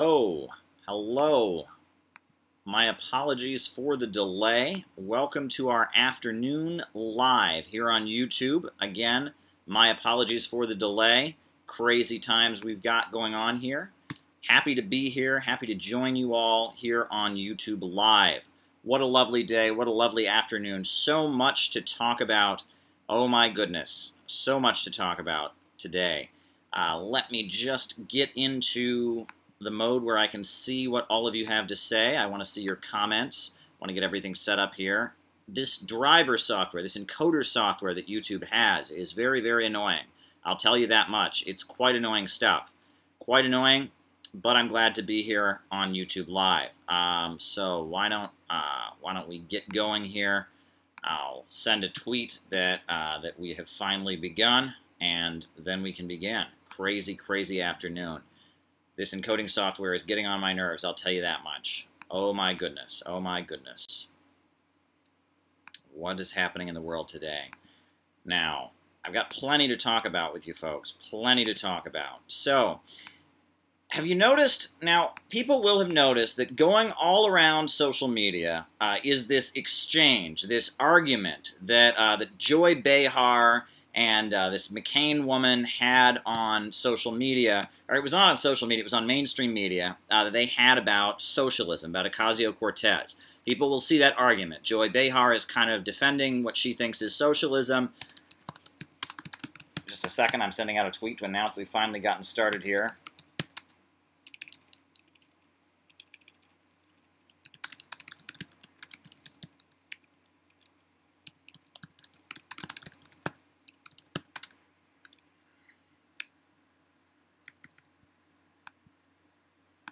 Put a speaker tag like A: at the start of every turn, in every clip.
A: Oh, hello. My apologies for the delay. Welcome to our afternoon live here on YouTube. Again, my apologies for the delay. Crazy times we've got going on here. Happy to be here. Happy to join you all here on YouTube Live. What a lovely day. What a lovely afternoon. So much to talk about. Oh my goodness. So much to talk about today. Uh, let me just get into the mode where I can see what all of you have to say. I want to see your comments. I want to get everything set up here. This driver software, this encoder software that YouTube has is very, very annoying. I'll tell you that much. It's quite annoying stuff. Quite annoying, but I'm glad to be here on YouTube Live. Um, so why don't uh, why don't we get going here? I'll send a tweet that uh, that we have finally begun, and then we can begin. Crazy, crazy afternoon. This encoding software is getting on my nerves, I'll tell you that much. Oh my goodness, oh my goodness. What is happening in the world today? Now, I've got plenty to talk about with you folks, plenty to talk about. So, have you noticed, now, people will have noticed that going all around social media uh, is this exchange, this argument that, uh, that Joy Behar and uh, this McCain woman had on social media, or it was not on social media, it was on mainstream media, uh, that they had about socialism, about Ocasio-Cortez. People will see that argument. Joy Behar is kind of defending what she thinks is socialism. Just a second, I'm sending out a tweet to announce we've finally gotten started here.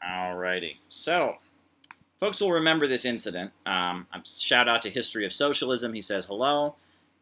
A: Alrighty. So, folks will remember this incident. Um, shout out to History of Socialism. He says hello.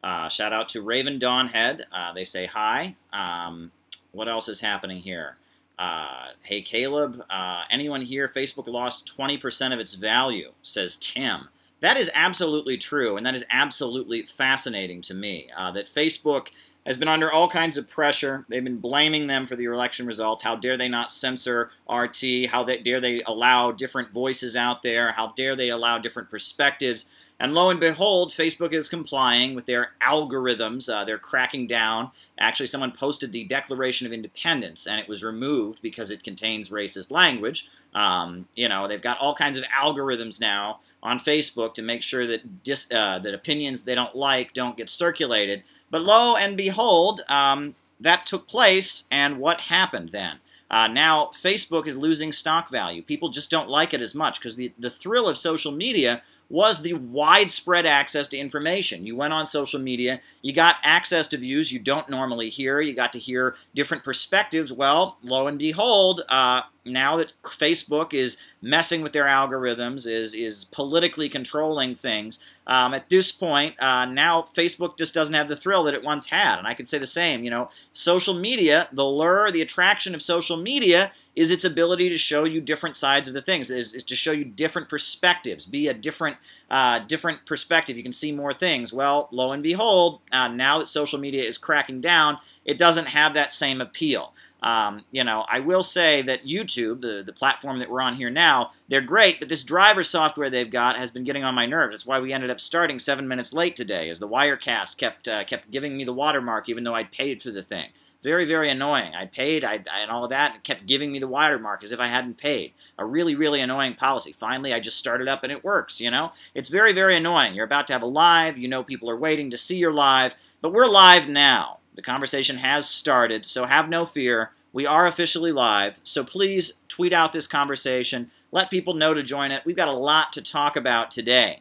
A: Uh, shout out to Raven Dawnhead. Uh, they say hi. Um, what else is happening here? Uh, hey, Caleb. Uh, anyone here? Facebook lost 20% of its value, says Tim. That is absolutely true, and that is absolutely fascinating to me. Uh, that Facebook has been under all kinds of pressure. They've been blaming them for the election results. How dare they not censor RT? How dare they allow different voices out there? How dare they allow different perspectives? And lo and behold, Facebook is complying with their algorithms. Uh, they're cracking down. Actually, someone posted the Declaration of Independence, and it was removed because it contains racist language. Um, you know, they've got all kinds of algorithms now on Facebook to make sure that dis, uh, that opinions they don't like don't get circulated. But lo and behold, um, that took place, and what happened then? Uh, now, Facebook is losing stock value. People just don't like it as much because the, the thrill of social media was the widespread access to information. You went on social media, you got access to views you don't normally hear, you got to hear different perspectives. Well, lo and behold, uh, now that Facebook is messing with their algorithms, is, is politically controlling things, um, at this point, uh, now Facebook just doesn't have the thrill that it once had. And I could say the same. You know, social media, the lure, the attraction of social media is its ability to show you different sides of the things, is, is to show you different perspectives, be a different, uh, different perspective. You can see more things. Well, lo and behold, uh, now that social media is cracking down, it doesn't have that same appeal. Um, you know, I will say that YouTube, the, the platform that we're on here now, they're great, but this driver software they've got has been getting on my nerves. That's why we ended up starting seven minutes late today, as the Wirecast kept uh, kept giving me the watermark even though I'd paid for the thing. Very, very annoying. I paid I, and all that, and kept giving me the watermark as if I hadn't paid. A really, really annoying policy. Finally, I just started up and it works, you know? It's very, very annoying. You're about to have a live, you know people are waiting to see your live, but we're live now. The conversation has started, so have no fear. We are officially live, so please tweet out this conversation. Let people know to join it. We've got a lot to talk about today.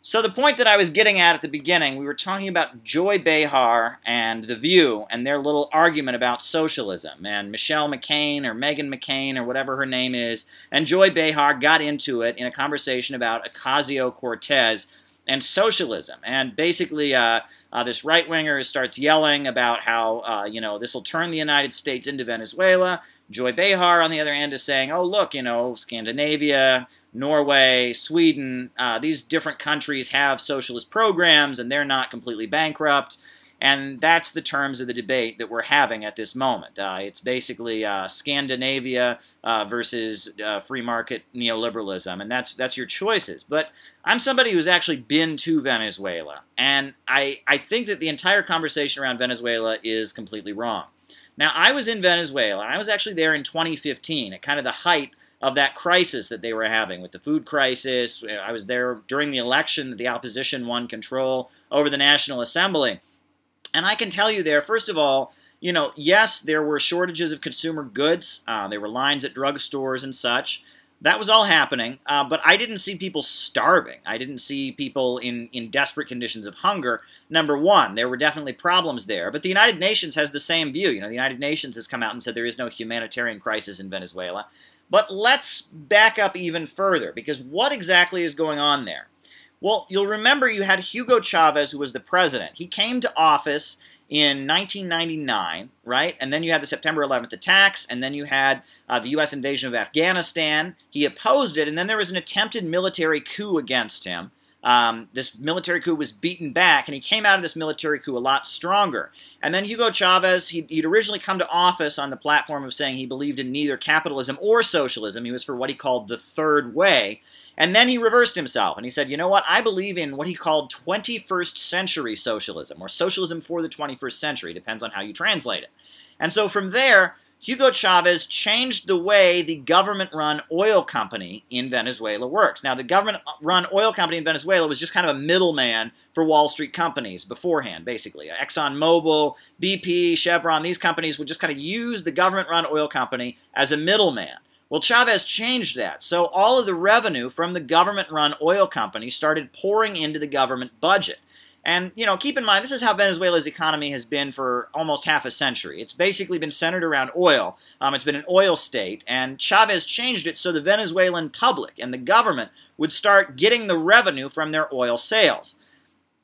A: So the point that I was getting at at the beginning, we were talking about Joy Behar and The View and their little argument about socialism. And Michelle McCain or Megan McCain or whatever her name is, and Joy Behar got into it in a conversation about Ocasio-Cortez and socialism. And basically, uh, uh, this right winger starts yelling about how uh, you know this will turn the United States into Venezuela. Joy Behar, on the other hand, is saying, "Oh, look, you know, Scandinavia, Norway, Sweden, uh, these different countries have socialist programs, and they're not completely bankrupt." And that's the terms of the debate that we're having at this moment. Uh, it's basically uh, Scandinavia uh, versus uh, free market neoliberalism, and that's that's your choices. But I'm somebody who's actually been to Venezuela, and I I think that the entire conversation around Venezuela is completely wrong. Now, I was in Venezuela. I was actually there in 2015 at kind of the height of that crisis that they were having with the food crisis. I was there during the election that the opposition won control over the National Assembly. And I can tell you there, first of all, you know, yes, there were shortages of consumer goods. Uh, there were lines at drugstores and such. That was all happening, uh, but I didn't see people starving. I didn't see people in, in desperate conditions of hunger. Number one, there were definitely problems there, but the United Nations has the same view. You know, the United Nations has come out and said there is no humanitarian crisis in Venezuela. But let's back up even further, because what exactly is going on there? Well, you'll remember you had Hugo Chavez, who was the president. He came to office in 1999, right? And then you had the September 11th attacks, and then you had uh, the U.S. invasion of Afghanistan. He opposed it, and then there was an attempted military coup against him. Um, this military coup was beaten back, and he came out of this military coup a lot stronger. And then Hugo Chavez, he'd, he'd, originally come to office on the platform of saying he believed in neither capitalism or socialism. He was for what he called the third way. And then he reversed himself, and he said, you know what, I believe in what he called 21st century socialism, or socialism for the 21st century, depends on how you translate it. And so from there, Hugo Chavez changed the way the government-run oil company in Venezuela works. Now, the government-run oil company in Venezuela was just kind of a middleman for Wall Street companies beforehand, basically. ExxonMobil, BP, Chevron, these companies would just kind of use the government-run oil company as a middleman. Well, Chavez changed that. So all of the revenue from the government-run oil company started pouring into the government budget. And, you know, keep in mind, this is how Venezuela's economy has been for almost half a century. It's basically been centered around oil. Um, it's been an oil state, and Chavez changed it so the Venezuelan public and the government would start getting the revenue from their oil sales.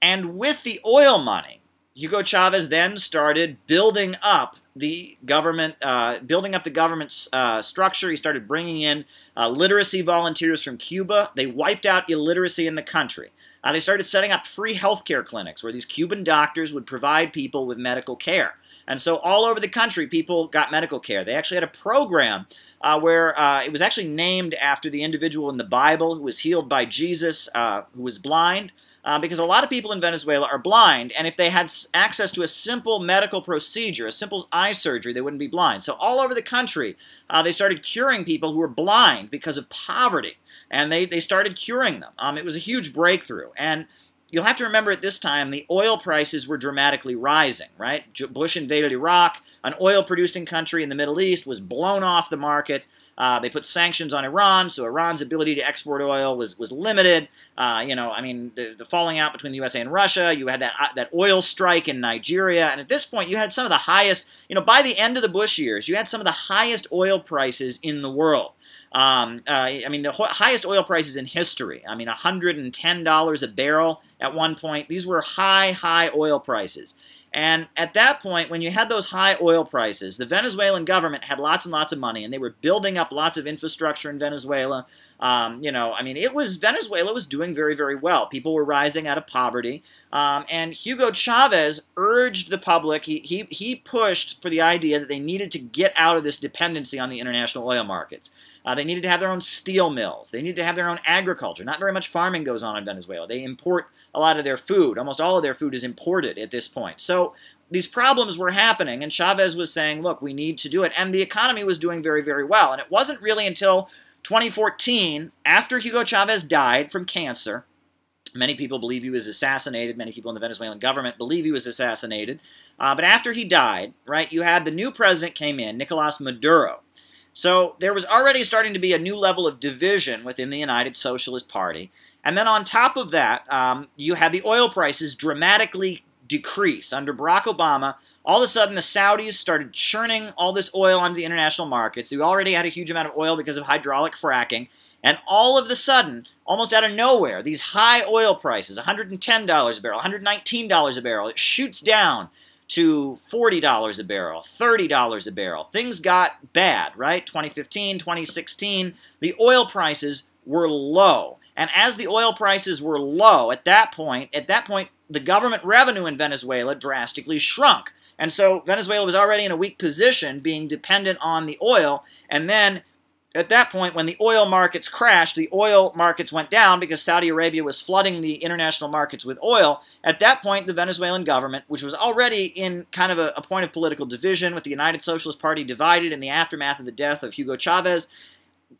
A: And with the oil money, Hugo Chavez then started building up the government, uh, building up the government's uh, structure. He started bringing in uh, literacy volunteers from Cuba. They wiped out illiteracy in the country. Uh, they started setting up free healthcare clinics where these Cuban doctors would provide people with medical care. And so all over the country, people got medical care. They actually had a program uh, where uh, it was actually named after the individual in the Bible who was healed by Jesus, who was blind. Uh, because a lot of people in Venezuela are blind, and if they had access to a simple medical procedure, a simple eye surgery, they wouldn't be blind. So all over the country, uh, they started curing people who were blind because of poverty and they, they started curing them. Um, it was a huge breakthrough. And you'll have to remember at this time, the oil prices were dramatically rising, right? Bush invaded Iraq, an oil-producing country in the Middle East was blown off the market. Uh, they put sanctions on Iran, so Iran's ability to export oil was was limited. Uh, you know, I mean, the, the falling out between the USA and Russia. You had that uh, that oil strike in Nigeria, and at this point, you had some of the highest. You know, by the end of the Bush years, you had some of the highest oil prices in the world. Um, uh, I mean, the highest oil prices in history. I mean, $110 a barrel at one point. These were high, high oil prices. And at that point, when you had those high oil prices, the Venezuelan government had lots and lots of money, and they were building up lots of infrastructure in Venezuela. Um, you know, I mean, it was Venezuela was doing very, very well. People were rising out of poverty, um, and Hugo Chavez urged the public. He he he pushed for the idea that they needed to get out of this dependency on the international oil markets. Uh, they needed to have their own steel mills. They needed to have their own agriculture. Not very much farming goes on in Venezuela. They import a lot of their food. Almost all of their food is imported at this point. So these problems were happening, and Chavez was saying, look, we need to do it. And the economy was doing very, very well. And it wasn't really until 2014, after Hugo Chavez died from cancer, Many people believe he was assassinated. Many people in the Venezuelan government believe he was assassinated. Uh, but after he died, right, you had the new president came in, Nicolas Maduro. So there was already starting to be a new level of division within the United Socialist Party. And then on top of that, um, you had the oil prices dramatically decrease. Under Barack Obama, all of a sudden the Saudis started churning all this oil onto the international markets. They already had a huge amount of oil because of hydraulic fracking. And all of a sudden, almost out of nowhere, these high oil prices, $110 a barrel, $119 a barrel, it shoots down to $40 a barrel, $30 a barrel. Things got bad, right? 2015, 2016, the oil prices were low. And as the oil prices were low at that point, at that point, the government revenue in Venezuela drastically shrunk. And so Venezuela was already in a weak position, being dependent on the oil. And then at that point, when the oil markets crashed, the oil markets went down because Saudi Arabia was flooding the international markets with oil. At that point, the Venezuelan government, which was already in kind of a, a point of political division with the United Socialist Party divided in the aftermath of the death of Hugo Chavez,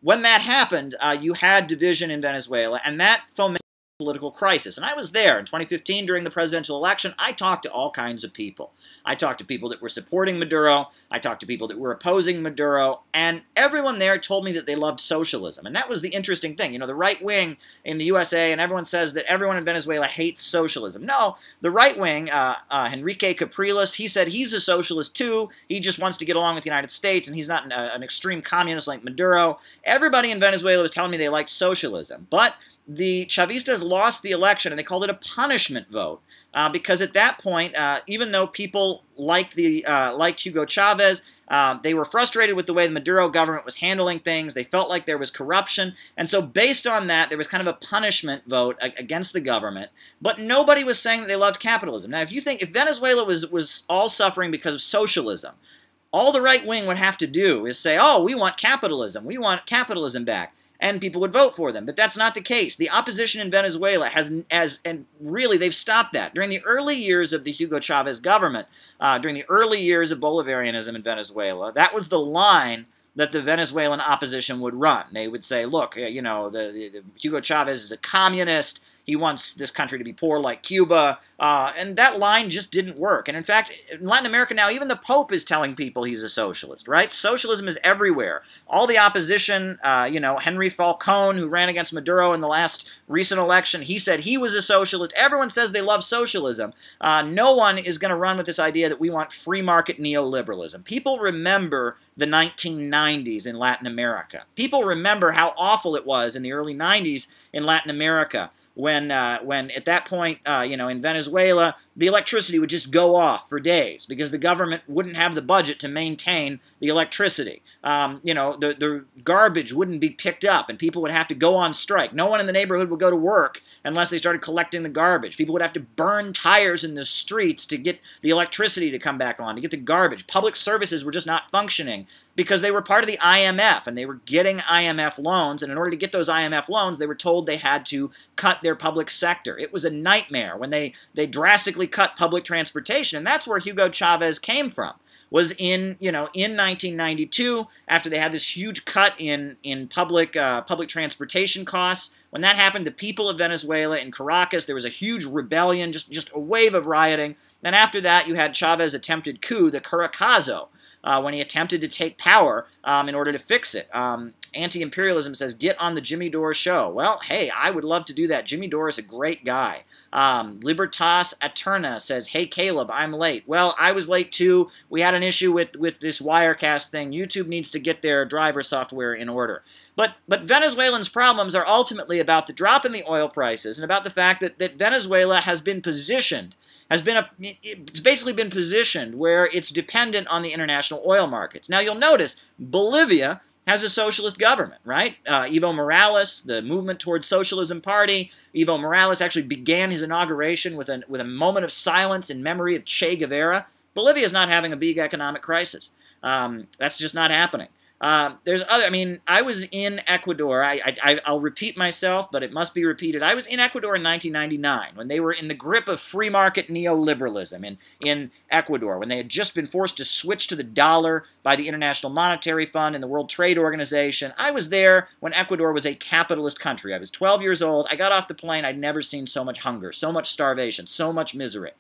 A: when that happened, uh, you had division in Venezuela, and that fomented political crisis. And I was there in 2015 during the presidential election. I talked to all kinds of people. I talked to people that were supporting Maduro. I talked to people that were opposing Maduro. And everyone there told me that they loved socialism. And that was the interesting thing. You know, the right wing in the USA, and everyone says that everyone in Venezuela hates socialism. No, the right wing, uh, uh, Enrique Capriles, he said he's a socialist too. He just wants to get along with the United States, and he's not an, uh, an extreme communist like Maduro. Everybody in Venezuela was telling me they liked socialism. But the Chavistas lost the election, and they called it a punishment vote. Uh, because at that point, uh, even though people liked the uh, liked Hugo Chavez, uh, they were frustrated with the way the Maduro government was handling things. They felt like there was corruption, and so based on that, there was kind of a punishment vote against the government. But nobody was saying that they loved capitalism. Now, if you think if Venezuela was was all suffering because of socialism, all the right wing would have to do is say, "Oh, we want capitalism. We want capitalism back." And people would vote for them. But that's not the case. The opposition in Venezuela has, as and really they've stopped that. During the early years of the Hugo Chavez government, uh, during the early years of Bolivarianism in Venezuela, that was the line that the Venezuelan opposition would run. They would say, look, uh, you know, the, the, the Hugo Chavez is a communist. He wants this country to be poor like Cuba. Uh, and that line just didn't work. And in fact, in Latin America now, even the Pope is telling people he's a socialist, right? Socialism is everywhere. All the opposition, uh, you know, Henri Falcón, who ran against Maduro in the last recent election, he said he was a socialist. Everyone says they love socialism. Uh, no one is going to run with this idea that we want free market neoliberalism. People remember the 1990s in Latin America. People remember how awful it was in the early 90s in Latin America when, uh, when at that point, uh, you know, in Venezuela, the electricity would just go off for days because the government wouldn't have the budget to maintain the electricity. Um, you know, the, the garbage wouldn't be picked up and people would have to go on strike. No one in the neighborhood would go to work unless they started collecting the garbage. People would have to burn tires in the streets to get the electricity to come back on, to get the garbage. Public services were just not functioning because they were part of the IMF and they were getting IMF loans. And in order to get those IMF loans, they were told they had to cut their public sector. It was a nightmare when they, they drastically cut public transportation. And that's where Hugo Chavez came from, was in, you know, in 1992, after they had this huge cut in, in public, uh, public transportation costs. When that happened, the people of Venezuela in Caracas, there was a huge rebellion, just, just a wave of rioting. Then after that, you had Chavez attempted coup, the Caracazo, uh, when he attempted to take power um, in order to fix it. Um, Anti-imperialism says, get on the Jimmy Dore show. Well, hey, I would love to do that. Jimmy Dore is a great guy. Um, Libertas Eterna says, hey, Caleb, I'm late. Well, I was late too. We had an issue with, with this Wirecast thing. YouTube needs to get their driver software in order. But, but Venezuelans' problems are ultimately about the drop in the oil prices and about the fact that, that Venezuela has been positioned has been a, it's basically been positioned where it's dependent on the international oil markets. Now you'll notice Bolivia has a socialist government, right? Uh, Evo Morales, the movement towards socialism party, Evo Morales actually began his inauguration with a, with a moment of silence in memory of Che Guevara. Bolivia is not having a big economic crisis. Um, that's just not happening. Uh, there's other. I mean, I was in Ecuador. I, I I'll repeat myself, but it must be repeated. I was in Ecuador in 1999 when they were in the grip of free market neoliberalism in in Ecuador when they had just been forced to switch to the dollar by the International Monetary Fund and the World Trade Organization. I was there when Ecuador was a capitalist country. I was 12 years old. I got off the plane. I'd never seen so much hunger, so much starvation, so much misery.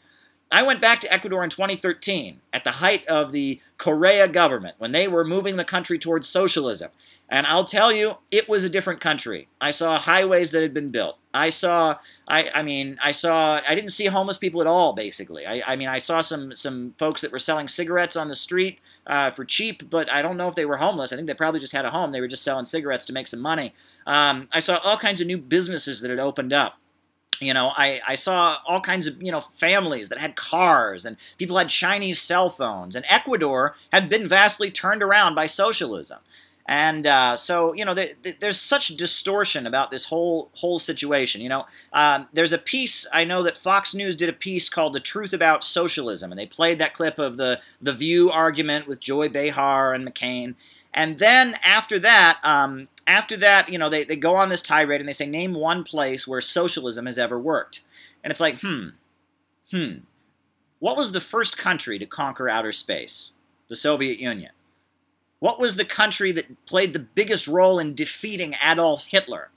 A: I went back to Ecuador in 2013 at the height of the Correa government when they were moving the country towards socialism. And I'll tell you, it was a different country. I saw highways that had been built. I saw, I, I mean, I saw, I didn't see homeless people at all, basically. I, I mean, I saw some, some folks that were selling cigarettes on the street uh, for cheap, but I don't know if they were homeless. I think they probably just had a home. They were just selling cigarettes to make some money. Um, I saw all kinds of new businesses that had opened up. You know, I, I saw all kinds of, you know, families that had cars and people had Chinese cell phones. And Ecuador had been vastly turned around by socialism. And uh, so, you know, there's such distortion about this whole whole situation. You know, um, there's a piece I know that Fox News did a piece called "The Truth About Socialism," and they played that clip of the the View argument with Joy Behar and McCain. And then after that, um, after that, you know, they, they go on this tirade and they say, name one place where socialism has ever worked. And it's like, hmm, hmm. What was the first country to conquer outer space? The Soviet Union. What was the country that played the biggest role in defeating Adolf Hitler?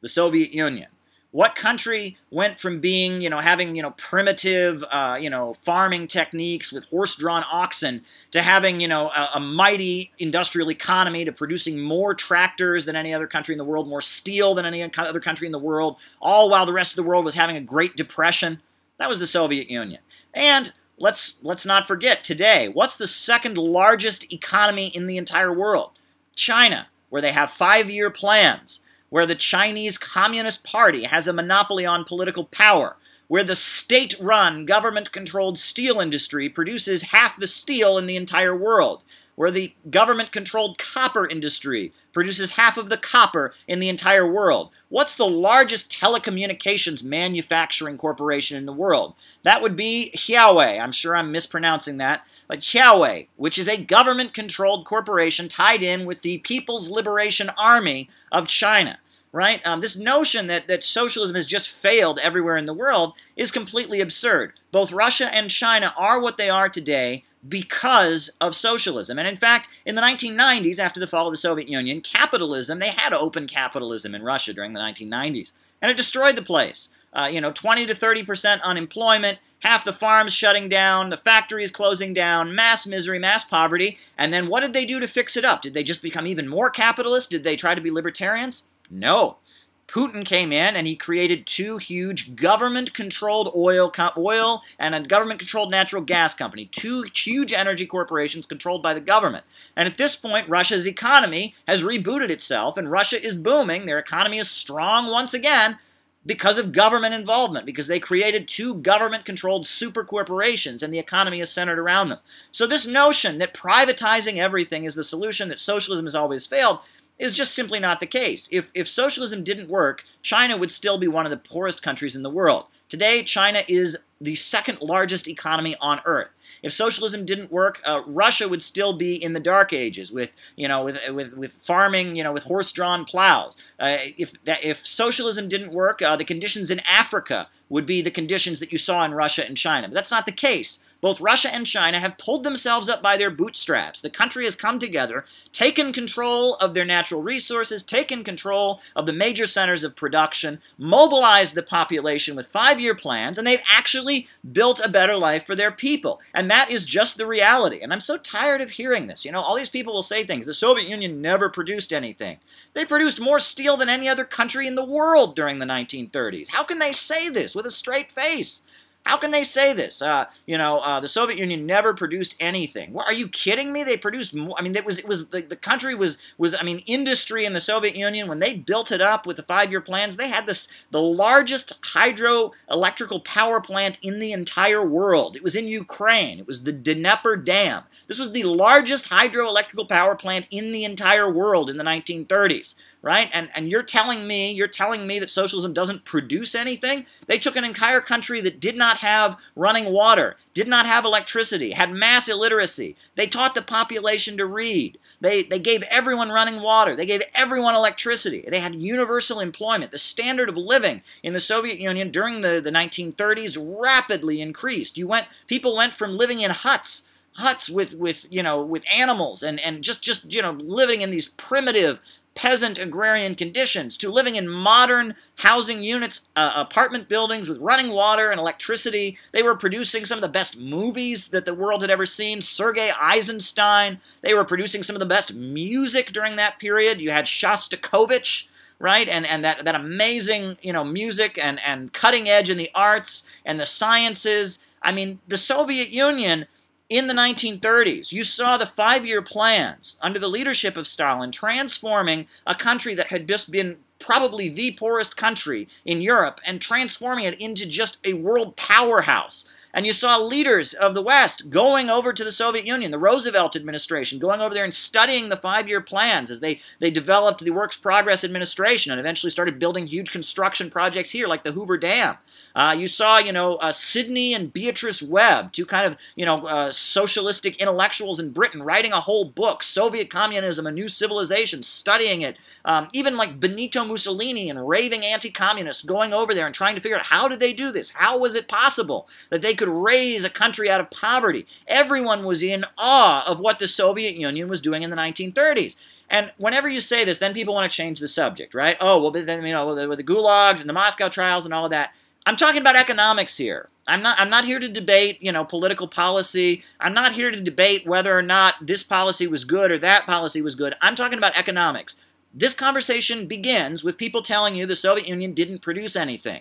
A: The Soviet Union. What country went from being, you know, having, you know, primitive, uh, you know, farming techniques with horse-drawn oxen to having, you know, a, a, mighty industrial economy to producing more tractors than any other country in the world, more steel than any other country in the world, all while the rest of the world was having a Great Depression? That was the Soviet Union. And let's let's not forget today, what's the second largest economy in the entire world? China, where they have 5-year plans, where the Chinese Communist Party has a monopoly on political power, where the state-run, government-controlled steel industry produces half the steel in the entire world, where the government controlled copper industry produces half of the copper in the entire world. What's the largest telecommunications manufacturing corporation in the world? That would be Huawei. I'm sure I'm mispronouncing that. But Huawei, which is a government controlled corporation tied in with the People's Liberation Army of China right? Um, this notion that, that socialism has just failed everywhere in the world is completely absurd. Both Russia and China are what they are today because of socialism. And in fact, in the 1990s, after the fall of the Soviet Union, capitalism, they had open capitalism in Russia during the 1990s, and it destroyed the place. Uh, you know, 20 to 30 percent unemployment, half the farms shutting down, the factories closing down, mass misery, mass poverty. And then what did they do to fix it up? Did they just become even more capitalist? Did they try to be libertarians? No. Putin came in and he created two huge government-controlled oil, oil and a government-controlled natural gas company, two huge energy corporations controlled by the government. And at this point, Russia's economy has rebooted itself, and Russia is booming. Their economy is strong once again because of government involvement, because they created two government-controlled super corporations, and the economy is centered around them. So this notion that privatizing everything is the solution, that socialism has always failed, is just simply not the case. If, if socialism didn't work, China would still be one of the poorest countries in the world. Today, China is the second largest economy on earth. If socialism didn't work, uh, Russia would still be in the dark ages with, you know, with, with, with farming, you know, with horse-drawn plows. Uh, if, that, if socialism didn't work, uh, the conditions in Africa would be the conditions that you saw in Russia and China. But that's not the case. Both Russia and China have pulled themselves up by their bootstraps. The country has come together, taken control of their natural resources, taken control of the major centers of production, mobilized the population with five-year plans, and they've actually built a better life for their people. And that is just the reality. And I'm so tired of hearing this. You know, all these people will say things. The Soviet Union never produced anything. They produced more steel than any other country in the world during the 1930s. How can they say this with a straight face? How can they say this? Uh, you know, uh, the Soviet Union never produced anything. What, are you kidding me? They produced more. I mean, it was it was the, the country was was I mean, industry in the Soviet Union when they built it up with the five-year plans, they had this the largest hydroelectrical power plant in the entire world. It was in Ukraine. It was the Dnieper Dam. This was the largest hydroelectrical power plant in the entire world in the 1930s right? And and you're telling me, you're telling me that socialism doesn't produce anything? They took an entire country that did not have running water, did not have electricity, had mass illiteracy. They taught the population to read. They they gave everyone running water. They gave everyone electricity. They had universal employment. The standard of living in the Soviet Union during the, the 1930s rapidly increased. You went people went from living in huts huts with with you know with animals and and just just you know living in these primitive peasant agrarian conditions to living in modern housing units, uh, apartment buildings with running water and electricity. They were producing some of the best movies that the world had ever seen. Sergei Eisenstein. They were producing some of the best music during that period. You had Shostakovich, right? And and that that amazing, you know, music and and cutting edge in the arts and the sciences. I mean, the Soviet Union in the 1930s, you saw the five-year plans under the leadership of Stalin transforming a country that had just been probably the poorest country in Europe and transforming it into just a world powerhouse. And you saw leaders of the West going over to the Soviet Union, the Roosevelt administration, going over there and studying the five-year plans as they, they developed the Works Progress Administration and eventually started building huge construction projects here like the Hoover Dam. Uh, you saw, you know, uh, Sidney and Beatrice Webb, two kind of, you know, uh, socialistic intellectuals in Britain writing a whole book, Soviet Communism, A New Civilization, studying it. Um, even like Benito Mussolini and raving anti-communists going over there and trying to figure out how did they do this? How was it possible that they could raise a country out of poverty? Everyone was in awe of what the Soviet Union was doing in the 1930s. And whenever you say this, then people want to change the subject, right? Oh, well, then, you know, with the gulags and the Moscow trials and all of that. I'm talking about economics here. I'm not I'm not here to debate, you know, political policy. I'm not here to debate whether or not this policy was good or that policy was good. I'm talking about economics. This conversation begins with people telling you the Soviet Union didn't produce anything.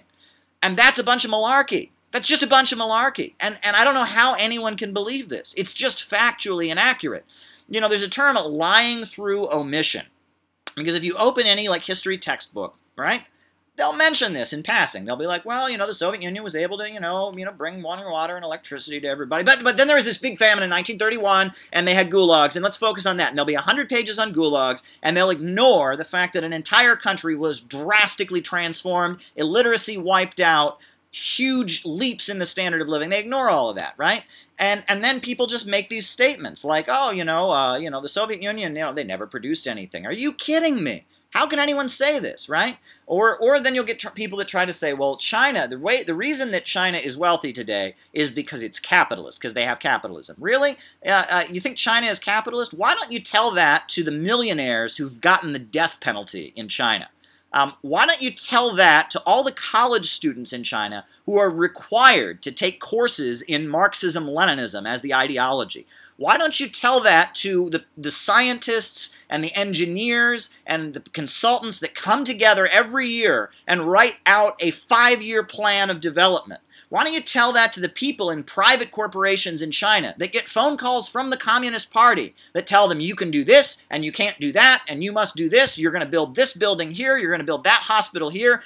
A: And that's a bunch of malarkey. That's just a bunch of malarkey. And, and I don't know how anyone can believe this. It's just factually inaccurate. You know, there's a term lying through omission. Because if you open any like history textbook, right? they'll mention this in passing. They'll be like, well, you know, the Soviet Union was able to, you know, you know, bring water, water and electricity to everybody. But but then there was this big famine in 1931, and they had gulags, and let's focus on that. And there'll be 100 pages on gulags, and they'll ignore the fact that an entire country was drastically transformed, illiteracy wiped out, huge leaps in the standard of living. They ignore all of that, right? And and then people just make these statements like, oh, you know, uh, you know, the Soviet Union, you know, they never produced anything. Are you kidding me? How can anyone say this, right? Or, or then you'll get people that try to say, well, China, the way, the reason that China is wealthy today is because it's capitalist, because they have capitalism. Really? Uh, uh, you think China is capitalist? Why don't you tell that to the millionaires who've gotten the death penalty in China? Um, why don't you tell that to all the college students in China who are required to take courses in Marxism-Leninism as the ideology? Why don't you tell that to the, the scientists and the engineers and the consultants that come together every year and write out a five-year plan of development? Why don't you tell that to the people in private corporations in China that get phone calls from the Communist Party that tell them you can do this and you can't do that and you must do this, you're going to build this building here, you're going to build that hospital here.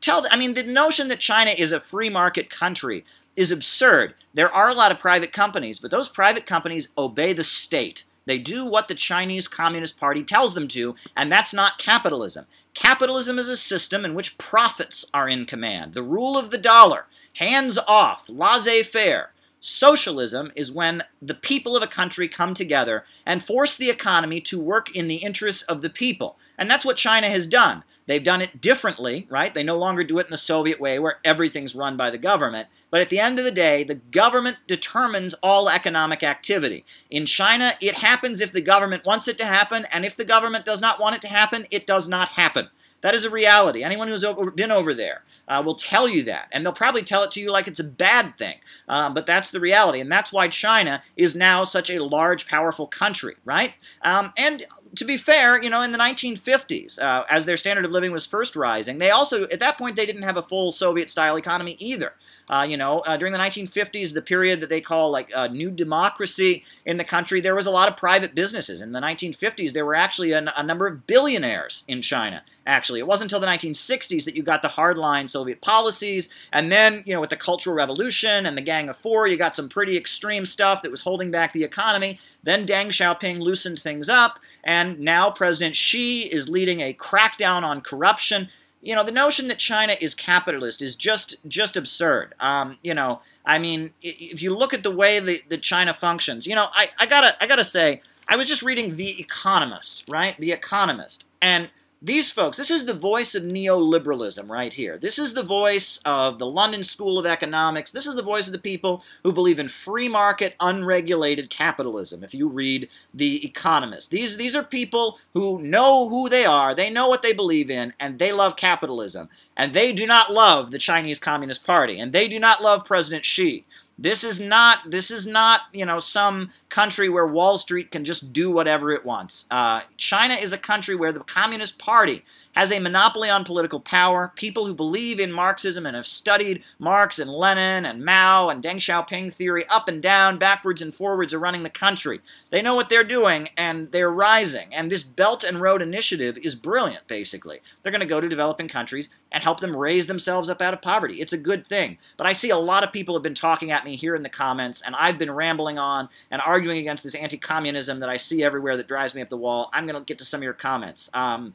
A: Tell, I mean, the notion that China is a free market country is absurd. There are a lot of private companies, but those private companies obey the state. They do what the Chinese Communist Party tells them to, and that's not capitalism. Capitalism is a system in which profits are in command. The rule of the dollar, hands off, laissez-faire. Socialism is when the people of a country come together and force the economy to work in the interests of the people. And that's what China has done. They've done it differently, right? They no longer do it in the Soviet way where everything's run by the government. But at the end of the day, the government determines all economic activity. In China, it happens if the government wants it to happen, and if the government does not want it to happen, it does not happen. That is a reality. Anyone who's over, been over there uh, will tell you that. And they'll probably tell it to you like it's a bad thing. Uh, but that's the reality. And that's why China is now such a large, powerful country, right? Um, and to be fair, you know, in the 1950s, uh, as their standard of living was first rising, they also, at that point, they didn't have a full Soviet-style economy either. Uh, you know, uh, during the 1950s, the period that they call like uh, new democracy in the country, there was a lot of private businesses. In the 1950s, there were actually a, a number of billionaires in China. Actually, it wasn't until the 1960s that you got the hardline Soviet policies, and then you know, with the Cultural Revolution and the Gang of Four, you got some pretty extreme stuff that was holding back the economy. Then Deng Xiaoping loosened things up, and now President Xi is leading a crackdown on corruption you know, the notion that China is capitalist is just just absurd. Um, you know, I mean, if you look at the way that, that China functions, you know, I, I gotta I gotta say, I was just reading The Economist, right? The Economist, and these folks, this is the voice of neoliberalism right here. This is the voice of the London School of Economics. This is the voice of the people who believe in free market, unregulated capitalism, if you read The Economist. These, these are people who know who they are, they know what they believe in, and they love capitalism. And they do not love the Chinese Communist Party, and they do not love President Xi. This is not this is not you know some country where Wall Street can just do whatever it wants. Uh, China is a country where the Communist Party has a monopoly on political power. People who believe in Marxism and have studied Marx and Lenin and Mao and Deng Xiaoping theory up and down, backwards and forwards are running the country. They know what they're doing and they're rising. And this Belt and Road Initiative is brilliant, basically. They're going to go to developing countries and help them raise themselves up out of poverty. It's a good thing. But I see a lot of people have been talking at me here in the comments, and I've been rambling on and arguing against this anti-communism that I see everywhere that drives me up the wall. I'm going to get to some of your comments. Um,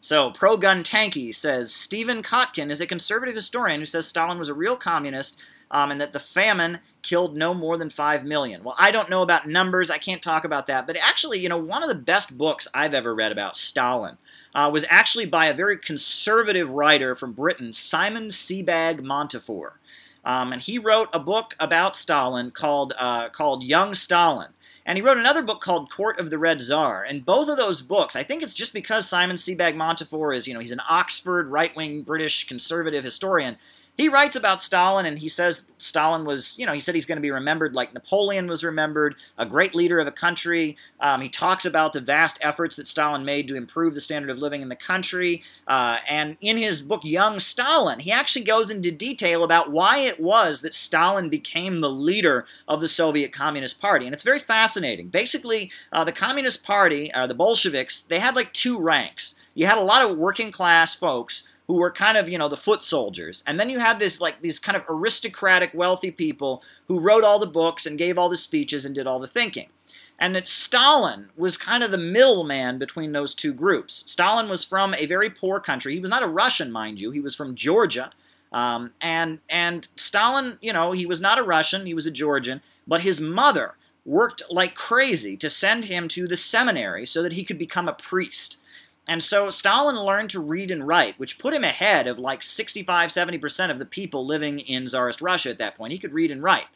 A: so, Pro Gun Tanky says Stephen Kotkin is a conservative historian who says Stalin was a real communist um, and that the famine killed no more than 5 million. Well, I don't know about numbers. I can't talk about that. But actually, you know, one of the best books I've ever read about Stalin uh, was actually by a very conservative writer from Britain, Simon Sebag Montefiore. Um, and he wrote a book about Stalin called, uh, called Young Stalin. And he wrote another book called Court of the Red Czar. And both of those books, I think it's just because Simon Sebag Montefiore is, you know, he's an Oxford right-wing British conservative historian he writes about Stalin and he says Stalin was, you know, he said he's going to be remembered like Napoleon was remembered, a great leader of a country. Um, he talks about the vast efforts that Stalin made to improve the standard of living in the country. Uh, and in his book, Young Stalin, he actually goes into detail about why it was that Stalin became the leader of the Soviet Communist Party. And it's very fascinating. Basically, uh, the Communist Party, uh, the Bolsheviks, they had like two ranks. You had a lot of working class folks who were kind of, you know, the foot soldiers. And then you had this, like, these kind of aristocratic, wealthy people who wrote all the books and gave all the speeches and did all the thinking. And that Stalin was kind of the middleman between those two groups. Stalin was from a very poor country. He was not a Russian, mind you. He was from Georgia. Um, and, and Stalin, you know, he was not a Russian. He was a Georgian. But his mother worked like crazy to send him to the seminary so that he could become a priest. And so Stalin learned to read and write, which put him ahead of like 65, 70% of the people living in Tsarist Russia at that point. He could read and write.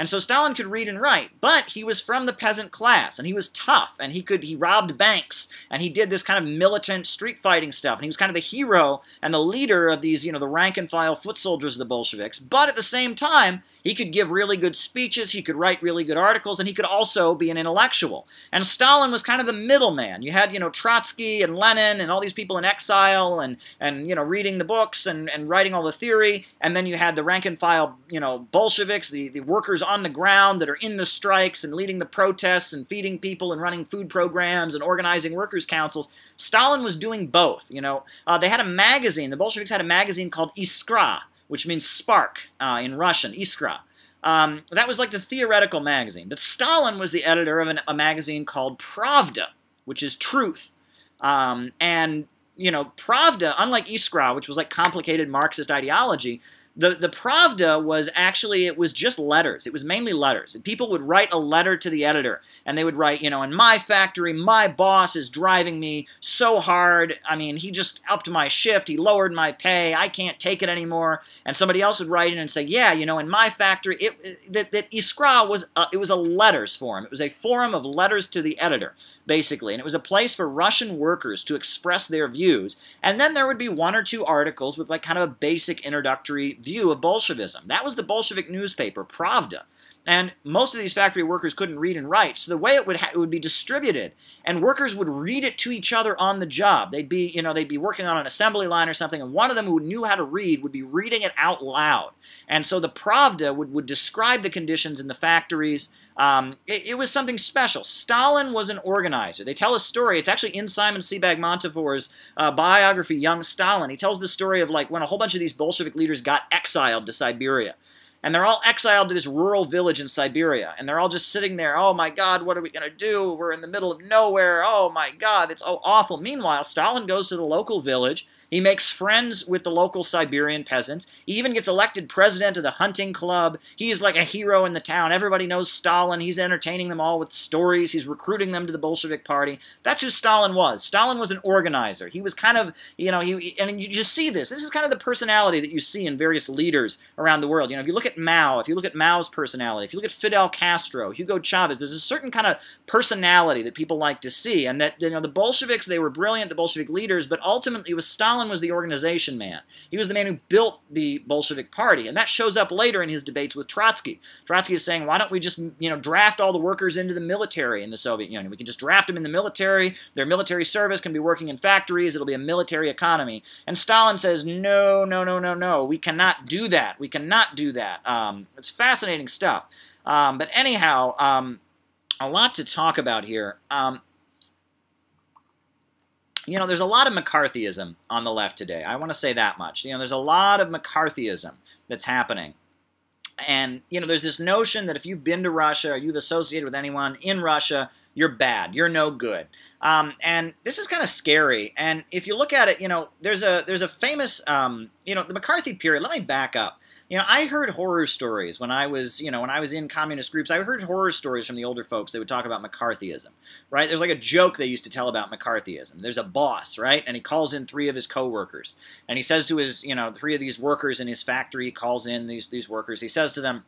A: And so Stalin could read and write, but he was from the peasant class, and he was tough, and he could he robbed banks, and he did this kind of militant street fighting stuff, and he was kind of the hero and the leader of these, you know, the rank and file foot soldiers of the Bolsheviks. But at the same time, he could give really good speeches, he could write really good articles, and he could also be an intellectual. And Stalin was kind of the middleman. You had, you know, Trotsky and Lenin and all these people in exile and and you know reading the books and, and writing all the theory, and then you had the rank and file, you know, Bolsheviks, the, the workers on the ground that are in the strikes and leading the protests and feeding people and running food programs and organizing workers' councils. Stalin was doing both. You know, uh, they had a magazine. The Bolsheviks had a magazine called Iskra, which means spark uh, in Russian. Iskra. Um, that was like the theoretical magazine. But Stalin was the editor of an, a magazine called Pravda, which is truth. Um, and you know, Pravda, unlike Iskra, which was like complicated Marxist ideology, the the Pravda was actually it was just letters. It was mainly letters. And people would write a letter to the editor, and they would write, you know, in my factory, my boss is driving me so hard. I mean, he just upped my shift. He lowered my pay. I can't take it anymore. And somebody else would write in and say, yeah, you know, in my factory, it, that that Iskra was it was a letters forum. It was a forum of letters to the editor basically. And it was a place for Russian workers to express their views. And then there would be one or two articles with like kind of a basic introductory view of Bolshevism. That was the Bolshevik newspaper, Pravda. And most of these factory workers couldn't read and write, so the way it would it would be distributed, and workers would read it to each other on the job. They'd be, you know, they'd be working on an assembly line or something, and one of them who knew how to read would be reading it out loud. And so the Pravda would, would describe the conditions in the factories, um, it, it, was something special. Stalin was an organizer. They tell a story. It's actually in Simon Sebag Montefiore's uh, biography, Young Stalin. He tells the story of like when a whole bunch of these Bolshevik leaders got exiled to Siberia and they're all exiled to this rural village in Siberia, and they're all just sitting there, oh my god, what are we going to do? We're in the middle of nowhere, oh my god, it's oh, awful. Meanwhile, Stalin goes to the local village, he makes friends with the local Siberian peasants, he even gets elected president of the hunting club, he's like a hero in the town, everybody knows Stalin, he's entertaining them all with stories, he's recruiting them to the Bolshevik party. That's who Stalin was. Stalin was an organizer. He was kind of, you know, he, and you just see this. This is kind of the personality that you see in various leaders around the world. You know, if you look at at Mao, if you look at Mao's personality, if you look at Fidel Castro, Hugo Chavez, there's a certain kind of personality that people like to see. And that, you know, the Bolsheviks, they were brilliant, the Bolshevik leaders, but ultimately it was Stalin was the organization man. He was the man who built the Bolshevik party. And that shows up later in his debates with Trotsky. Trotsky is saying, why don't we just, you know, draft all the workers into the military in the Soviet Union? We can just draft them in the military. Their military service can be working in factories. It'll be a military economy. And Stalin says, no, no, no, no, no. We cannot do that. We cannot do that. Um, it's fascinating stuff. Um, but anyhow, um, a lot to talk about here. Um, you know, there's a lot of McCarthyism on the left today. I want to say that much. You know, there's a lot of McCarthyism that's happening. And, you know, there's this notion that if you've been to Russia or you've associated with anyone in Russia, you're bad, you're no good. Um, and this is kind of scary. And if you look at it, you know, there's a there's a famous, um, you know, the McCarthy period. Let me back up. You know, I heard horror stories when I was, you know, when I was in communist groups. I heard horror stories from the older folks. They would talk about McCarthyism, right? There's like a joke they used to tell about McCarthyism. There's a boss, right, and he calls in three of his coworkers, and he says to his, you know, three of these workers in his factory. He calls in these these workers. He says to them,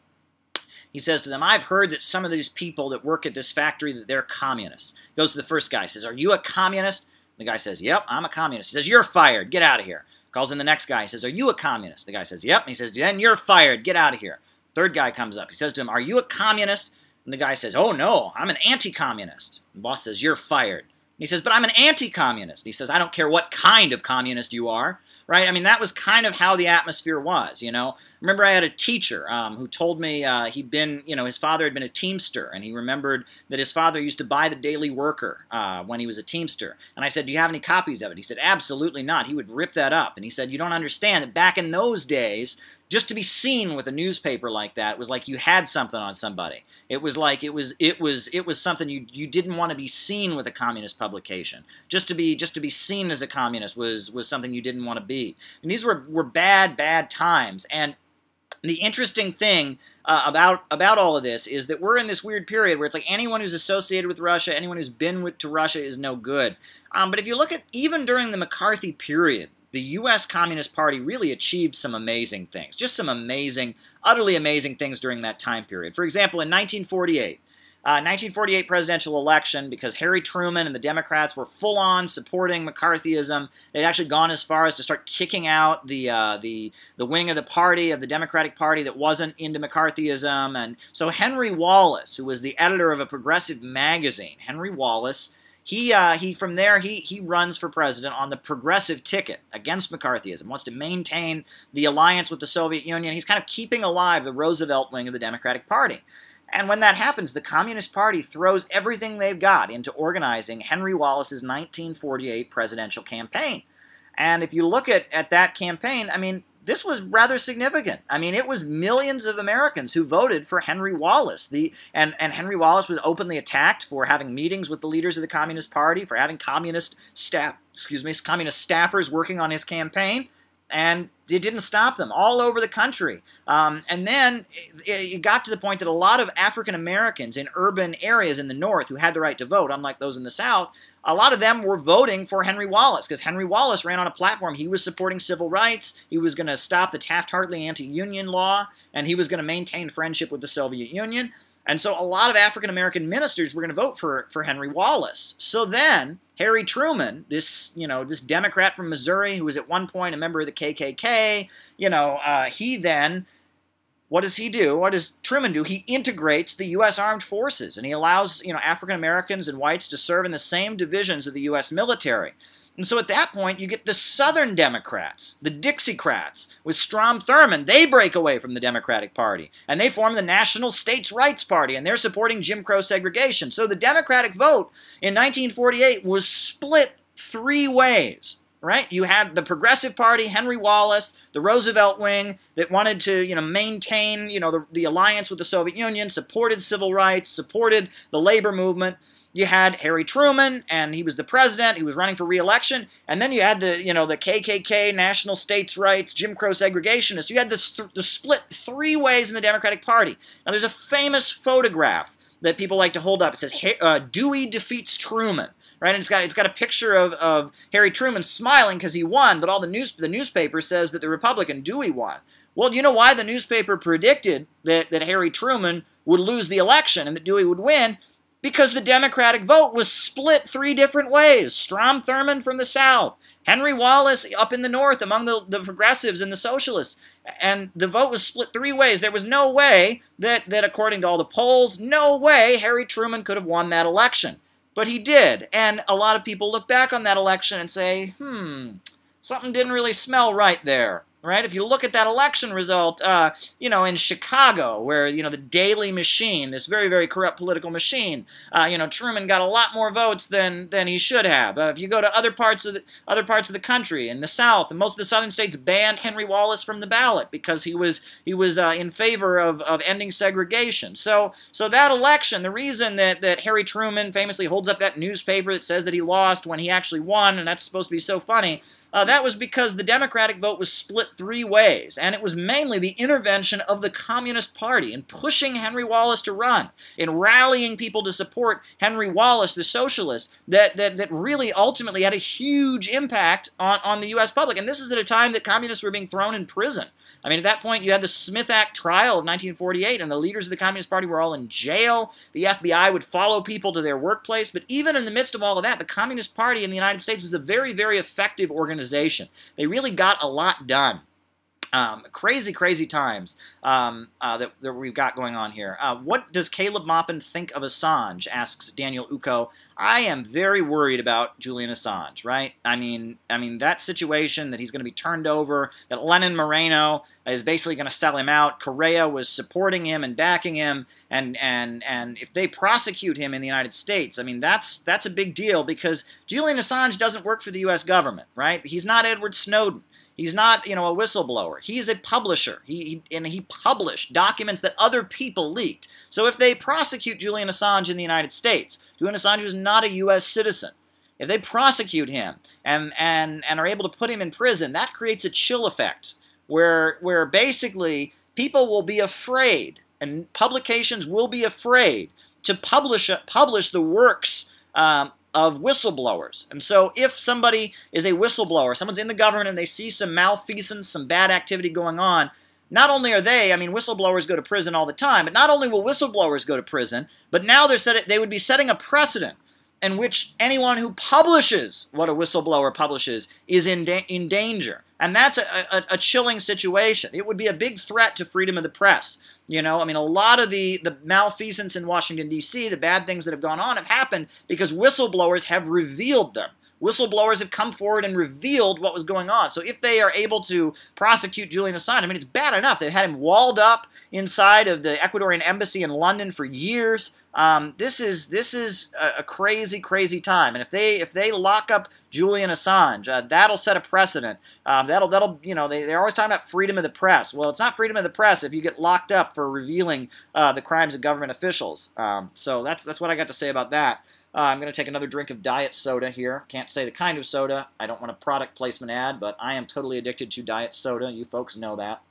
A: he says to them, I've heard that some of these people that work at this factory that they're communists. Goes to the first guy, says, Are you a communist? The guy says, Yep, I'm a communist. He says, You're fired. Get out of here. Calls in the next guy. He says, Are you a communist? The guy says, Yep. And he says, Then you're fired. Get out of here. Third guy comes up. He says to him, Are you a communist? And the guy says, Oh, no, I'm an anti communist. The boss says, You're fired. And He says, but I'm an anti-communist. He says, I don't care what kind of communist you are, right? I mean, that was kind of how the atmosphere was, you know. Remember, I had a teacher um, who told me uh, he'd been, you know, his father had been a teamster, and he remembered that his father used to buy the Daily Worker uh, when he was a teamster. And I said, do you have any copies of it? He said, absolutely not. He would rip that up. And he said, you don't understand that back in those days, just to be seen with a newspaper like that was like you had something on somebody. It was like it was it was it was something you you didn't want to be seen with a communist publication. Just to be just to be seen as a communist was was something you didn't want to be. And these were were bad bad times. And the interesting thing uh, about about all of this is that we're in this weird period where it's like anyone who's associated with Russia, anyone who's been with, to Russia is no good. Um, but if you look at even during the McCarthy period, the U.S. Communist Party really achieved some amazing things, just some amazing, utterly amazing things during that time period. For example, in 1948, uh, 1948 presidential election because Harry Truman and the Democrats were full on supporting McCarthyism. They'd actually gone as far as to start kicking out the uh, the the wing of the party of the Democratic Party that wasn't into McCarthyism. And so Henry Wallace, who was the editor of a progressive magazine, Henry Wallace he uh, he from there he he runs for president on the progressive ticket against McCarthyism. Wants to maintain the alliance with the Soviet Union. He's kind of keeping alive the Roosevelt wing of the Democratic Party. And when that happens, the Communist Party throws everything they've got into organizing Henry Wallace's 1948 presidential campaign. And if you look at, at that campaign, I mean, this was rather significant. I mean, it was millions of Americans who voted for Henry Wallace. The and and Henry Wallace was openly attacked for having meetings with the leaders of the Communist Party, for having communist staff, excuse me, communist staffers working on his campaign and it didn't stop them all over the country. Um, and then it, it, got to the point that a lot of African Americans in urban areas in the North who had the right to vote, unlike those in the South, a lot of them were voting for Henry Wallace because Henry Wallace ran on a platform. He was supporting civil rights. He was going to stop the Taft-Hartley anti-union law, and he was going to maintain friendship with the Soviet Union. And so a lot of African American ministers were going to vote for, for Henry Wallace. So then Harry Truman, this you know this Democrat from Missouri who was at one point a member of the KKK, you know, uh, he then what does he do? What does Truman do? He integrates the U.S. Armed Forces and he allows you know African Americans and whites to serve in the same divisions of the U.S. military. And so at that point, you get the Southern Democrats, the Dixiecrats, with Strom Thurmond. They break away from the Democratic Party, and they form the National States Rights Party, and they're supporting Jim Crow segregation. So the Democratic vote in 1948 was split three ways right? You had the Progressive Party, Henry Wallace, the Roosevelt wing that wanted to, you know, maintain, you know, the, the alliance with the Soviet Union, supported civil rights, supported the labor movement you had Harry Truman, and he was the president. He was running for re-election, and then you had the you know the KKK, national states' rights, Jim Crow segregationists. You had the, the split three ways in the Democratic Party. Now there's a famous photograph that people like to hold up. It says uh, Dewey defeats Truman. Right, and it's got it's got a picture of, of Harry Truman smiling because he won, but all the news the newspaper says that the Republican Dewey won. Well, you know why the newspaper predicted that, that Harry Truman would lose the election and that Dewey would win? Because the Democratic vote was split three different ways. Strom Thurmond from the South, Henry Wallace up in the North among the, the progressives and the socialists. And the vote was split three ways. There was no way that, that, according to all the polls, no way Harry Truman could have won that election. But he did. And a lot of people look back on that election and say, hmm, something didn't really smell right there. Right? If you look at that election result, uh, you know, in Chicago, where you know the Daley machine, this very very corrupt political machine, uh, you know, Truman got a lot more votes than than he should have. Uh, if you go to other parts of the other parts of the country, in the South, and most of the southern states banned Henry Wallace from the ballot because he was he was uh, in favor of, of ending segregation. So so that election, the reason that that Harry Truman famously holds up that newspaper that says that he lost when he actually won, and that's supposed to be so funny uh, that was because the Democratic vote was split three ways, and it was mainly the intervention of the Communist Party in pushing Henry Wallace to run, in rallying people to support Henry Wallace, the socialist, that, that, that really ultimately had a huge impact on, on the U.S. public. And this is at a time that communists were being thrown in prison. I mean, at that point, you had the Smith Act trial of 1948, and the leaders of the Communist Party were all in jail. The FBI would follow people to their workplace. But even in the midst of all of that, the Communist Party in the United States was a very, very effective organization. They really got a lot done. Um, crazy, crazy times um, uh, that, that, we've got going on here. Uh, what does Caleb Maupin think of Assange? Asks Daniel Uko. I am very worried about Julian Assange. Right? I mean, I mean that situation that he's going to be turned over. That Lenin Moreno is basically going to sell him out. Correa was supporting him and backing him, and and and if they prosecute him in the United States, I mean that's that's a big deal because Julian Assange doesn't work for the U.S. government. Right? He's not Edward Snowden. He's not, you know, a whistleblower. He's a publisher. He, he, and he published documents that other people leaked. So if they prosecute Julian Assange in the United States, Julian Assange is not a U.S. citizen. If they prosecute him and, and, and are able to put him in prison, that creates a chill effect where, where basically people will be afraid and publications will be afraid to publish, publish the works um, of whistleblowers. And so if somebody is a whistleblower, someone's in the government and they see some malfeasance, some bad activity going on, not only are they, I mean, whistleblowers go to prison all the time, but not only will whistleblowers go to prison, but now they're set, they would be setting a precedent in which anyone who publishes what a whistleblower publishes is in, da in danger. And that's a, a, a chilling situation. It would be a big threat to freedom of the press. You know, I mean, a lot of the, the malfeasance in Washington, D.C., the bad things that have gone on have happened because whistleblowers have revealed them. Whistleblowers have come forward and revealed what was going on. So if they are able to prosecute Julian Assange, I mean, it's bad enough. They've had him walled up inside of the Ecuadorian embassy in London for years. Um, this is this is a, a, crazy, crazy time. And if they if they lock up Julian Assange, uh, that'll set a precedent. Um, that'll that'll you know they they're always talking about freedom of the press. Well, it's not freedom of the press if you get locked up for revealing uh, the crimes of government officials. Um, so that's that's what I got to say about that. Uh, I'm going to take another drink of diet soda here. Can't say the kind of soda. I don't want a product placement ad, but I am totally addicted to diet soda. You folks know that.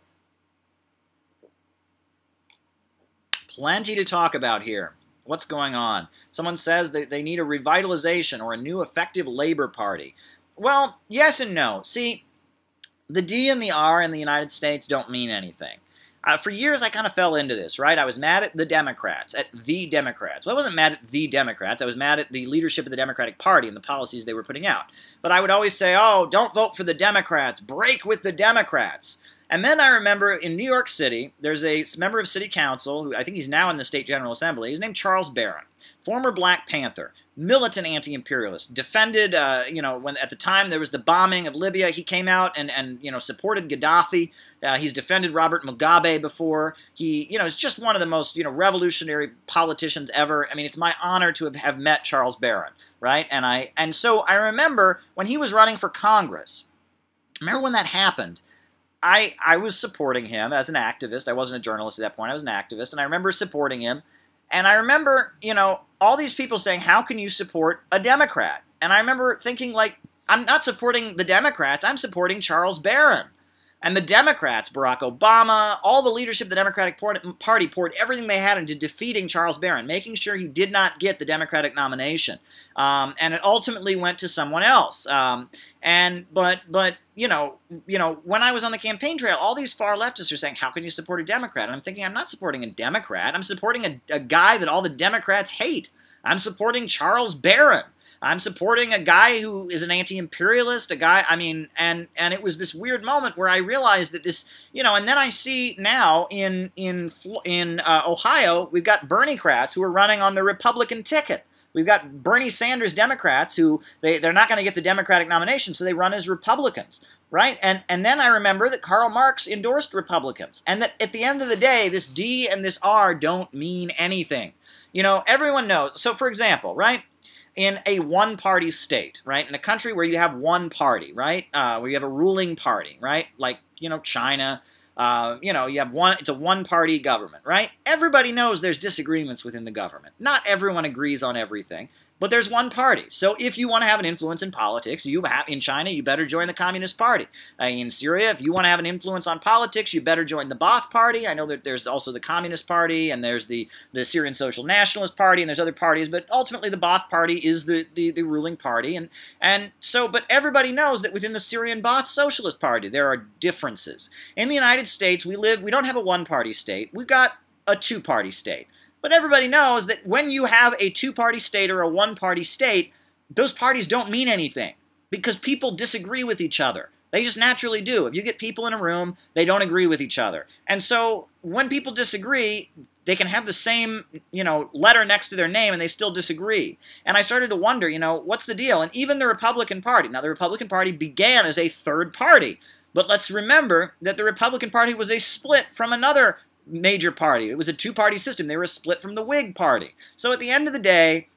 A: Plenty to talk about here. What's going on? Someone says that they need a revitalization or a new effective labor party. Well, yes and no. See, the D and the R in the United States don't mean anything. Uh, for years, I kind of fell into this, right? I was mad at the Democrats, at the Democrats. Well, I wasn't mad at the Democrats. I was mad at the leadership of the Democratic Party and the policies they were putting out. But I would always say, oh, don't vote for the Democrats. Break with the Democrats. And then I remember in New York City, there's a member of City Council, who I think he's now in the State General Assembly. He's named Charles Barron, former Black Panther, militant anti-imperialist, defended, uh, you know, when at the time there was the bombing of Libya, he came out and, and you know, supported Gaddafi. Uh, he's defended Robert Mugabe before. He, you know, is just one of the most, you know, revolutionary politicians ever. I mean, it's my honor to have, have met Charles Barron, right? And I, and so I remember when he was running for Congress, remember when that happened, I, I was supporting him as an activist. I wasn't a journalist at that point. I was an activist, and I remember supporting him. And I remember, you know, all these people saying, "How can you support a Democrat?" And I remember thinking, like, I'm not supporting the Democrats. I'm supporting Charles Barron. And the Democrats, Barack Obama, all the leadership of the Democratic Party poured everything they had into defeating Charles Barron, making sure he did not get the Democratic nomination. Um, and it ultimately went to someone else. Um, and but but you know you know when I was on the campaign trail, all these far leftists are saying, "How can you support a Democrat?" And I'm thinking, I'm not supporting a Democrat. I'm supporting a, a guy that all the Democrats hate. I'm supporting Charles Barron. I'm supporting a guy who is an anti-imperialist, a guy, I mean, and and it was this weird moment where I realized that this, you know, and then I see now in in in uh, Ohio, we've got Berniecrats who are running on the Republican ticket. We've got Bernie Sanders Democrats who they, they're not going to get the Democratic nomination, so they run as Republicans, right? And and then I remember that Karl Marx endorsed Republicans, and that at the end of the day, this D and this R don't mean anything. You know, everyone knows. So, for example, right? In a one-party state, right? In a country where you have one party, right? Uh, where you have a ruling party, right? Like you know China. Uh, you know, you have one. It's a one-party government, right? Everybody knows there's disagreements within the government. Not everyone agrees on everything, but there's one party. So if you want to have an influence in politics, you have in China, you better join the Communist Party. Uh, in Syria, if you want to have an influence on politics, you better join the Ba'ath Party. I know that there's also the Communist Party and there's the the Syrian Social Nationalist Party and there's other parties, but ultimately the Ba'ath Party is the, the, the ruling party. And and so, but everybody knows that within the Syrian Ba'ath Socialist Party there are differences. In the United States, we live we don't have a one-party state. We've got a two-party state. But everybody knows that when you have a two-party state or a one-party state, those parties don't mean anything because people disagree with each other. They just naturally do. If you get people in a room, they don't agree with each other. And so when people disagree, they can have the same, you know, letter next to their name and they still disagree. And I started to wonder, you know, what's the deal? And even the Republican Party. Now the Republican Party began as a third party. But let's remember that the Republican Party was a split from another major party. It was a two-party system. They were split from the Whig Party. So at the end of the day,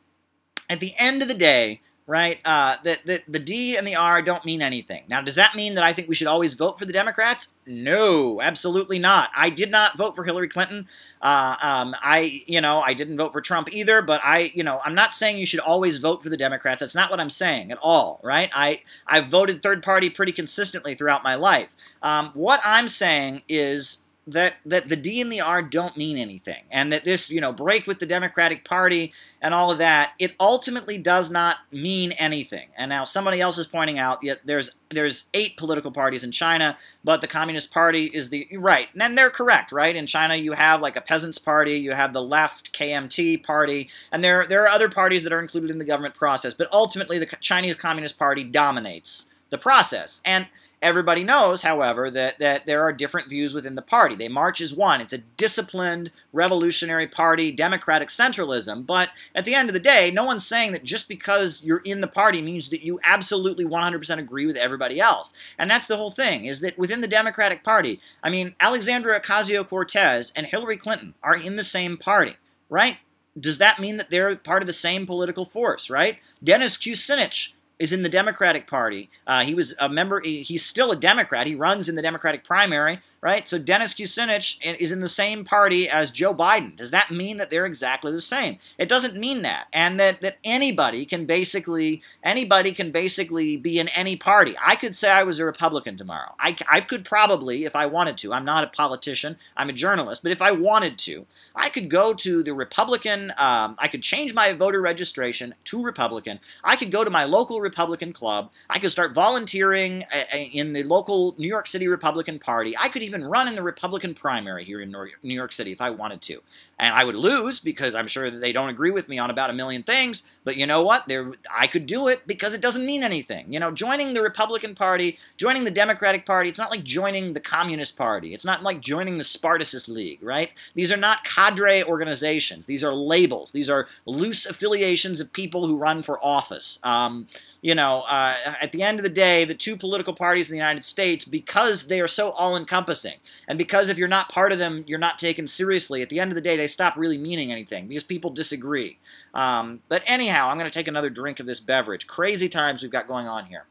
A: at the end of the day, right, uh, the, the, the D and the R don't mean anything. Now, does that mean that I think we should always vote for the Democrats? No, absolutely not. I did not vote for Hillary Clinton. Uh, um, I, you know, I didn't vote for Trump either, but I, you know, I'm not saying you should always vote for the Democrats. That's not what I'm saying at all, right? I, I've voted third party pretty consistently throughout my life. Um, what I'm saying is that that the D and the R don't mean anything, and that this you know break with the Democratic Party and all of that it ultimately does not mean anything. And now somebody else is pointing out yet there's there's eight political parties in China, but the Communist Party is the right, and they're correct, right? In China you have like a Peasants Party, you have the left KMT Party, and there there are other parties that are included in the government process, but ultimately the Chinese Communist Party dominates the process and Everybody knows, however, that, that there are different views within the party. They march as one. It's a disciplined, revolutionary party, democratic centralism. But at the end of the day, no one's saying that just because you're in the party means that you absolutely 100% agree with everybody else. And that's the whole thing, is that within the Democratic Party, I mean, Alexandria Ocasio-Cortez and Hillary Clinton are in the same party, right? Does that mean that they're part of the same political force, right? Dennis Kucinich is in the Democratic Party. Uh, he was a member. He, he's still a Democrat. He runs in the Democratic primary, right? So Dennis Kucinich is in the same party as Joe Biden. Does that mean that they're exactly the same? It doesn't mean that, and that that anybody can basically anybody can basically be in any party. I could say I was a Republican tomorrow. I, I could probably, if I wanted to. I'm not a politician. I'm a journalist, but if I wanted to, I could go to the Republican. Um, I could change my voter registration to Republican. I could go to my local Republican club. I could start volunteering uh, uh, in the local New York City Republican Party. I could even run in the Republican primary here in New York City if I wanted to. And I would lose because I'm sure that they don't agree with me on about a million things. But you know what? There, I could do it because it doesn't mean anything. You know, joining the Republican Party, joining the Democratic Party, it's not like joining the Communist Party. It's not like joining the Spartacist League, right? These are not cadre organizations. These are labels. These are loose affiliations of people who run for office. Um, you know, uh, at the end of the day, the two political parties in the United States, because they are so all-encompassing, and because if you're not part of them, you're not taken seriously, at the end of the day, they stop really meaning anything because people disagree. Um, but anyhow, I'm going to take another drink of this beverage. Crazy times we've got going on here.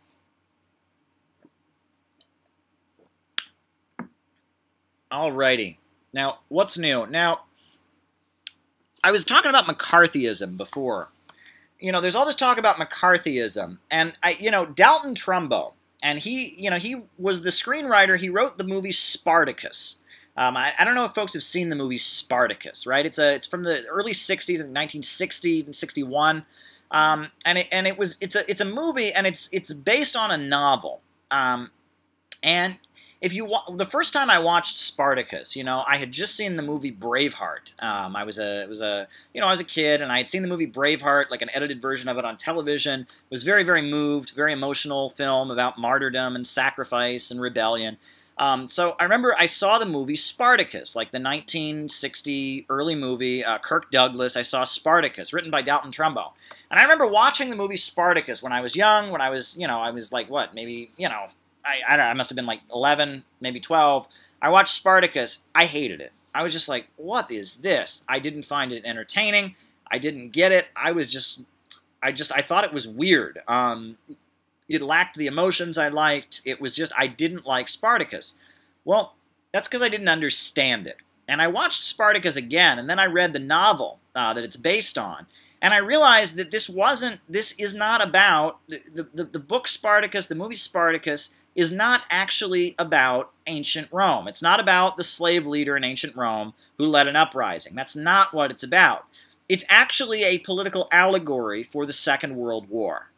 A: Alrighty. Now, what's new? Now, I was talking about McCarthyism before you know, there's all this talk about McCarthyism, and I, you know, Dalton Trumbo, and he, you know, he was the screenwriter. He wrote the movie Spartacus. Um, I, I, don't know if folks have seen the movie Spartacus, right? It's a, it's from the early '60s, 1960 and '61, um, and it, and it was, it's a, it's a movie, and it's, it's based on a novel, um, and if you the first time I watched Spartacus, you know, I had just seen the movie Braveheart. Um, I was a was a you know I was a kid and I had seen the movie Braveheart, like an edited version of it on television. It was very very moved, very emotional film about martyrdom and sacrifice and rebellion. Um, so I remember I saw the movie Spartacus, like the 1960 early movie, uh, Kirk Douglas. I saw Spartacus, written by Dalton Trumbo. And I remember watching the movie Spartacus when I was young, when I was, you know, I was like, what, maybe, you know, I, I, I must have been like 11, maybe 12. I watched Spartacus. I hated it. I was just like, what is this? I didn't find it entertaining. I didn't get it. I was just, I just, I thought it was weird. Um, it lacked the emotions I liked. It was just, I didn't like Spartacus. Well, that's because I didn't understand it. And I watched Spartacus again, and then I read the novel uh, that it's based on. And I realized that this wasn't, this is not about, the, the, the book Spartacus, the movie Spartacus, is not actually about ancient Rome. It's not about the slave leader in ancient Rome who led an uprising. That's not what it's about. It's actually a political allegory for the Second World War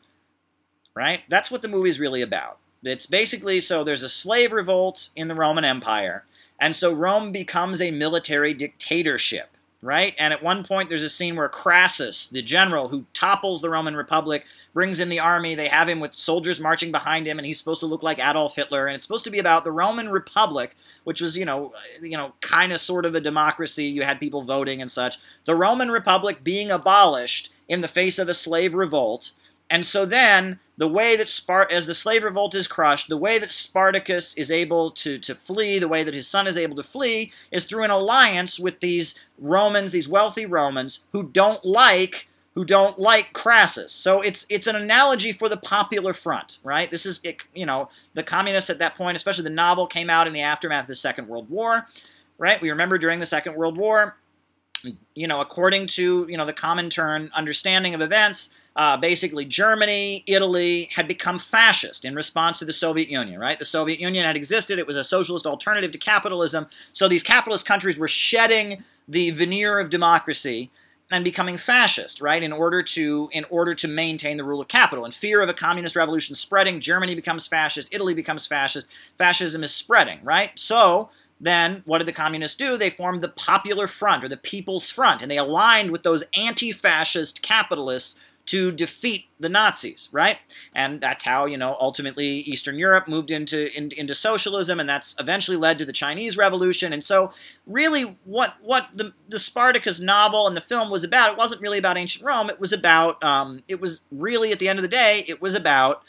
A: right? That's what the movie's really about. It's basically so there's a slave revolt in the Roman Empire, and so Rome becomes a military dictatorship, right? And at one point there's a scene where Crassus, the general who topples the Roman Republic, brings in the army. They have him with soldiers marching behind him, and he's supposed to look like Adolf Hitler. And it's supposed to be about the Roman Republic, which was, you know, you know, kind of sort of a democracy. You had people voting and such. The Roman Republic being abolished in the face of a slave revolt and so then, the way that Spart as the slave revolt is crushed, the way that Spartacus is able to, to flee, the way that his son is able to flee, is through an alliance with these Romans, these wealthy Romans, who don't like who don't like Crassus. So it's it's an analogy for the Popular Front, right? This is it, you know the communists at that point, especially the novel came out in the aftermath of the Second World War, right? We remember during the Second World War, you know, according to you know the Comintern understanding of events, uh, basically Germany, Italy had become fascist in response to the Soviet Union, right? The Soviet Union had existed. It was a socialist alternative to capitalism. So these capitalist countries were shedding the veneer of democracy and becoming fascist, right? In order to in order to maintain the rule of capital. In fear of a communist revolution spreading, Germany becomes fascist, Italy becomes fascist, fascism is spreading, right? So then what did the communists do? They formed the Popular Front or the People's Front, and they aligned with those anti-fascist capitalists to defeat the Nazis, right? And that's how, you know, ultimately Eastern Europe moved into, in, into socialism, and that's eventually led to the Chinese Revolution. And so, really, what what the, the Spartacus novel and the film was about, it wasn't really about ancient Rome. It was about, um, it was really, at the end of the day, it was about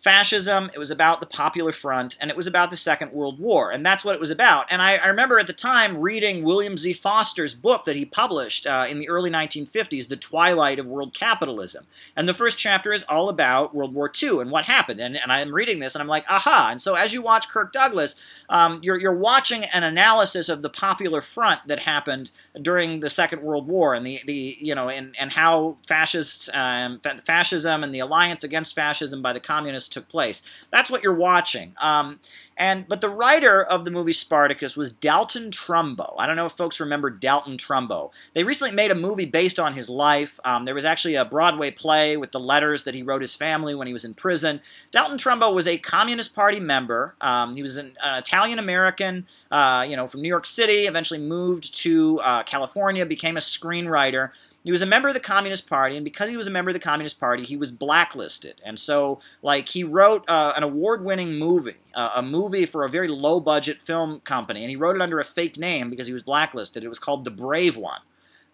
A: fascism, it was about the Popular Front, and it was about the Second World War. And that's what it was about. And I, I remember at the time reading William Z. Foster's book that he published uh, in the early 1950s, The Twilight of World Capitalism. And the first chapter is all about World War II and what happened. And, and I'm reading this and I'm like, aha. And so as you watch Kirk Douglas, um, you're, you're watching an analysis of the Popular Front that happened during the Second World War and the, the you know, and, and how fascists, um, fascism and the alliance against fascism by the communists took place. That's what you're watching. Um, and but the writer of the movie Spartacus was Dalton Trumbo. I don't know if folks remember Dalton Trumbo. They recently made a movie based on his life. Um, there was actually a Broadway play with the letters that he wrote his family when he was in prison. Dalton Trumbo was a Communist Party member. Um, he was an, an Italian American, uh, you know, from New York City. Eventually moved to uh, California, became a screenwriter. He was a member of the Communist Party, and because he was a member of the Communist Party, he was blacklisted. And so, like, he wrote uh, an award-winning movie, uh, a movie for a very low-budget film company, and he wrote it under a fake name because he was blacklisted. It was called The Brave One.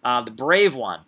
A: Uh, the Brave One.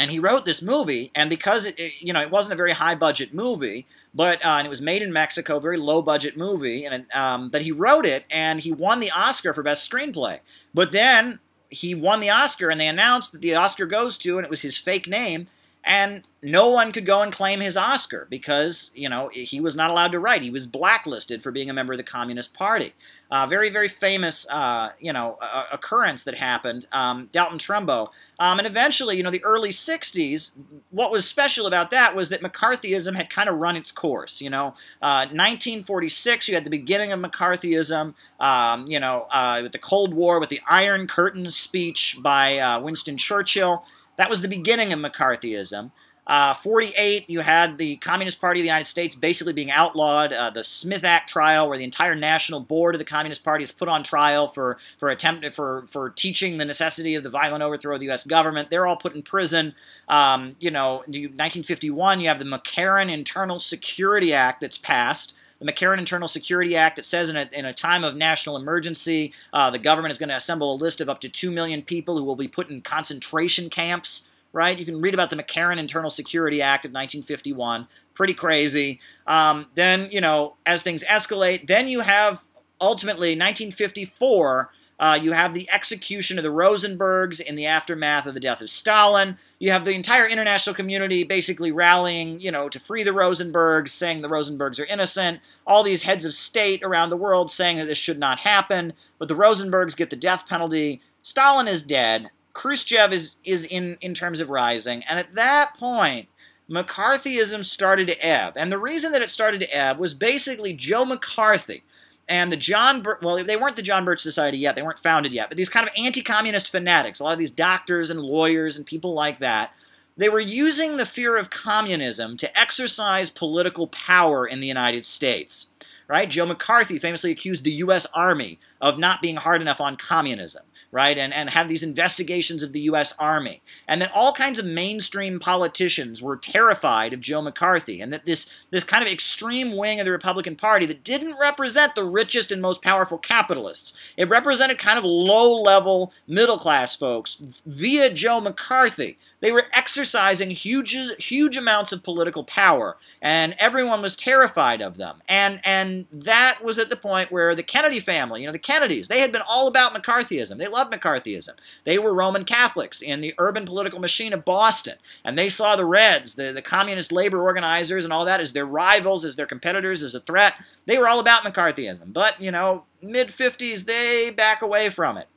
A: And he wrote this movie, and because it, you know, it wasn't a very high-budget movie, but uh, and it was made in Mexico, very low-budget movie, and um, but he wrote it, and he won the Oscar for best screenplay. But then he won the Oscar, and they announced that the Oscar goes to, and it was his fake name, and no one could go and claim his Oscar because, you know, he was not allowed to write. He was blacklisted for being a member of the Communist Party. Uh, very, very famous, uh, you know, occurrence that happened. Um, Dalton Trumbo. Um, and eventually, you know, the early 60s, what was special about that was that McCarthyism had kind of run its course, you know. Uh, 1946, you had the beginning of McCarthyism, um, you know, uh, with the Cold War, with the Iron Curtain speech by uh, Winston Churchill. That was the beginning of McCarthyism. Uh, 48, you had the Communist Party of the United States basically being outlawed. Uh, the Smith Act trial, where the entire national board of the Communist Party is put on trial for for attempt for for teaching the necessity of the violent overthrow of the U.S. government. They're all put in prison. Um, you know, 1951, you have the McCarran Internal Security Act that's passed. the McCarran Internal Security Act. It says in a, in a time of national emergency, uh, the government is going to assemble a list of up to 2 million people who will be put in concentration camps right? You can read about the McCarran Internal Security Act of 1951. Pretty crazy. Um, then, you know, as things escalate, then you have ultimately 1954 uh, you have the execution of the Rosenbergs in the aftermath of the death of Stalin. You have the entire international community basically rallying, you know, to free the Rosenbergs, saying the Rosenbergs are innocent. All these heads of state around the world saying that this should not happen. But the Rosenbergs get the death penalty. Stalin is dead. Khrushchev is is in in terms of rising, and at that point, McCarthyism started to ebb. And the reason that it started to ebb was basically Joe McCarthy and the John Birch, well, they weren't the John Birch Society yet, they weren't founded yet, but these kind of anti-communist fanatics, a lot of these doctors and lawyers and people like that, they were using the fear of communism to exercise political power in the United States. Right? Joe McCarthy famously accused the U.S. Army of not being hard enough on communism right? And, and have these investigations of the U.S. Army. And that all kinds of mainstream politicians were terrified of Joe McCarthy. And that this, this kind of extreme wing of the Republican Party that didn't represent the richest and most powerful capitalists, it represented kind of low level middle class folks via Joe McCarthy. They were exercising huge, huge amounts of political power, and everyone was terrified of them. And, and that was at the point where the Kennedy family, you know, the Kennedys, they had been all about McCarthyism. They loved McCarthyism. They were Roman Catholics in the urban political machine of Boston, and they saw the Reds, the, the communist labor organizers, and all that as their rivals, as their competitors, as a threat. They were all about McCarthyism. But, you know, mid 50s, they back away from it.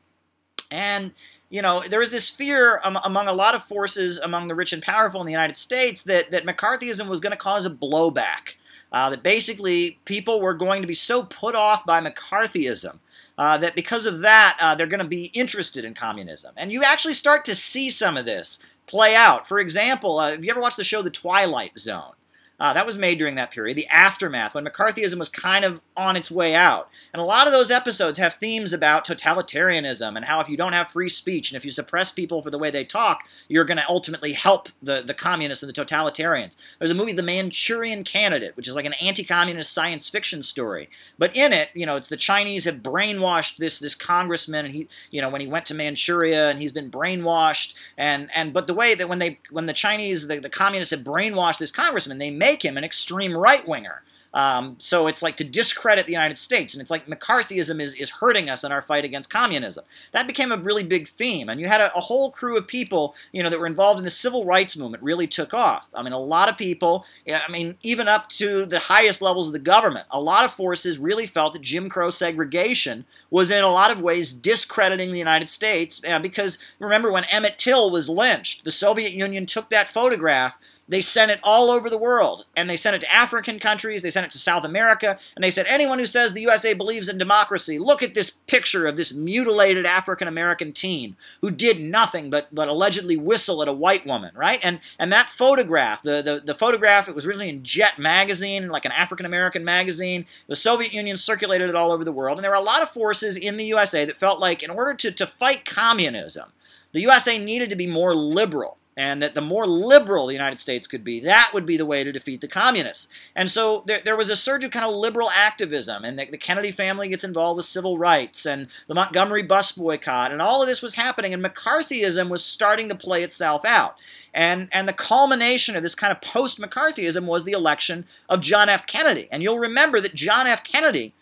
A: And you know, there was this fear um, among a lot of forces among the rich and powerful in the United States that, that McCarthyism was going to cause a blowback. Uh, that basically people were going to be so put off by McCarthyism uh, that because of that, uh, they're going to be interested in communism. And you actually start to see some of this play out. For example, uh, have you ever watched the show The Twilight Zone? Uh, that was made during that period, the aftermath, when McCarthyism was kind of on its way out. And a lot of those episodes have themes about totalitarianism and how if you don't have free speech and if you suppress people for the way they talk, you're going to ultimately help the, the communists and the totalitarians. There's a movie, The Manchurian Candidate, which is like an anti-communist science fiction story. But in it, you know, it's the Chinese have brainwashed this this congressman, and he, you know, when he went to Manchuria, and he's been brainwashed, and and but the way that when they when the Chinese the, the communists have brainwashed this congressman, they make him an extreme right winger. Um, so it's like to discredit the United States, and it's like McCarthyism is, is hurting us in our fight against communism. That became a really big theme, and you had a, a, whole crew of people, you know, that were involved in the civil rights movement really took off. I mean, a lot of people, I mean, even up to the highest levels of the government, a lot of forces really felt that Jim Crow segregation was in a lot of ways discrediting the United States, uh, because remember when Emmett Till was lynched, the Soviet Union took that photograph they sent it all over the world. And they sent it to African countries, they sent it to South America, and they said, anyone who says the USA believes in democracy, look at this picture of this mutilated African American teen who did nothing but, but allegedly whistle at a white woman, right? And and that photograph, the, the, the photograph, it was really in Jet magazine, like an African American magazine. The Soviet Union circulated it all over the world. And there were a lot of forces in the USA that felt like in order to, to fight communism, the USA needed to be more liberal and that the more liberal the United States could be, that would be the way to defeat the communists. And so there, there was a surge of kind of liberal activism, and the, the, Kennedy family gets involved with civil rights, and the Montgomery bus boycott, and all of this was happening, and McCarthyism was starting to play itself out. And, and the culmination of this kind of post-McCarthyism was the election of John F. Kennedy. And you'll remember that John F. Kennedy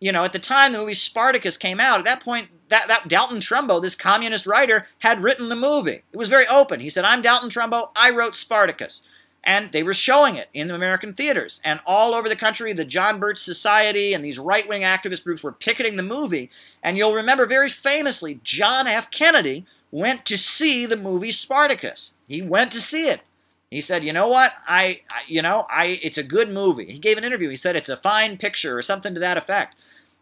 A: you know, at the time the movie Spartacus came out, at that point, that, that Dalton Trumbo, this communist writer, had written the movie. It was very open. He said, I'm Dalton Trumbo, I wrote Spartacus. And they were showing it in the American theaters. And all over the country, the John Birch Society and these right wing activist groups were picketing the movie. And you'll remember very famously, John F. Kennedy went to see the movie Spartacus. He went to see it. He said, "You know what? I, I, you know, I it's a good movie." He gave an interview. He said it's a fine picture or something to that effect.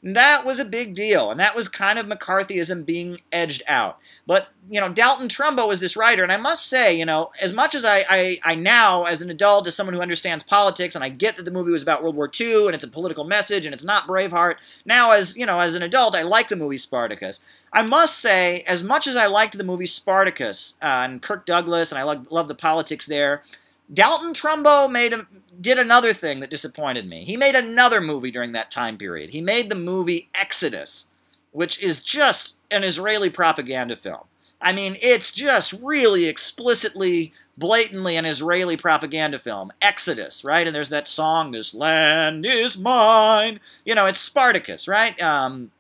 A: That was a big deal, and that was kind of McCarthyism being edged out. But, you know, Dalton Trumbo was this writer, and I must say, you know, as much as I, I, I now, as an adult, as someone who understands politics, and I get that the movie was about World War II, and it's a political message, and it's not Braveheart, now as, you know, as an adult, I like the movie Spartacus. I must say, as much as I liked the movie Spartacus, uh, and Kirk Douglas, and I love, love the politics there, Dalton Trumbo made a, did another thing that disappointed me. He made another movie during that time period. He made the movie Exodus, which is just an Israeli propaganda film. I mean, it's just really explicitly, blatantly an Israeli propaganda film. Exodus, right? And there's that song, This Land is Mine. You know, it's Spartacus, right? Um,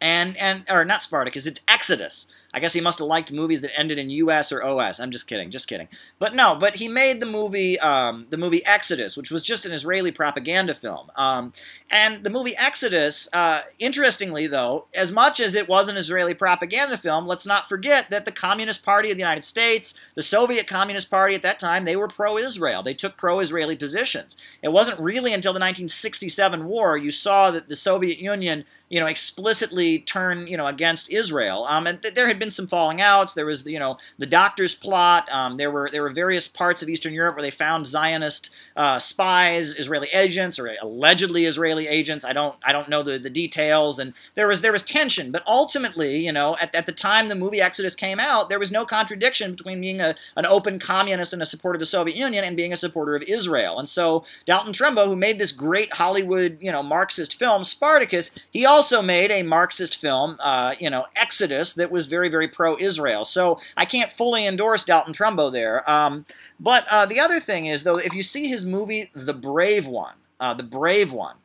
A: and, and, or not Spartacus, it's Exodus. I guess he must have liked movies that ended in U.S. or O.S. I'm just kidding, just kidding. But no, but he made the movie, um, the movie Exodus, which was just an Israeli propaganda film. Um, and the movie Exodus, uh, interestingly though, as much as it was an Israeli propaganda film, let's not forget that the Communist Party of the United States, the Soviet Communist Party at that time, they were pro-Israel. They took pro-Israeli positions. It wasn't really until the 1967 war you saw that the Soviet Union, you know, explicitly turn, you know, against Israel. Um, and th there had been some falling outs. There was, you know, the doctor's plot. Um, there were there were various parts of Eastern Europe where they found Zionist uh, spies, Israeli agents, or allegedly Israeli agents. I don't I don't know the, the details. And there was there was tension. But ultimately, you know, at, at the time the movie Exodus came out, there was no contradiction between being a, an open communist and a supporter of the Soviet Union and being a supporter of Israel. And so Dalton Trumbo, who made this great Hollywood, you know, Marxist film, Spartacus, he also made a Marxist film, uh, you know, Exodus, that was very, very pro-Israel. So I can't fully endorse Dalton Trumbo there. Um, but uh, the other thing is, though, if you see his movie, The Brave One, uh, The Brave One,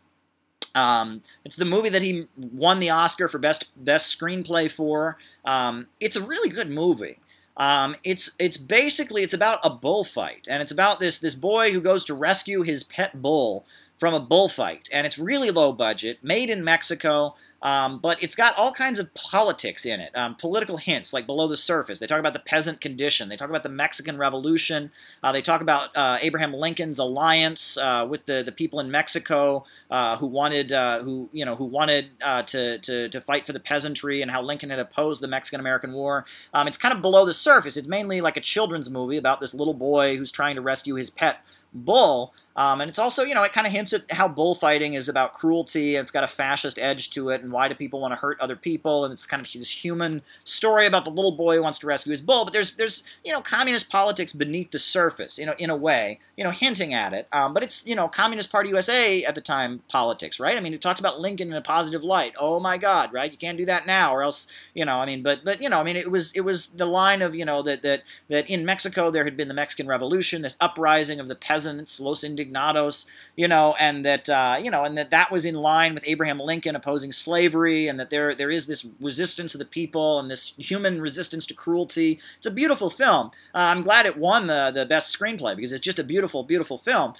A: um, it's the movie that he won the Oscar for best best screenplay for. Um, it's a really good movie. Um, it's it's basically it's about a bullfight, and it's about this this boy who goes to rescue his pet bull from a bullfight, and it's really low budget, made in Mexico. Um, but it's got all kinds of politics in it, um, political hints like below the surface. They talk about the peasant condition. They talk about the Mexican Revolution. Uh, they talk about uh, Abraham Lincoln's alliance uh, with the, the people in Mexico uh, who wanted uh, who you know who wanted uh, to, to to fight for the peasantry and how Lincoln had opposed the Mexican American War. Um, it's kind of below the surface. It's mainly like a children's movie about this little boy who's trying to rescue his pet bull. Um, and it's also, you know, it kind of hints at how bullfighting is about cruelty, it's got a fascist edge to it, and why do people want to hurt other people, and it's kind of this human story about the little boy who wants to rescue his bull, but there's, there's you know, communist politics beneath the surface, you know, in a way, you know, hinting at it, um, but it's, you know, Communist Party USA at the time politics, right? I mean, it talks about Lincoln in a positive light. Oh my God, right? You can't do that now, or else, you know, I mean, but, but, you know, I mean, it was, it was the line of, you know, that, that, that in Mexico there had been the Mexican Revolution, this uprising of the peasants Los Indignados, you know, and that uh, you know, and that that was in line with Abraham Lincoln opposing slavery, and that there there is this resistance of the people and this human resistance to cruelty. It's a beautiful film. Uh, I'm glad it won the the best screenplay because it's just a beautiful, beautiful film.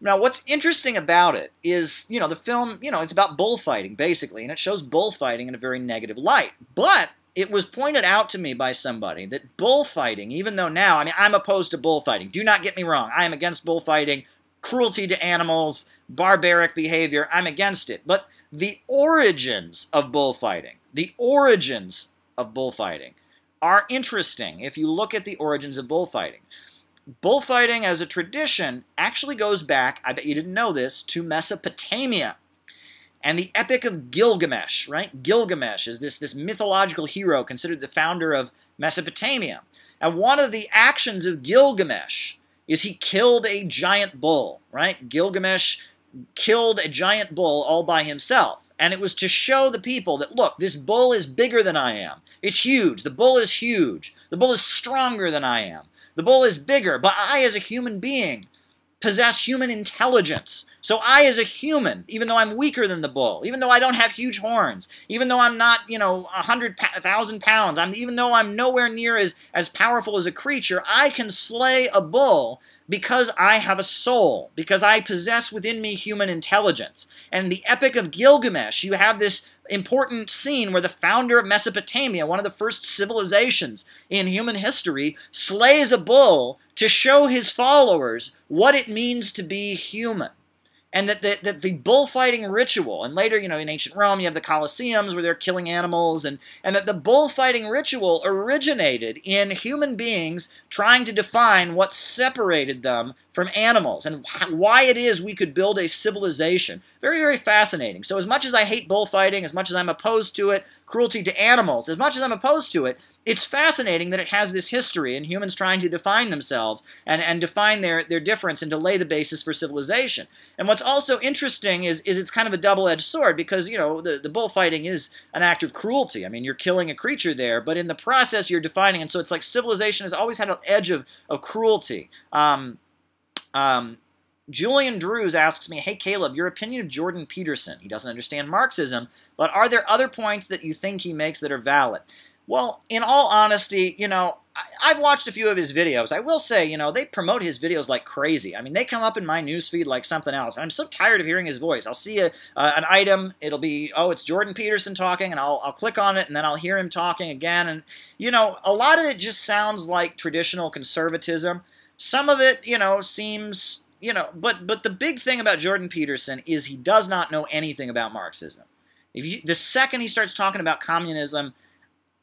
A: Now, what's interesting about it is, you know, the film, you know, it's about bullfighting, basically, and it shows bullfighting in a very negative light. But it was pointed out to me by somebody that bullfighting, even though now, I mean, I'm opposed to bullfighting. Do not get me wrong. I am against bullfighting, cruelty to animals, barbaric behavior. I'm against it. But the origins of bullfighting, the origins of bullfighting are interesting if you look at the origins of bullfighting. Bullfighting as a tradition actually goes back, I bet you didn't know this, to Mesopotamia and the Epic of Gilgamesh, right? Gilgamesh is this, this mythological hero considered the founder of Mesopotamia. And one of the actions of Gilgamesh is he killed a giant bull, right? Gilgamesh killed a giant bull all by himself. And it was to show the people that, look, this bull is bigger than I am. It's huge. The bull is huge. The bull is stronger than I am. The bull is bigger. But I, as a human being, possess human intelligence. So I, as a human, even though I'm weaker than the bull, even though I don't have huge horns, even though I'm not, you know, a hundred thousand pounds, I'm even though I'm nowhere near as as powerful as a creature, I can slay a bull because I have a soul, because I possess within me human intelligence. And in the Epic of Gilgamesh, you have this important scene where the founder of Mesopotamia, one of the first civilizations in human history, slays a bull to show his followers what it means to be human. and that the, that the bullfighting ritual, and later, you know, in ancient Rome, you have the Colosseums where they're killing animals, and, and that the bullfighting ritual originated in human beings trying to define what separated them from animals and why it is we could build a civilization. Very, very fascinating. So, as much as I hate bullfighting, as much as I'm opposed to it, cruelty to animals, as much as I'm opposed to it, it's fascinating that it has this history and humans trying to define themselves and, and define their, their difference and to lay the basis for civilization. And what's also interesting is, is it's kind of a double-edged sword because, you know, the, the bullfighting is an act of cruelty. I mean, you're killing a creature there, but in the process you're defining, and so it's like civilization has always had an edge of, of cruelty. Um, um, Julian Drews asks me, Hey Caleb, your opinion of Jordan Peterson. He doesn't understand Marxism, but are there other points that you think he makes that are valid? Well, in all honesty, you know, I, have watched a few of his videos. I will say, you know, they promote his videos like crazy. I mean, they come up in my newsfeed like something else. I'm so tired of hearing his voice. I'll see a, uh, an item, it'll be, oh, it's Jordan Peterson talking, and I'll, I'll click on it, and then I'll hear him talking again. And, you know, a lot of it just sounds like traditional conservatism. Some of it, you know, seems, you know, but but the big thing about Jordan Peterson is he does not know anything about Marxism. If you, the second he starts talking about communism,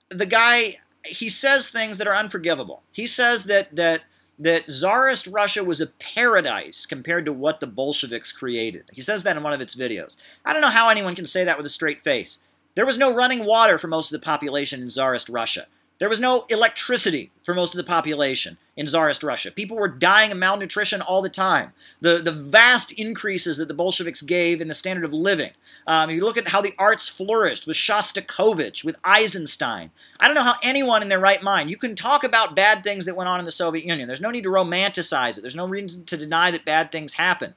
A: the guy he says things that are unforgivable. He says that that that Tsarist Russia was a paradise compared to what the Bolsheviks created. He says that in one of its videos. I don't know how anyone can say that with a straight face. There was no running water for most of the population in Tsarist Russia. There was no electricity for most of the population in Tsarist Russia. People were dying of malnutrition all the time. The, the vast increases that the Bolsheviks gave in the standard of living. Um, you look at how the arts flourished with Shostakovich, with Eisenstein. I don't know how anyone in their right mind, you can talk about bad things that went on in the Soviet Union. There's no need to romanticize it. There's no reason to deny that bad things happened.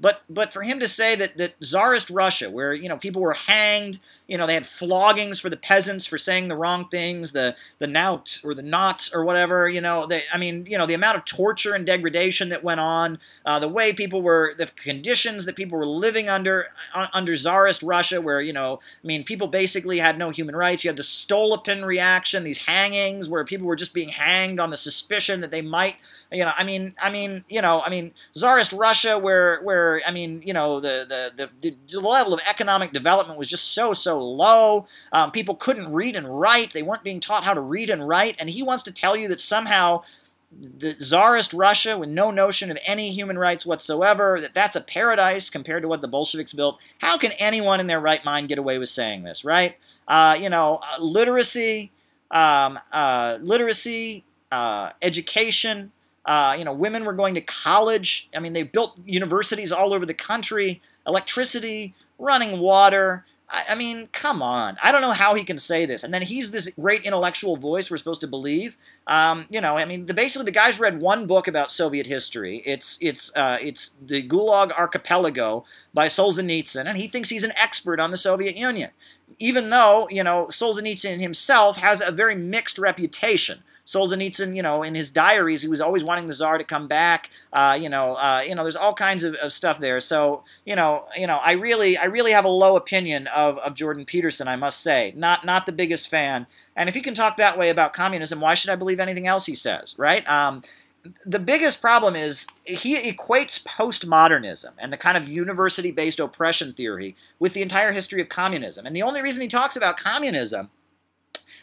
A: But but for him to say that that Tsarist Russia, where you know people were hanged, you know they had floggings for the peasants for saying the wrong things, the the knout or the not or whatever, you know, they, I mean, you know, the amount of torture and degradation that went on, uh, the way people were, the conditions that people were living under uh, under Tsarist Russia, where you know, I mean, people basically had no human rights. You had the Stolypin reaction, these hangings where people were just being hanged on the suspicion that they might, you know, I mean, I mean, you know, I mean, Tsarist Russia, where where I mean, you know, the, the, the, the level of economic development was just so, so low. Um, people couldn't read and write. They weren't being taught how to read and write. And he wants to tell you that somehow the czarist Russia, with no notion of any human rights whatsoever, that that's a paradise compared to what the Bolsheviks built. How can anyone in their right mind get away with saying this, right? Uh, you know, uh, literacy, um, uh, literacy, uh, education, uh, you know, women were going to college. I mean, they built universities all over the country, electricity, running water. I, I mean, come on. I don't know how he can say this. And then he's this great intellectual voice we're supposed to believe. Um, you know, I mean, the, basically the guy's read one book about Soviet history. It's it's uh, it's the Gulag Archipelago by Solzhenitsyn, and he thinks he's an expert on the Soviet Union, even though you know Solzhenitsyn himself has a very mixed reputation. Solzhenitsyn, you know, in his diaries, he was always wanting the Tsar to come back. Uh, you know, uh, you know, there's all kinds of, of, stuff there. So, you know, you know, I really, I really have a low opinion of, of Jordan Peterson. I must say, not not the biggest fan. And if he can talk that way about communism, why should I believe anything else he says, right? Um, the biggest problem is he equates postmodernism and the kind of university-based oppression theory with the entire history of communism. And the only reason he talks about communism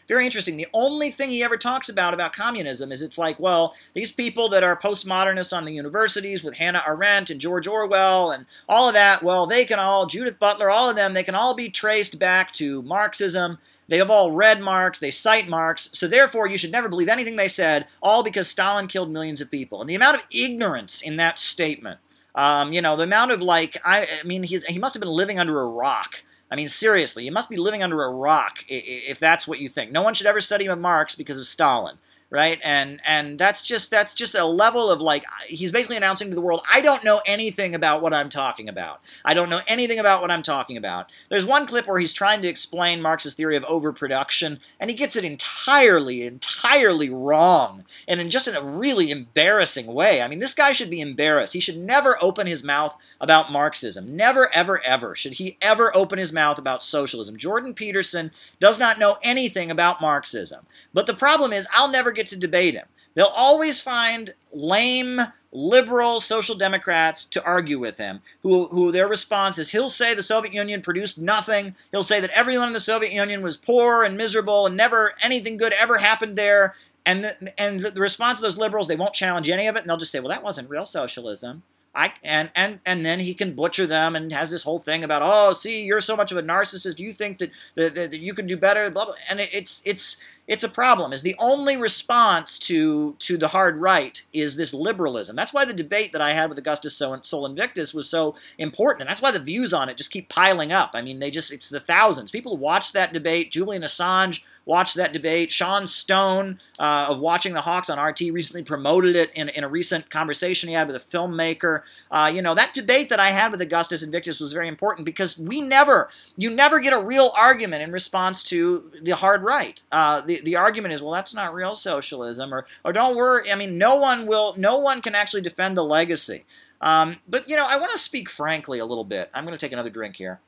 A: very interesting. The only thing he ever talks about about communism is it's like, well, these people that are postmodernists on the universities with Hannah Arendt and George Orwell and all of that, well, they can all, Judith Butler, all of them, they can all be traced back to Marxism. They have all read Marx, they cite Marx, so therefore you should never believe anything they said, all because Stalin killed millions of people. And the amount of ignorance in that statement, um, you know, the amount of like, I, I mean, he's, he must have been living under a rock I mean, seriously, you must be living under a rock if that's what you think. No one should ever study Marx because of Stalin right? And and that's just that's just a level of like he's basically announcing to the world, I don't know anything about what I'm talking about. I don't know anything about what I'm talking about. There's one clip where he's trying to explain Marx's theory of overproduction, and he gets it entirely, entirely wrong, and in just in a really embarrassing way. I mean, this guy should be embarrassed. He should never open his mouth about Marxism. Never, ever, ever should he ever open his mouth about socialism. Jordan Peterson does not know anything about Marxism. But the problem is, I'll never get to debate him. They'll always find lame liberal social democrats to argue with him, who, who their response is he'll say the Soviet Union produced nothing. He'll say that everyone in the Soviet Union was poor and miserable and never anything good ever happened there. And the, and the response of those liberals, they won't challenge any of it, and they'll just say, well, that wasn't real socialism. I and and and then he can butcher them and has this whole thing about oh see you're so much of a narcissist you think that that, that you can do better blah blah and it's it's it's a problem is the only response to to the hard right is this liberalism. That's why the debate that i had with augustus sol invictus was so important and that's why the views on it just keep piling up. I mean they just it's the thousands. People watch that debate. Julian assange watched that debate. Sean Stone uh, of Watching the Hawks on RT recently promoted it in, in a recent conversation he had with a filmmaker. Uh, you know, that debate that I had with Augustus Invictus was very important because we never, you never get a real argument in response to the hard right. Uh, the, the argument is, well, that's not real socialism, or, or don't worry. I mean, no one will, no one can actually defend the legacy. Um, but, you know, I want to speak frankly a little bit. I'm going to take another drink here.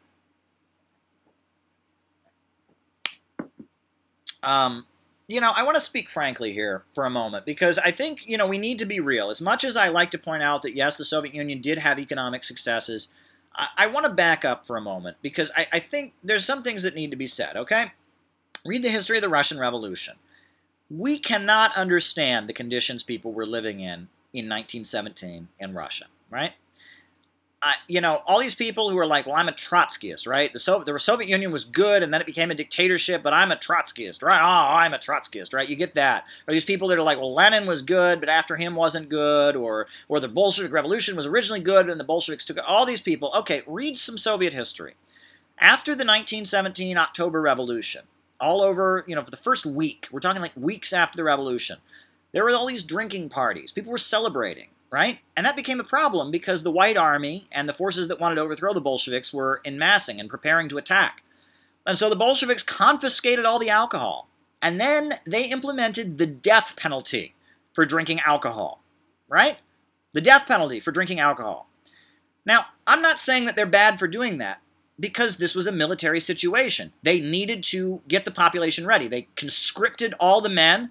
A: Um, you know, I want to speak frankly here for a moment because I think, you know, we need to be real. As much as I like to point out that, yes, the Soviet Union did have economic successes, I, I want to back up for a moment because I, I think there's some things that need to be said, okay? Read the history of the Russian Revolution. We cannot understand the conditions people were living in in 1917 in Russia, right? You know, all these people who are like, well, I'm a Trotskyist, right? The, so the Soviet Union was good and then it became a dictatorship, but I'm a Trotskyist, right? Oh, I'm a Trotskyist, right? You get that. Or these people that are like, well, Lenin was good, but after him wasn't good, or or the Bolshevik Revolution was originally good and the Bolsheviks took it. All these people, okay, read some Soviet history. After the 1917 October Revolution, all over, you know, for the first week, we're talking like weeks after the revolution, there were all these drinking parties. People were celebrating right? And that became a problem because the White Army and the forces that wanted to overthrow the Bolsheviks were en massing and preparing to attack. And so the Bolsheviks confiscated all the alcohol. And then they implemented the death penalty for drinking alcohol, right? The death penalty for drinking alcohol. Now, I'm not saying that they're bad for doing that because this was a military situation. They needed to get the population ready. They conscripted all the men,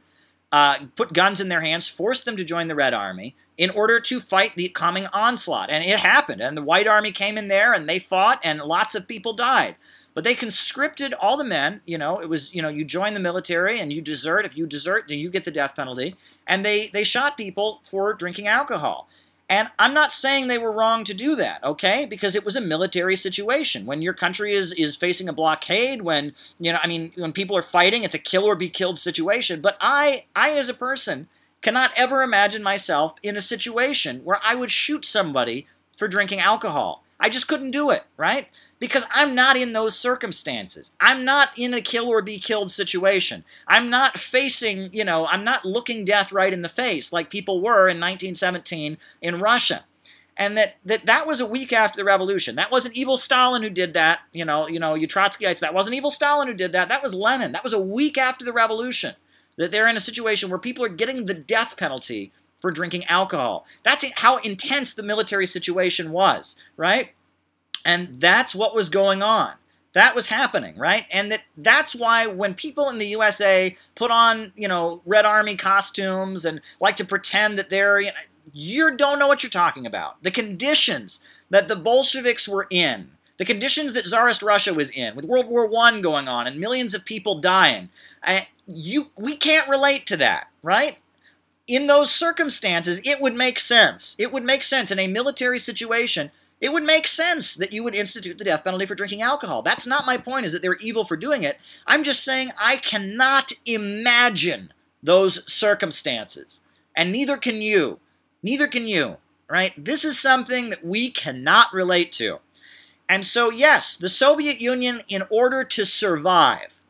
A: uh, put guns in their hands, forced them to join the Red Army, in order to fight the coming onslaught. And it happened. And the White Army came in there and they fought, and lots of people died. But they conscripted all the men. You know, it was, you know, you join the military and you desert. If you desert, you get the death penalty. And they, they shot people for drinking alcohol. And I'm not saying they were wrong to do that, okay? Because it was a military situation. When your country is is facing a blockade, when you know, I mean, when people are fighting, it's a kill or be killed situation. But I, I as a person, cannot ever imagine myself in a situation where I would shoot somebody for drinking alcohol. I just couldn't do it, right? Because I'm not in those circumstances. I'm not in a kill or be killed situation. I'm not facing, you know, I'm not looking death right in the face like people were in 1917 in Russia. And that, that that was a week after the revolution. That wasn't evil Stalin who did that, you know, you know, you Trotskyites. That wasn't evil Stalin who did that. That was Lenin. That was a week after the revolution that they're in a situation where people are getting the death penalty for drinking alcohol. That's how intense the military situation was, right? And that's what was going on. That was happening, right? And that that's why when people in the USA put on, you know, Red Army costumes and like to pretend that they're, you, know, you don't know what you're talking about. The conditions that the Bolsheviks were in, the conditions that Tsarist Russia was in, with World War I going on and millions of people dying, you we can't relate to that, right? In those circumstances, it would make sense. It would make sense in a military situation. It would make sense that you would institute the death penalty for drinking alcohol. That's not my point, is that they're evil for doing it. I'm just saying I cannot imagine those circumstances. And neither can you. Neither can you, right? This is something that we cannot relate to. And so, yes, the Soviet Union, in order to survive,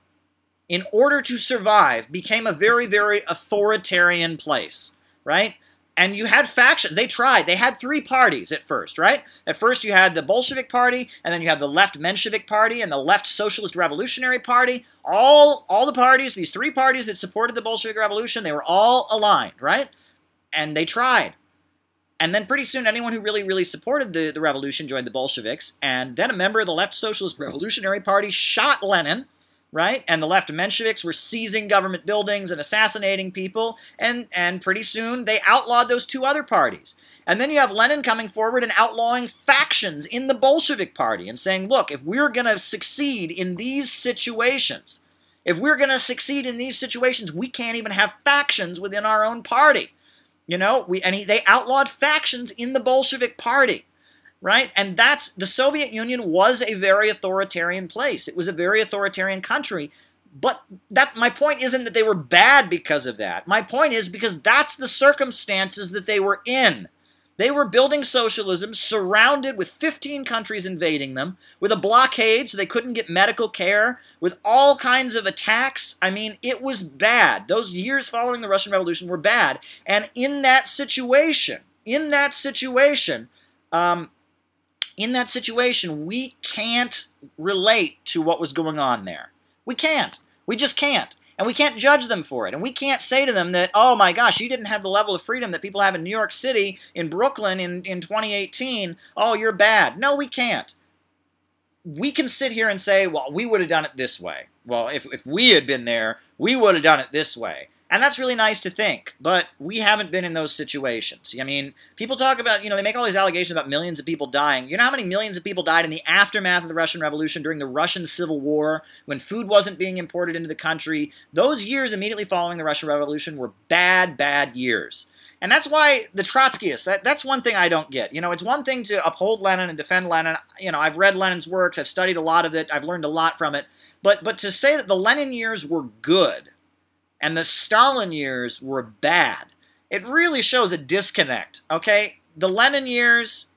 A: in order to survive, became a very, very authoritarian place, right? And you had factions. They tried. They had three parties at first, right? At first, you had the Bolshevik Party, and then you had the Left Menshevik Party and the Left Socialist Revolutionary Party. All, all the parties, these three parties that supported the Bolshevik Revolution, they were all aligned, right? And they tried. And then pretty soon, anyone who really, really supported the, the revolution joined the Bolsheviks. And then a member of the Left Socialist Revolutionary Party shot Lenin right? And the left Mensheviks were seizing government buildings and assassinating people, and, and pretty soon they outlawed those two other parties. And then you have Lenin coming forward and outlawing factions in the Bolshevik Party and saying, look, if we're going to succeed in these situations, if we're going to succeed in these situations, we can't even have factions within our own party. You know, we and he, they outlawed factions in the Bolshevik Party, right? And that's the Soviet Union was a very authoritarian place. It was a very authoritarian country. But that my point isn't that they were bad because of that. My point is because that's the circumstances that they were in. They were building socialism surrounded with 15 countries invading them, with a blockade so they couldn't get medical care, with all kinds of attacks. I mean, it was bad. Those years following the Russian Revolution were bad. And in that situation, in that situation, um, in that situation, we can't relate to what was going on there. We can't. We just can't. And we can't judge them for it. And we can't say to them that, oh my gosh, you didn't have the level of freedom that people have in New York City, in Brooklyn in, in 2018. Oh, you're bad. No, we can't. We can sit here and say, well, we would have done it this way. Well, if, if we had been there, we would have done it this way. And that's really nice to think, but we haven't been in those situations. I mean, people talk about, you know, they make all these allegations about millions of people dying. You know how many millions of people died in the aftermath of the Russian Revolution during the Russian Civil War when food wasn't being imported into the country? Those years immediately following the Russian Revolution were bad, bad years. And that's why the Trotskyists, that, that's one thing I don't get. You know, it's one thing to uphold Lenin and defend Lenin. You know, I've read Lenin's works, I've studied a lot of it, I've learned a lot from it. But, but to say that the Lenin years were good, and the Stalin years were bad. It really shows a disconnect, okay? The Lenin years,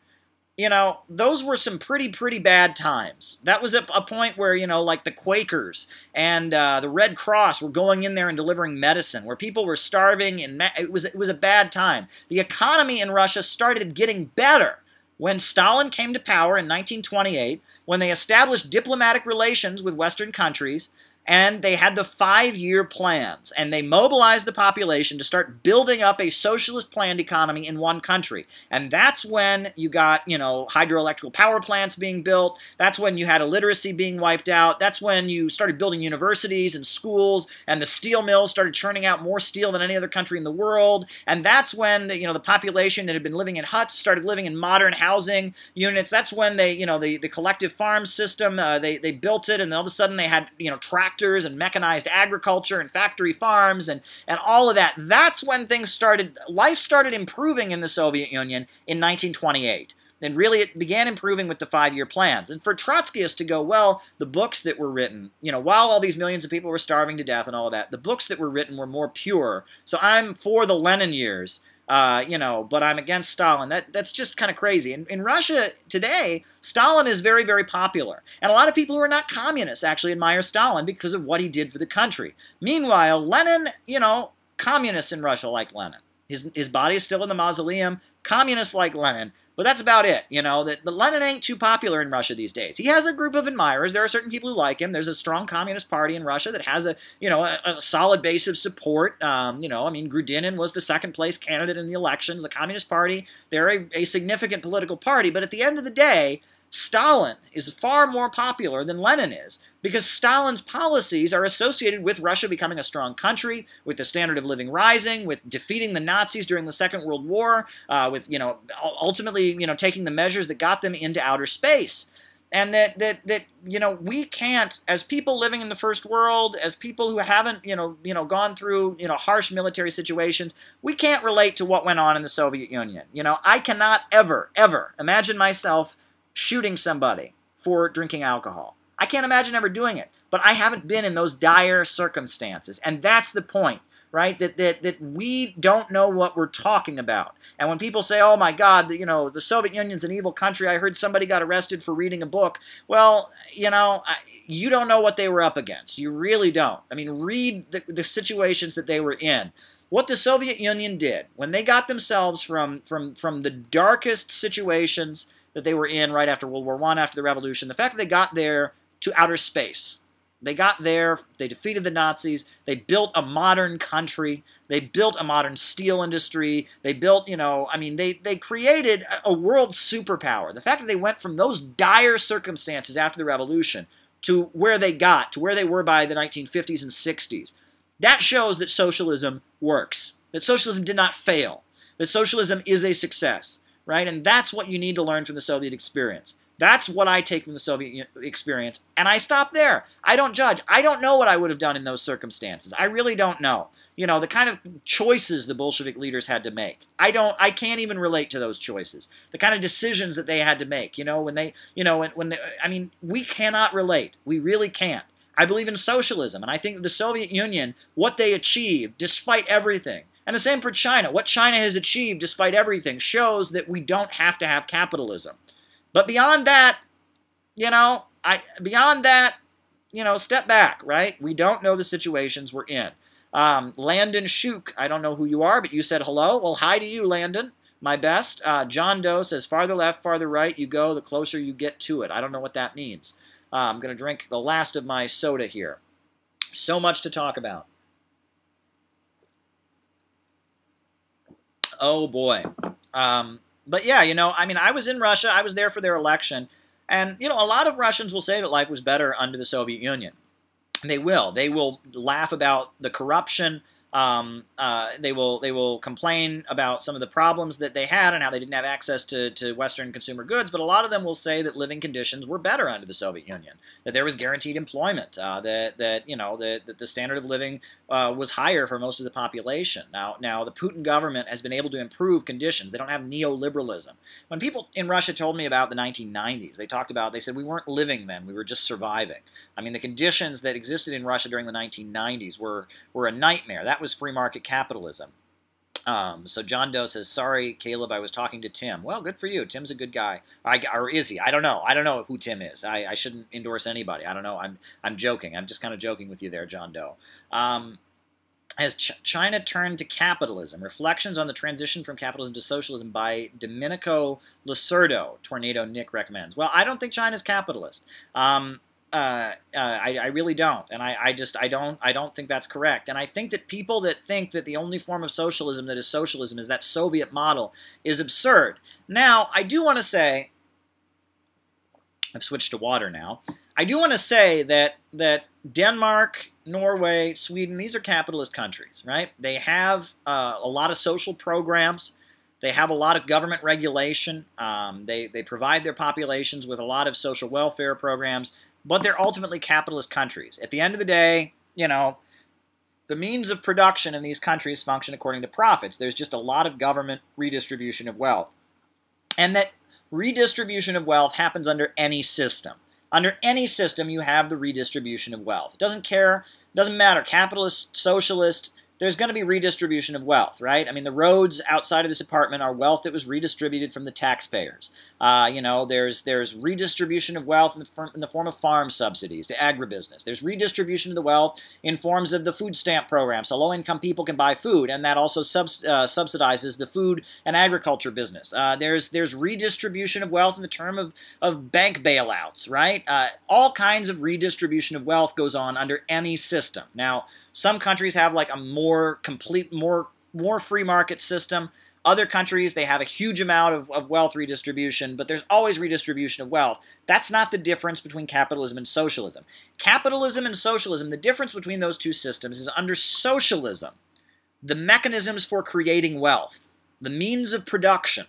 A: you know, those were some pretty, pretty bad times. That was a, a point where, you know, like the Quakers and uh, the Red Cross were going in there and delivering medicine, where people were starving, and it was, it was a bad time. The economy in Russia started getting better when Stalin came to power in 1928, when they established diplomatic relations with Western countries, and they had the five year plans and they mobilized the population to start building up a socialist planned economy in one country. And that's when you got you know hydroelectric power plants being built. That's when you had illiteracy being wiped out. That's when you started building universities and schools and the steel mills started churning out more steel than any other country in the world. And that's when the, you know the population that had been living in huts started living in modern housing units. That's when they you know the, the collective farm system uh, they, they built it and all of a sudden they had you know tractors tractors and mechanized agriculture and factory farms and, and all of that. That's when things started, life started improving in the Soviet Union in 1928. Then really it began improving with the five-year plans. And for Trotskyists to go, well, the books that were written, you know, while all these millions of people were starving to death and all that, the books that were written were more pure. So I'm for the Lenin years uh, you know, but I'm against Stalin. That that's just kind of crazy. In, in Russia today, Stalin is very very popular, and a lot of people who are not communists actually admire Stalin because of what he did for the country. Meanwhile, Lenin, you know, communists in Russia like Lenin. His his body is still in the mausoleum. Communists like Lenin. But that's about it. You know, that Lenin ain't too popular in Russia these days. He has a group of admirers. There are certain people who like him. There's a strong communist party in Russia that has a, you know, a, a solid base of support. Um, you know, I mean, Grudinin was the second place candidate in the elections. The Communist Party, they're a, a significant political party. But at the end of the day, Stalin is far more popular than Lenin is because Stalin's policies are associated with Russia becoming a strong country, with the standard of living rising, with defeating the Nazis during the Second World War, uh, with you know ultimately you know taking the measures that got them into outer space. And that, that that you know we can't, as people living in the first world, as people who haven't you know you know gone through you know harsh military situations, we can't relate to what went on in the Soviet Union. You know, I cannot ever ever imagine myself shooting somebody for drinking alcohol. I can't imagine ever doing it. But I haven't been in those dire circumstances. And that's the point, right? That, that, that we don't know what we're talking about. And when people say, oh my God, you know, the Soviet Union's an evil country, I heard somebody got arrested for reading a book. Well, you know, you don't know what they were up against. You really don't. I mean, read the, the situations that they were in what the Soviet Union did when they got themselves from from from the darkest situations that they were in right after World War One, after the revolution, the fact that they got there to outer space. They got there, they defeated the Nazis, they built a modern country, they built a modern steel industry, they built, you know, I mean, they, they created a world superpower. The fact that they went from those dire circumstances after the revolution to where they got, to where they were by the 1950s and 60s, that shows that socialism works, that socialism did not fail, that socialism is a success. right? And that's what you need to learn from the Soviet experience. That's what I take from the Soviet experience. And I stop there. I don't judge. I don't know what I would have done in those circumstances. I really don't know. You know, the kind of choices the Bolshevik leaders had to make. I don't I can't even relate to those choices. The kind of decisions that they had to make, you know, when they, you know, when, when they, I mean, we cannot relate. We really can't. I believe in socialism, and I think the Soviet Union, what they achieved, despite everything, and the same for China, what China has achieved despite everything, shows that we don't have to have capitalism. But beyond that, you know, I beyond that, you know, step back, right? We don't know the situations we're in. Um, Landon Shuk, I don't know who you are, but you said hello. Well, hi to you, Landon. My best. Uh, John Doe says, farther left, farther right you go, the closer you get to it. I don't know what that means. Uh, I'm going to drink the last of my soda here. So much to talk about. Oh, boy. Um, but yeah, you know, I mean, I was in Russia. I was there for their election. And, you know, a lot of Russians will say that life was better under the Soviet Union. They will. They will laugh about the corruption um, uh, they will they will complain about some of the problems that they had and how they didn't have access to, to Western consumer goods, but a lot of them will say that living conditions were better under the Soviet Union, that there was guaranteed employment, uh, that that you know that, that the standard of living uh, was higher for most of the population. Now now the Putin government has been able to improve conditions. They don't have neoliberalism. When people in Russia told me about the 1990s, they talked about they said we weren't living then, we were just surviving. I mean the conditions that existed in Russia during the 1990s were were a nightmare. That was free market capitalism. Um, so John Doe says, "Sorry, Caleb, I was talking to Tim." Well, good for you. Tim's a good guy, I, or is he? I don't know. I don't know who Tim is. I, I shouldn't endorse anybody. I don't know. I'm I'm joking. I'm just kind of joking with you there, John Doe. Um, as Ch China turned to capitalism, reflections on the transition from capitalism to socialism by Domenico Losurdo, Tornado Nick recommends. Well, I don't think China's capitalist. Um, uh, uh, I, I, really don't, and I, I, just I don't I don't think that's correct. And I think that people that think that the only form of socialism that is socialism is that Soviet model is absurd. Now I do want to say I've switched to water now. I do want to say that that Denmark, Norway, Sweden these are capitalist countries, right? They have uh, a lot of social programs. They have a lot of government regulation. Um, they, they provide their populations with a lot of social welfare programs but they're ultimately capitalist countries. At the end of the day, you know, the means of production in these countries function according to profits. There's just a lot of government redistribution of wealth. And that redistribution of wealth happens under any system. Under any system, you have the redistribution of wealth. It doesn't care, it doesn't matter, capitalist, socialist, there's going to be redistribution of wealth, right? I mean, the roads outside of this apartment are wealth that was redistributed from the taxpayers. Uh, you know, there's there's redistribution of wealth in the, in the, form of farm subsidies to agribusiness. There's redistribution of the wealth in forms of the food stamp program, so low-income people can buy food, and that also subs, uh, subsidizes the food and agriculture business. Uh, there's there's redistribution of wealth in the term of, of bank bailouts, right? Uh, all kinds of redistribution of wealth goes on under any system. Now, some countries have like a more complete, more more free market system. Other countries, they have a huge amount of, of wealth redistribution, but there's always redistribution of wealth. That's not the difference between capitalism and socialism. Capitalism and socialism, the difference between those two systems is under socialism, the mechanisms for creating wealth, the means of production,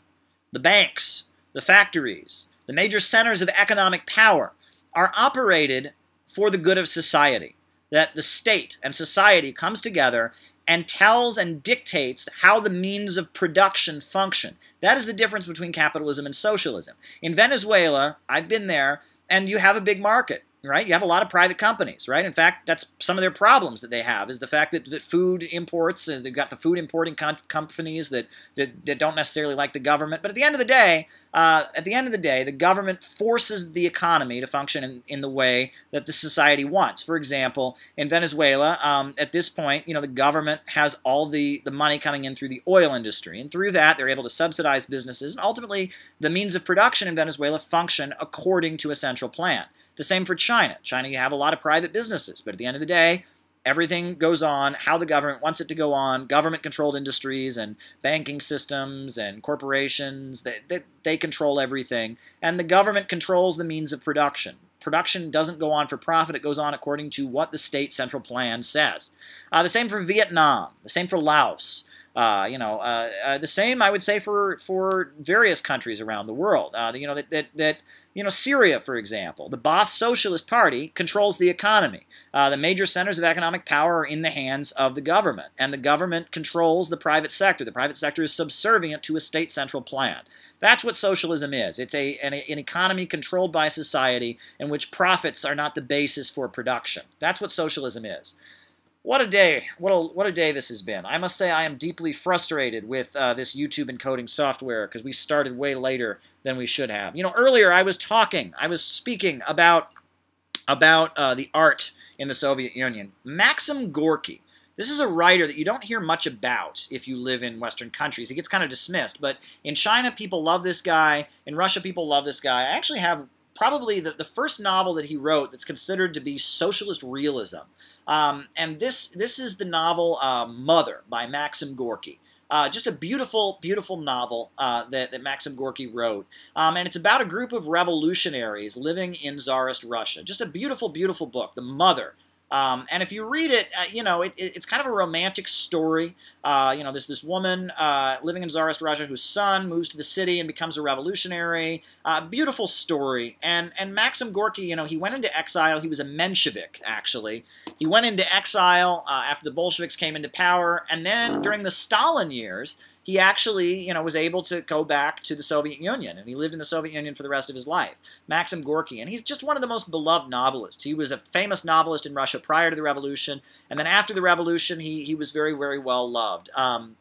A: the banks, the factories, the major centers of economic power are operated for the good of society that the state and society comes together and tells and dictates how the means of production function. That is the difference between capitalism and socialism. In Venezuela, I've been there, and you have a big market right? You have a lot of private companies, right? In fact, that's some of their problems that they have is the fact that, that food imports, and they've got the food importing companies that, that, that, don't necessarily like the government. But at the end of the day, uh, at the end of the day, the government forces the economy to function in, in the way that the society wants. For example, in Venezuela, um, at this point, you know, the government has all the, the money coming in through the oil industry. And through that, they're able to subsidize businesses. And ultimately, the means of production in Venezuela function according to a central plan. The same for China. China, you have a lot of private businesses, but at the end of the day, everything goes on how the government wants it to go on. Government controlled industries and banking systems and corporations, they, they, they control everything. And the government controls the means of production. Production doesn't go on for profit, it goes on according to what the state central plan says. Uh, the same for Vietnam, the same for Laos. Uh, you know, uh, uh, the same I would say for for various countries around the world. Uh, you know that, that that you know Syria, for example, the Ba'ath Socialist Party controls the economy. Uh, the major centers of economic power are in the hands of the government, and the government controls the private sector. The private sector is subservient to a state central plan. That's what socialism is. It's a an, an economy controlled by society in which profits are not the basis for production. That's what socialism is. What a day! What a what a day this has been. I must say I am deeply frustrated with uh, this YouTube encoding software because we started way later than we should have. You know, earlier I was talking, I was speaking about about uh, the art in the Soviet Union. Maxim Gorky. This is a writer that you don't hear much about if you live in Western countries. He gets kind of dismissed, but in China people love this guy. In Russia people love this guy. I actually have probably the, the first novel that he wrote that's considered to be socialist realism. Um, and this this is the novel uh, Mother by Maxim Gorky. Uh, just a beautiful, beautiful novel uh, that, that Maxim Gorky wrote. Um, and it's about a group of revolutionaries living in Tsarist Russia. Just a beautiful, beautiful book, The Mother um, and if you read it, uh, you know, it, it, it's kind of a romantic story. Uh, you know, there's this woman uh, living in Tsarist Russia whose son moves to the city and becomes a revolutionary. Uh, beautiful story. And, and Maxim Gorky, you know, he went into exile. He was a Menshevik, actually. He went into exile uh, after the Bolsheviks came into power. And then during the Stalin years, he actually, you know, was able to go back to the Soviet Union, and he lived in the Soviet Union for the rest of his life. Maxim Gorky, and he's just one of the most beloved novelists. He was a famous novelist in Russia prior to the revolution, and then after the revolution, he, he was very, very well loved. Um,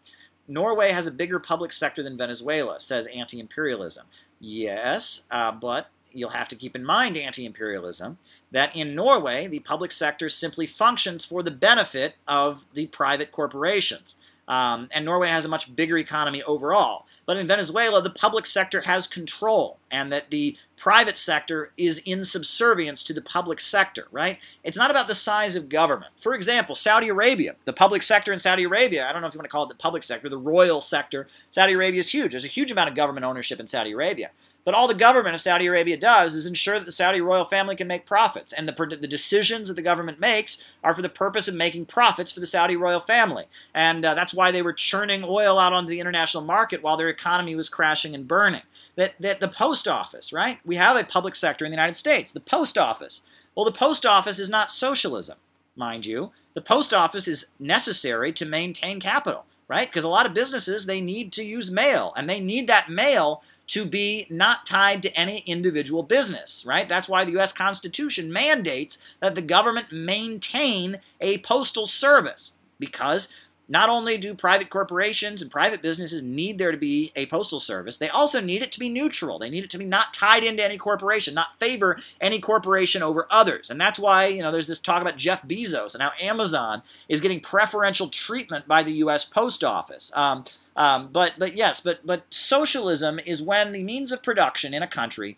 A: Norway has a bigger public sector than Venezuela, says anti-imperialism. Yes, uh, but you'll have to keep in mind, anti-imperialism, that in Norway, the public sector simply functions for the benefit of the private corporations. Um, and Norway has a much bigger economy overall. But in Venezuela, the public sector has control, and that the private sector is in subservience to the public sector, right? It's not about the size of government. For example, Saudi Arabia, the public sector in Saudi Arabia, I don't know if you want to call it the public sector, the royal sector, Saudi Arabia is huge. There's a huge amount of government ownership in Saudi Arabia. But all the government of Saudi Arabia does is ensure that the Saudi royal family can make profits. And the, the decisions that the government makes are for the purpose of making profits for the Saudi royal family. And uh, that's why they were churning oil out onto the international market while their economy was crashing and burning. That, that the post office, right? We have a public sector in the United States, the post office. Well, the post office is not socialism, mind you. The post office is necessary to maintain capital right? Because a lot of businesses, they need to use mail, and they need that mail to be not tied to any individual business, right? That's why the U.S. Constitution mandates that the government maintain a postal service, because not only do private corporations and private businesses need there to be a postal service, they also need it to be neutral. They need it to be not tied into any corporation, not favor any corporation over others. And that's why, you know, there's this talk about Jeff Bezos and how Amazon is getting preferential treatment by the U.S. Post Office. Um, um, but, but yes, but, but socialism is when the means of production in a country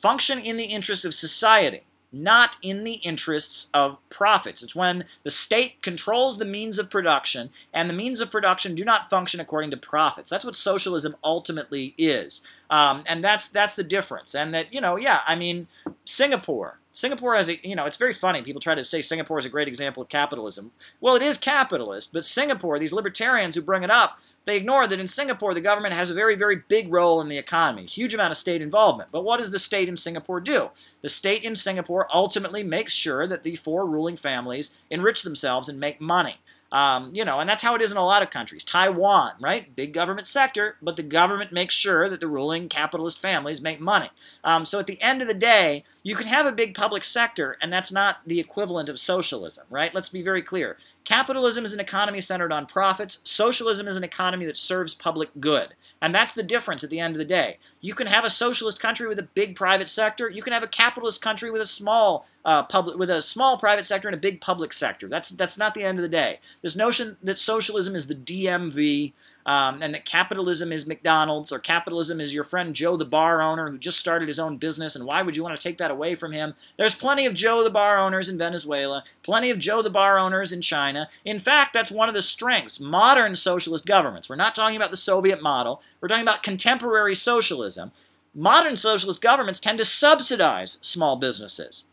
A: function in the interests of society not in the interests of profits. It's when the state controls the means of production and the means of production do not function according to profits. That's what socialism ultimately is. Um, and that's that's the difference. And that, you know, yeah, I mean, Singapore. Singapore has a, you know, it's very funny. People try to say Singapore is a great example of capitalism. Well, it is capitalist, but Singapore, these libertarians who bring it up, they ignore that in Singapore, the government has a very, very big role in the economy, huge amount of state involvement. But what does the state in Singapore do? The state in Singapore ultimately makes sure that the four ruling families enrich themselves and make money. Um, you know, and that's how it is in a lot of countries. Taiwan, right? Big government sector, but the government makes sure that the ruling capitalist families make money. Um, so at the end of the day, you can have a big public sector, and that's not the equivalent of socialism, right? Let's be very clear. Capitalism is an economy centered on profits. Socialism is an economy that serves public good. And that's the difference at the end of the day. You can have a socialist country with a big private sector. You can have a capitalist country with a small uh, public, with a small private sector and a big public sector. That's that's not the end of the day. This notion that socialism is the DMV um, and that capitalism is McDonald's or capitalism is your friend Joe the bar owner who just started his own business and why would you want to take that away from him? There's plenty of Joe the bar owners in Venezuela, plenty of Joe the bar owners in China. In fact, that's one of the strengths. Modern socialist governments. We're not talking about the Soviet model. We're talking about contemporary socialism. Modern socialist governments tend to subsidize small businesses.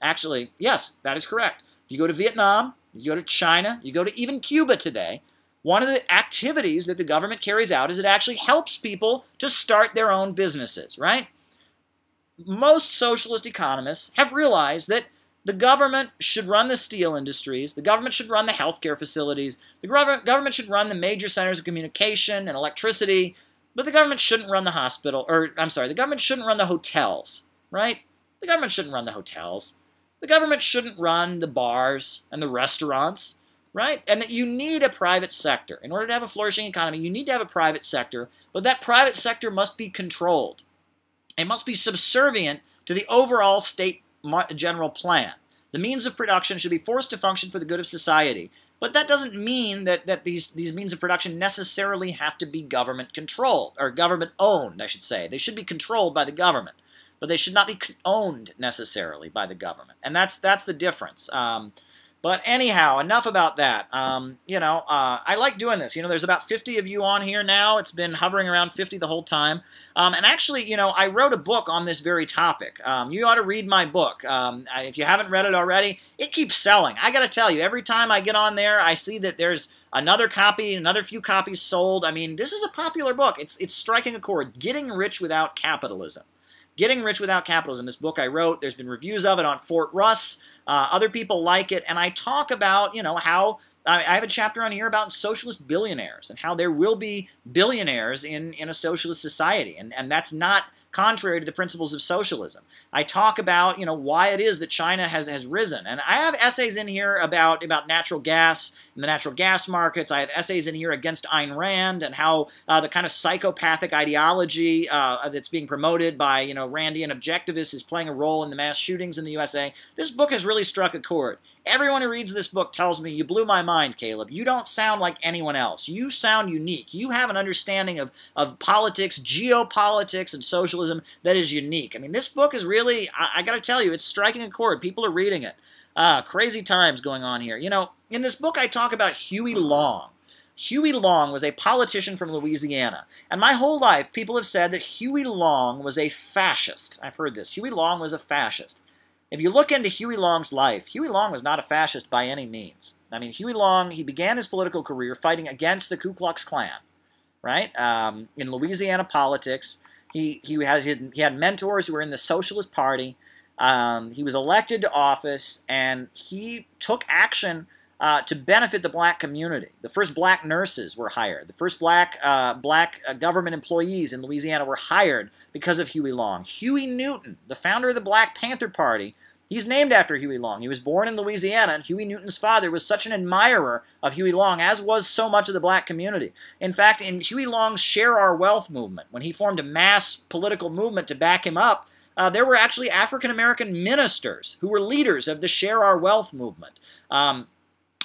A: Actually, yes, that is correct. If you go to Vietnam, you go to China, you go to even Cuba today, one of the activities that the government carries out is it actually helps people to start their own businesses, right? Most socialist economists have realized that the government should run the steel industries, the government should run the healthcare facilities, the government should run the major centers of communication and electricity, but the government shouldn't run the hospital, or I'm sorry, the government shouldn't run the hotels, right? The government shouldn't run the hotels. The government shouldn't run the bars and the restaurants right? And that you need a private sector. In order to have a flourishing economy, you need to have a private sector, but that private sector must be controlled. It must be subservient to the overall state general plan. The means of production should be forced to function for the good of society. But that doesn't mean that, that these, these means of production necessarily have to be government controlled, or government owned, I should say. They should be controlled by the government, but they should not be owned necessarily by the government. And that's, that's the difference. Um, but anyhow, enough about that. Um, you know, uh, I like doing this. You know, there's about 50 of you on here now. It's been hovering around 50 the whole time. Um, and actually, you know, I wrote a book on this very topic. Um, you ought to read my book. Um, if you haven't read it already, it keeps selling. I got to tell you, every time I get on there, I see that there's another copy, another few copies sold. I mean, this is a popular book. It's it's striking a chord. Getting rich without capitalism. Getting Rich Without Capitalism, this book I wrote. There's been reviews of it on Fort Russ. Uh, other people like it, and I talk about, you know, how I have a chapter on here about socialist billionaires and how there will be billionaires in, in a socialist society, and, and that's not contrary to the principles of socialism. I talk about, you know, why it is that China has, has risen. And I have essays in here about, about natural gas and the natural gas markets. I have essays in here against Ayn Rand and how uh, the kind of psychopathic ideology uh, that's being promoted by, you know, Randian objectivists is playing a role in the mass shootings in the USA. This book has really struck a chord. Everyone who reads this book tells me, you blew my mind, Caleb. You don't sound like anyone else. You sound unique. You have an understanding of, of politics, geopolitics, and socialism that is unique. I mean, this book is really, I, I got to tell you, it's striking a chord. People are reading it. Ah, crazy times going on here. You know, in this book I talk about Huey Long. Huey Long was a politician from Louisiana. And my whole life, people have said that Huey Long was a fascist. I've heard this. Huey Long was a fascist. If you look into Huey Long's life, Huey Long was not a fascist by any means. I mean, Huey Long, he began his political career fighting against the Ku Klux Klan, right? Um, in Louisiana politics, he, he, has, he had mentors who were in the Socialist Party. Um, he was elected to office, and he took action uh, to benefit the black community. The first black nurses were hired. The first black uh, black uh, government employees in Louisiana were hired because of Huey Long. Huey Newton, the founder of the Black Panther Party, he's named after Huey Long. He was born in Louisiana, and Huey Newton's father was such an admirer of Huey Long, as was so much of the black community. In fact, in Huey Long's Share Our Wealth movement, when he formed a mass political movement to back him up, uh, there were actually African American ministers who were leaders of the Share Our Wealth movement. Um,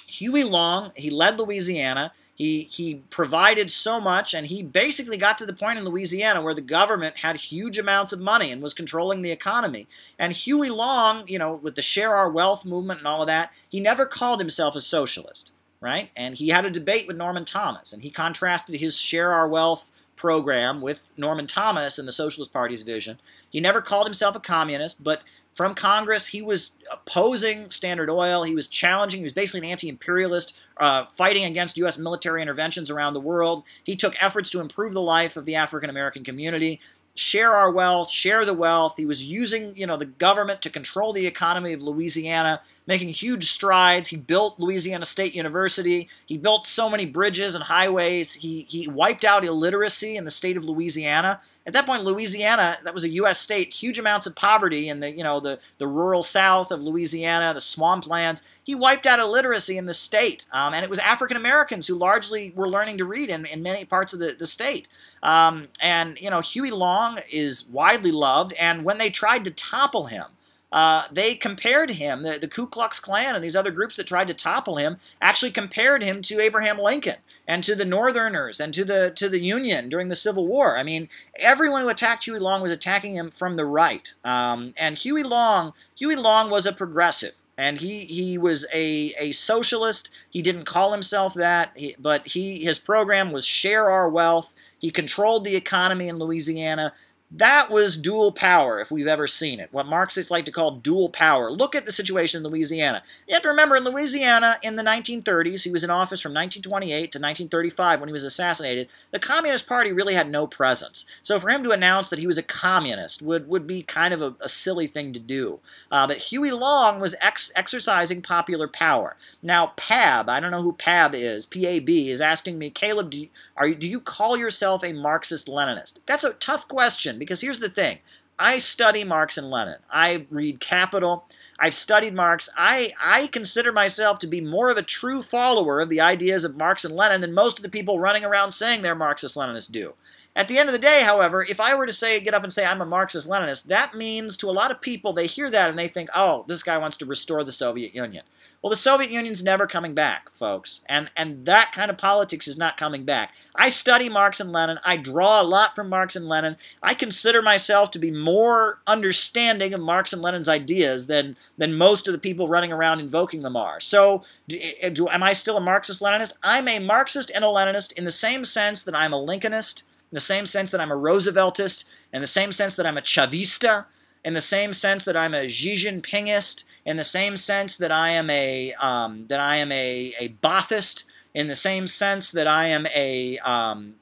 A: Huey Long, he led Louisiana. He, he provided so much, and he basically got to the point in Louisiana where the government had huge amounts of money and was controlling the economy. And Huey Long, you know, with the Share Our Wealth movement and all of that, he never called himself a socialist, right? And he had a debate with Norman Thomas, and he contrasted his Share Our Wealth program with Norman Thomas and the Socialist Party's vision. He never called himself a communist, but from Congress. He was opposing Standard Oil. He was challenging, he was basically an anti imperialist, uh, fighting against U.S. military interventions around the world. He took efforts to improve the life of the African American community share our wealth, share the wealth. He was using, you know, the government to control the economy of Louisiana, making huge strides. He built Louisiana State University. He built so many bridges and highways. He he wiped out illiteracy in the state of Louisiana. At that point, Louisiana, that was a U.S. state, huge amounts of poverty in the, you know, the, the rural south of Louisiana, the swamplands. He wiped out illiteracy in the state, um, and it was African Americans who largely were learning to read in, in many parts of the, the state. Um, and, you know, Huey Long is widely loved, and when they tried to topple him, uh, they compared him, the, the Ku Klux Klan and these other groups that tried to topple him, actually compared him to Abraham Lincoln and to the Northerners and to the to the Union during the Civil War. I mean, everyone who attacked Huey Long was attacking him from the right. Um, and Huey Long, Huey Long was a progressive. And he, he was a, a socialist. He didn't call himself that, he, but he his program was share our wealth. He controlled the economy in Louisiana That was dual power, if we've ever seen it. What Marxists like to call dual power. Look at the situation in Louisiana. You have to remember, in Louisiana in the 1930s, he was in office from 1928 to 1935 when he was assassinated, the Communist Party really had no presence. So for him to announce that he was a communist would, would be kind of a, a silly thing to do. Uh, but Huey Long was ex exercising popular power. Now, PAB, I don't know who PAB is, P-A-B, is asking me, Caleb, do you, are you, do you call yourself a Marxist-Leninist? That's a tough question because here's the thing. I study Marx and Lenin. I read Capital. I've studied Marx. I, I consider myself to be more of a true follower of the ideas of Marx and Lenin than most of the people running around saying they're Marxist-Leninists do. At the end of the day, however, if I were to say, get up and say I'm a Marxist-Leninist, that means to a lot of people, they hear that and they think, oh, this guy wants to restore the Soviet Union. Well, the Soviet Union's never coming back, folks, and, and that kind of politics is not coming back. I study Marx and Lenin. I draw a lot from Marx and Lenin. I consider myself to be more understanding of Marx and Lenin's ideas than, than most of the people running around invoking them are. So, do, eh, do, am I still a Marxist-Leninist? I'm a Marxist and a Leninist in the same sense that I'm a Lincolnist, in the same sense that I'm a Rooseveltist, in the same sense that I'm a Chavista, in the same sense that I'm a Xi Jinpingist, in the same sense that I am a um, that I am a, a Baathist, in the same sense that I am a um,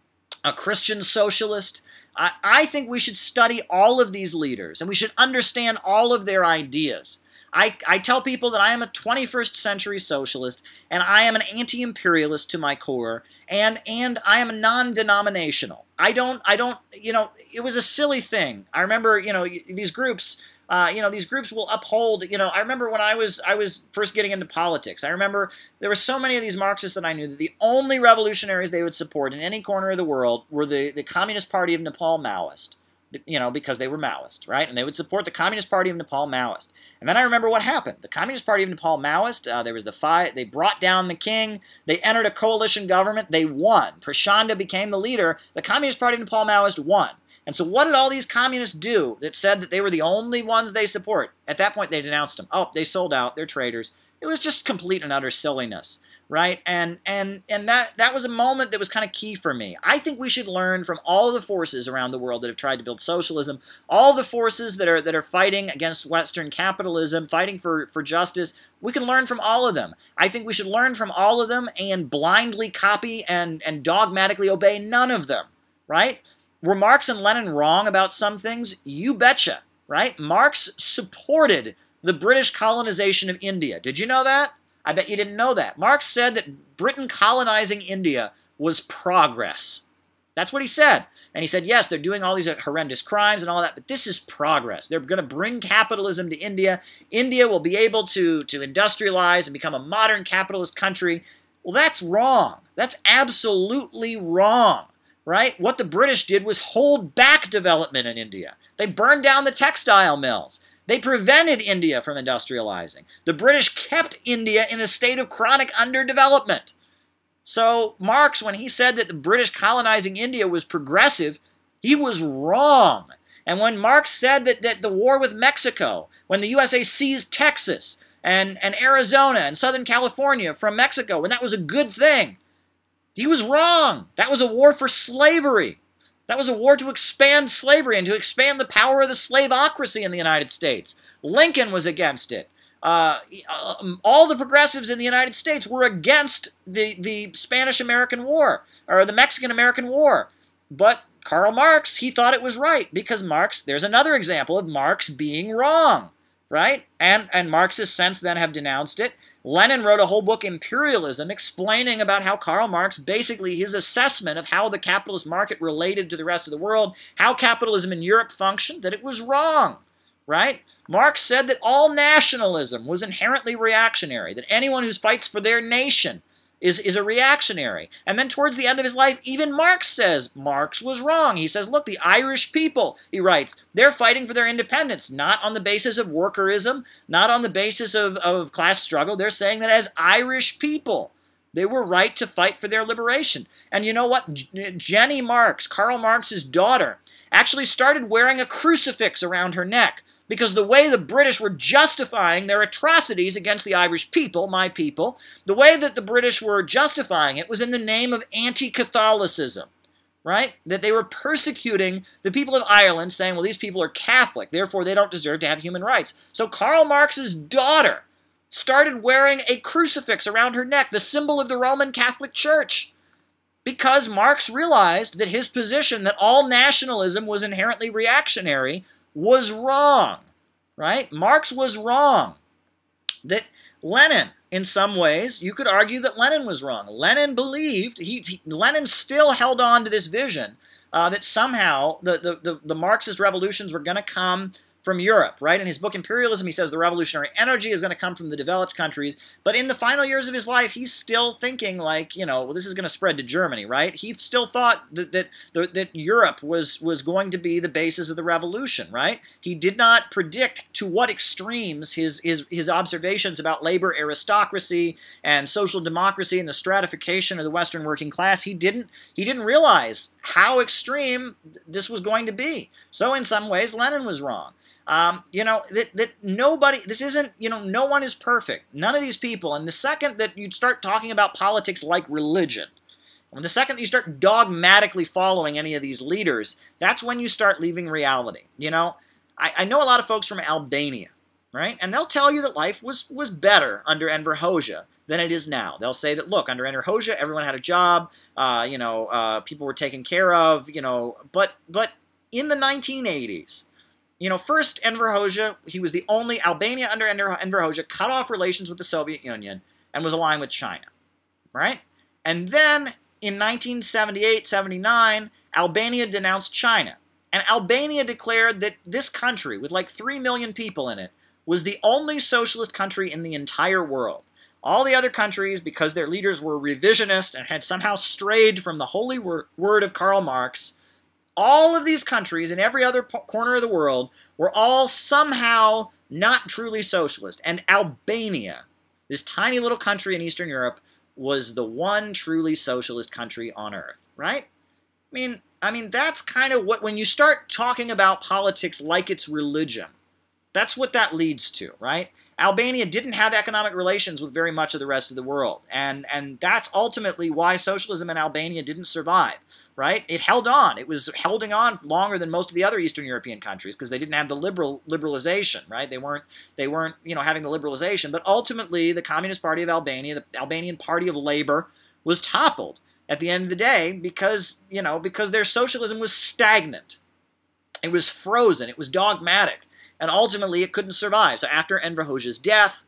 A: a Christian socialist. I, I think we should study all of these leaders and we should understand all of their ideas. I, I tell people that I am a 21st century socialist and I am an anti-imperialist to my core and and I am non-denominational. I don't I don't you know it was a silly thing. I remember you know these groups uh, you know these groups will uphold you know I remember when I was I was first getting into politics I remember there were so many of these Marxists that I knew that the only revolutionaries they would support in any corner of the world were the the Communist Party of Nepal Maoist you know, because they were Maoist, right? And they would support the Communist Party of Nepal Maoist. And then I remember what happened. The Communist Party of Nepal Maoist, uh, there was the fight, they brought down the king, they entered a coalition government, they won. Prachanda became the leader, the Communist Party of Nepal Maoist won. And so what did all these communists do that said that they were the only ones they support? At that point, they denounced them. Oh, they sold out, they're traitors. It was just complete and utter silliness right? And and and that that was a moment that was kind of key for me. I think we should learn from all the forces around the world that have tried to build socialism, all the forces that are that are fighting against Western capitalism, fighting for for justice. We can learn from all of them. I think we should learn from all of them and blindly copy and and dogmatically obey none of them, right? Were Marx and Lenin wrong about some things? You betcha, right? Marx supported the British colonization of India. Did you know that? I bet you didn't know that. Marx said that Britain colonizing India was progress. That's what he said. And he said, yes, they're doing all these horrendous crimes and all that, but this is progress. They're going to bring capitalism to India. India will be able to, to industrialize and become a modern capitalist country. Well, that's wrong. That's absolutely wrong, right? What the British did was hold back development in India. They burned down the textile mills. They prevented India from industrializing. The British kept India in a state of chronic underdevelopment. So Marx, when he said that the British colonizing India was progressive, he was wrong. And when Marx said that, that the war with Mexico, when the USA seized Texas and, and Arizona and Southern California from Mexico, when that was a good thing, he was wrong. That was a war for slavery. That was a war to expand slavery and to expand the power of the slaveocracy in the United States. Lincoln was against it. Uh, um, all the progressives in the United States were against the, the Spanish-American War, or the Mexican-American War. But Karl Marx, he thought it was right, because Marx, there's another example of Marx being wrong, right? And, and Marxists since then have denounced it. Lenin wrote a whole book, Imperialism, explaining about how Karl Marx, basically his assessment of how the capitalist market related to the rest of the world, how capitalism in Europe functioned, that it was wrong, right? Marx said that all nationalism was inherently reactionary, that anyone who fights for their nation is, is a reactionary. And then towards the end of his life, even Marx says Marx was wrong. He says, look, the Irish people, he writes, they're fighting for their independence, not on the basis of workerism, not on the basis of, of class struggle. They're saying that as Irish people, they were right to fight for their liberation. And you know what? Jenny Marx, Karl Marx's daughter, actually started wearing a crucifix around her neck because the way the British were justifying their atrocities against the Irish people, my people, the way that the British were justifying it was in the name of anti-Catholicism. right? That they were persecuting the people of Ireland, saying, well, these people are Catholic, therefore they don't deserve to have human rights. So Karl Marx's daughter started wearing a crucifix around her neck, the symbol of the Roman Catholic Church. Because Marx realized that his position that all nationalism was inherently reactionary was wrong, right? Marx was wrong. That Lenin, in some ways, you could argue that Lenin was wrong. Lenin believed, he, he Lenin still held on to this vision uh, that somehow the, the, the, the Marxist revolutions were going to come from Europe, right? In his book Imperialism, he says the revolutionary energy is going to come from the developed countries. But in the final years of his life, he's still thinking like, you know, well, this is going to spread to Germany, right? He still thought that that, that Europe was was going to be the basis of the revolution, right? He did not predict to what extremes his his his observations about labor aristocracy and social democracy and the stratification of the Western working class. He didn't he didn't realize how extreme this was going to be. So in some ways, Lenin was wrong. Um, you know, that, that nobody, this isn't, you know, no one is perfect. None of these people. And the second that you start talking about politics like religion, when the second that you start dogmatically following any of these leaders, that's when you start leaving reality. You know, I, I know a lot of folks from Albania, right? And they'll tell you that life was, was better under Enver Hoxha than it is now. They'll say that, look, under Enver Hoxha, everyone had a job, uh, you know, uh, people were taken care of, you know, but, but in the 1980s, you know, first Enver Hoxha, he was the only Albania under Enver, Hoxha cut off relations with the Soviet Union and was aligned with China, right? And then in 1978-79, Albania denounced China. And Albania declared that this country, with like 3 million people in it, was the only socialist country in the entire world. All the other countries, because their leaders were revisionist and had somehow strayed from the holy word of Karl Marx, all of these countries in every other corner of the world were all somehow not truly socialist. And Albania, this tiny little country in Eastern Europe, was the one truly socialist country on earth, right? I mean, I mean that's kind of what when you start talking about politics like it's religion, that's what that leads to, right? Albania didn't have economic relations with very much of the rest of the world, and and that's ultimately why socialism in Albania didn't survive right? It held on. It was holding on longer than most of the other Eastern European countries because they didn't have the liberal liberalization, right? They weren't they weren't you know having the liberalization. But ultimately, the Communist Party of Albania, the Albanian Party of Labor, was toppled at the end of the day because you know because their socialism was stagnant. It was frozen. It was dogmatic. And ultimately, it couldn't survive. So after Enver Hoxha's death,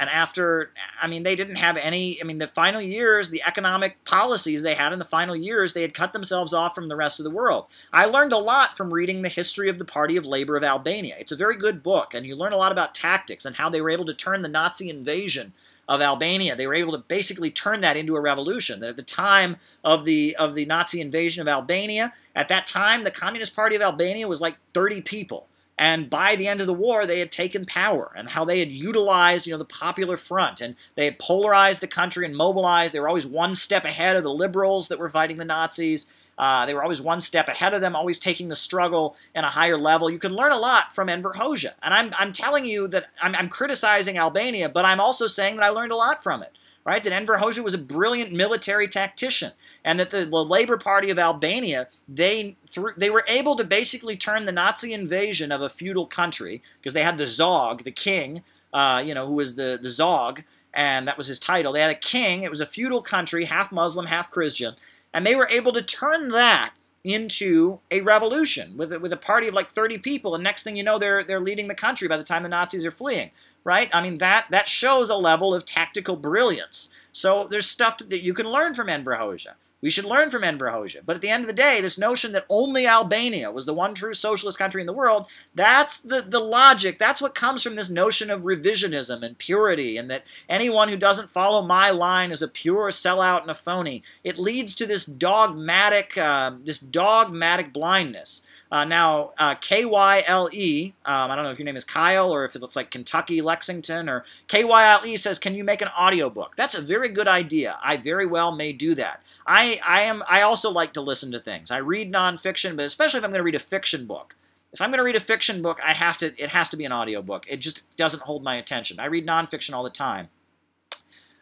A: and after, I mean, they didn't have any, I mean, the final years, the economic policies they had in the final years, they had cut themselves off from the rest of the world. I learned a lot from reading the history of the Party of Labor of Albania. It's a very good book, and you learn a lot about tactics and how they were able to turn the Nazi invasion of Albania. They were able to basically turn that into a revolution. That at the time of the of the Nazi invasion of Albania, at that time, the Communist Party of Albania was like 30 people. And by the end of the war, they had taken power and how they had utilized, you know, the Popular Front and they had polarized the country and mobilized. They were always one step ahead of the liberals that were fighting the Nazis. Uh, they were always one step ahead of them, always taking the struggle in a higher level. You can learn a lot from Enver Hoxha. And I'm, I'm telling you that I'm, I'm criticizing Albania, but I'm also saying that I learned a lot from it right? That Enver Hoxha was a brilliant military tactician, and that the, the Labor Party of Albania they they were able to basically turn the Nazi invasion of a feudal country because they had the Zog, the king, uh, you know, who was the the Zog, and that was his title. They had a king. It was a feudal country, half Muslim, half Christian, and they were able to turn that into a revolution with a, with a party of like 30 people and next thing you know they're they're leading the country by the time the Nazis are fleeing right? I mean that that shows a level of tactical brilliance. So there's stuff that you can learn from Enver Hoxha we should learn from Enver Hoxha. But at the end of the day, this notion that only Albania was the one true socialist country in the world, that's the, the logic. That's what comes from this notion of revisionism and purity, and that anyone who doesn't follow my line is a pure sellout and a phony. It leads to this dogmatic, uh, this dogmatic blindness. Uh, now, uh, KYLE, um, I don't know if your name is Kyle or if it looks like Kentucky, Lexington, or KYLE says, can you make an audiobook? That's a very good idea. I very well may do that. I, I am. I also like to listen to things. I read nonfiction, but especially if I'm going to read a fiction book. If I'm going to read a fiction book, I have to. It has to be an audiobook. It just doesn't hold my attention. I read nonfiction all the time.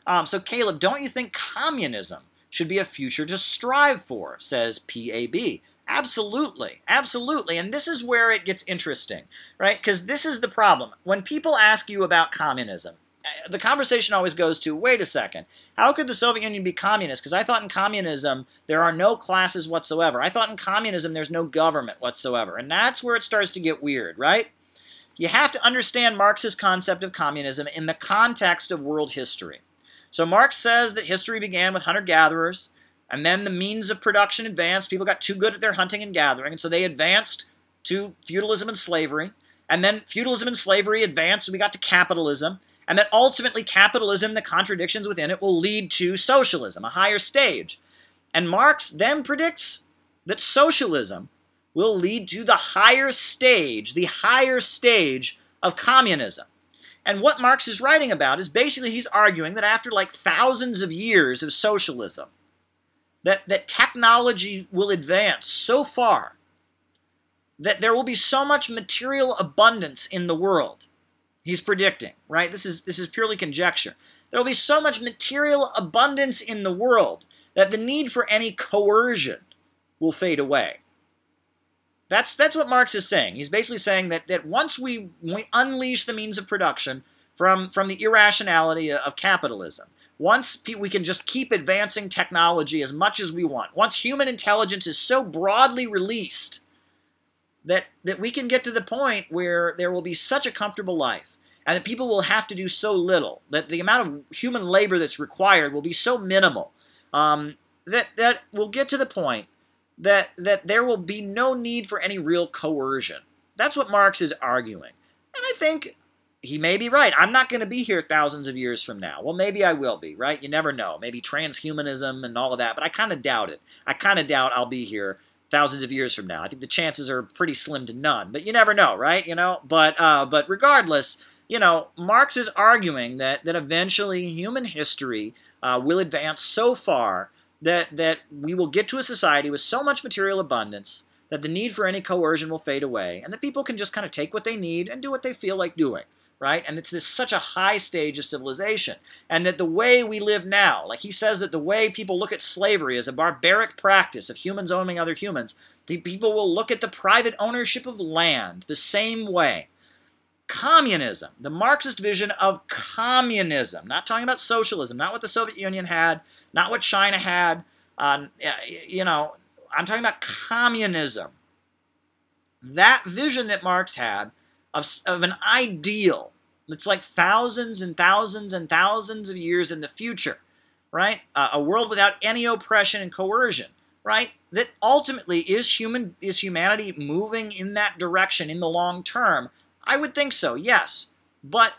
A: Um, so, Caleb, don't you think communism should be a future to strive for, says PAB. Absolutely, absolutely. And this is where it gets interesting, right? Because this is the problem. When people ask you about communism, eh, the conversation always goes to wait a second, how could the Soviet Union be communist? Because I thought in communism there are no classes whatsoever. I thought in communism there's no government whatsoever. And that's where it starts to get weird, right? You have to understand Marx's concept of communism in the context of world history. So Marx says that history began with hunter gatherers. And then the means of production advanced. People got too good at their hunting and gathering, and so they advanced to feudalism and slavery. And then feudalism and slavery advanced, and we got to capitalism. And then ultimately, capitalism, the contradictions within it, will lead to socialism, a higher stage. And Marx then predicts that socialism will lead to the higher stage, the higher stage of communism. And what Marx is writing about is basically he's arguing that after like thousands of years of socialism, that, that technology will advance so far that there will be so much material abundance in the world. He's predicting, right? This is this is purely conjecture. There will be so much material abundance in the world that the need for any coercion will fade away. That's that's what Marx is saying. He's basically saying that that once we, we unleash the means of production from from the irrationality of capitalism, once we can just keep advancing technology as much as we want, once human intelligence is so broadly released that, that we can get to the point where there will be such a comfortable life and that people will have to do so little, that the amount of human labor that's required will be so minimal, um, that, that we'll get to the point that, that there will be no need for any real coercion. That's what Marx is arguing. And I think he may be right. I'm not going to be here thousands of years from now. Well, maybe I will be, right? You never know. Maybe transhumanism and all of that, but I kind of doubt it. I kind of doubt I'll be here thousands of years from now. I think the chances are pretty slim to none, but you never know, right? You know, but uh, but regardless, you know, Marx is arguing that that eventually human history uh, will advance so far that that we will get to a society with so much material abundance that the need for any coercion will fade away, and that people can just kind of take what they need and do what they feel like doing right? And it's this such a high stage of civilization. And that the way we live now, like he says that the way people look at slavery as a barbaric practice of humans owning other humans, the people will look at the private ownership of land the same way. Communism, the Marxist vision of communism, not talking about socialism, not what the Soviet Union had, not what China had, uh, you know, I'm talking about communism. That vision that Marx had of, of an ideal that's like thousands and thousands and thousands of years in the future, right? Uh, a world without any oppression and coercion, right? That ultimately is human is humanity moving in that direction in the long term? I would think so, yes. But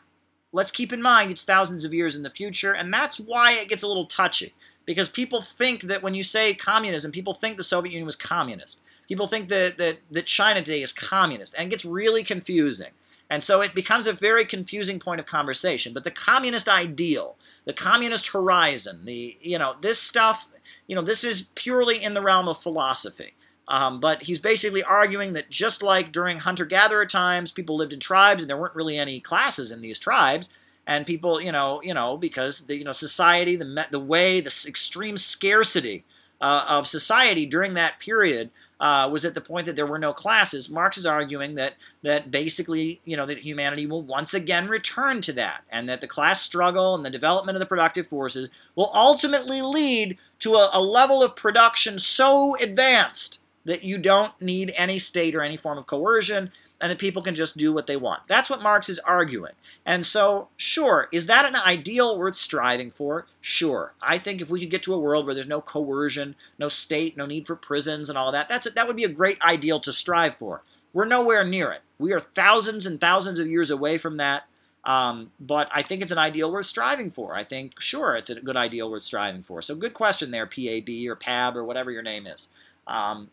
A: let's keep in mind it's thousands of years in the future, and that's why it gets a little touchy. Because people think that when you say communism, people think the Soviet Union was communist. People think that, that, that China today is communist, and it gets really confusing. And so it becomes a very confusing point of conversation. But the communist ideal, the communist horizon, the you know this stuff, you know this is purely in the realm of philosophy. Um, but he's basically arguing that just like during hunter-gatherer times, people lived in tribes and there weren't really any classes in these tribes, and people, you know, you know, because the you know society, the the way, the extreme scarcity uh, of society during that period uh, was at the point that there were no classes. Marx is arguing that that basically, you know, that humanity will once again return to that, and that the class struggle and the development of the productive forces will ultimately lead to a, a level of production so advanced that you don't need any state or any form of coercion and that people can just do what they want. That's what Marx is arguing. And so, sure, is that an ideal worth striving for? Sure. I think if we could get to a world where there's no coercion, no state, no need for prisons and all that, that's a, that would be a great ideal to strive for. We're nowhere near it. We are thousands and thousands of years away from that. Um, but I think it's an ideal worth striving for. I think, sure, it's a good ideal worth striving for. So good question there, PAB or PAB or whatever your name is. Um,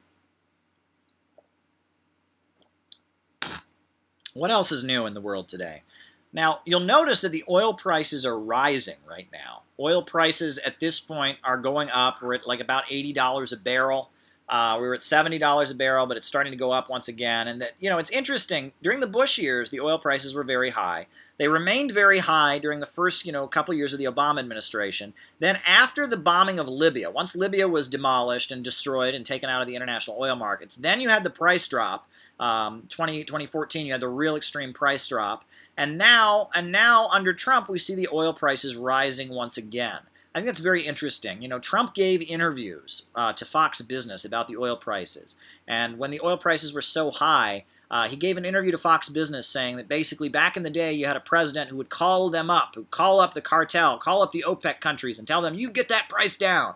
A: What else is new in the world today? Now, you'll notice that the oil prices are rising right now. Oil prices at this point are going up. We're at like about $80 a barrel. Uh, we were at $70 a barrel, but it's starting to go up once again. And that, you know, it's interesting. During the Bush years, the oil prices were very high. They remained very high during the first, you know, couple years of the Obama administration. Then after the bombing of Libya, once Libya was demolished and destroyed and taken out of the international oil markets, then you had the price drop. Um, 20, 2014, you had the real extreme price drop. And now, and now under Trump, we see the oil prices rising once again. I think that's very interesting. You know, Trump gave interviews uh, to Fox Business about the oil prices. And when the oil prices were so high, uh, he gave an interview to Fox Business saying that basically back in the day you had a president who would call them up, who call up the cartel, call up the OPEC countries and tell them, you get that price down.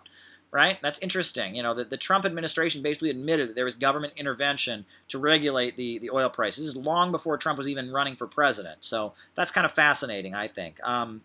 A: Right? That's interesting. You know, the, the Trump administration basically admitted that there was government intervention to regulate the, the oil price. This is long before Trump was even running for president. So that's kind of fascinating, I think. Um,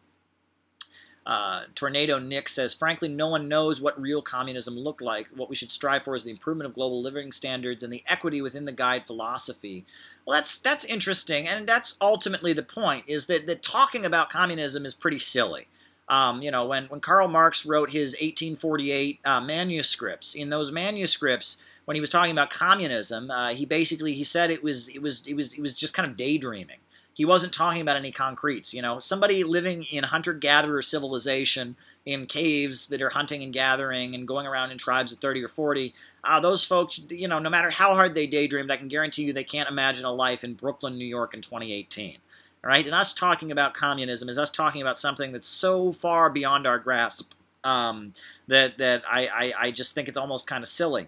A: uh, Tornado Nick says, frankly, no one knows what real communism looked like. What we should strive for is the improvement of global living standards and the equity within the guide philosophy. Well, that's that's interesting, and that's ultimately the point. Is that that talking about communism is pretty silly. Um, you know, when when Karl Marx wrote his 1848 uh, manuscripts, in those manuscripts, when he was talking about communism, uh, he basically he said it was it was it was it was just kind of daydreaming he wasn't talking about any concretes. You know, somebody living in hunter-gatherer civilization in caves that are hunting and gathering and going around in tribes of 30 or 40, uh, those folks, you know, no matter how hard they daydreamed, I can guarantee you they can't imagine a life in Brooklyn, New York in 2018. All right, and us talking about communism is us talking about something that's so far beyond our grasp um, that that I, I, I just think it's almost kind of silly.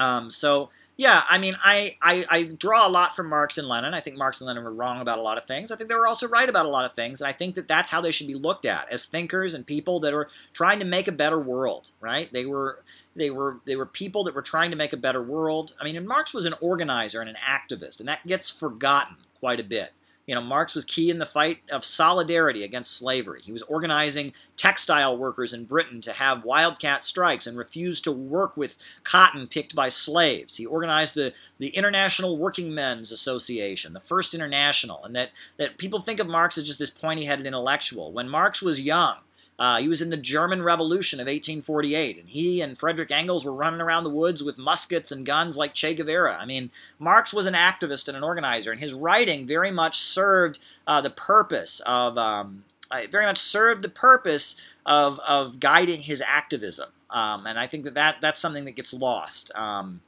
A: Um, so yeah, I mean, I, I, I, draw a lot from Marx and Lenin. I think Marx and Lenin were wrong about a lot of things. I think they were also right about a lot of things. And I think that that's how they should be looked at as thinkers and people that are trying to make a better world, right? They were they were they were people that were trying to make a better world. I mean, and Marx was an organizer and an activist, and that gets forgotten quite a bit. You know, Marx was key in the fight of solidarity against slavery. He was organizing textile workers in Britain to have wildcat strikes and refuse to work with cotton picked by slaves. He organized the, the International Working Men's Association, the first international, and that, that people think of Marx as just this pointy-headed intellectual. When Marx was young, uh, he was in the German Revolution of 1848, and he and Frederick Engels were running around the woods with muskets and guns like Che Guevara. I mean, Marx was an activist and an organizer, and his writing very much served uh, the purpose of um, uh, very much served the purpose of, of guiding his activism. Um, and I think that, that that's something that gets lost. Um,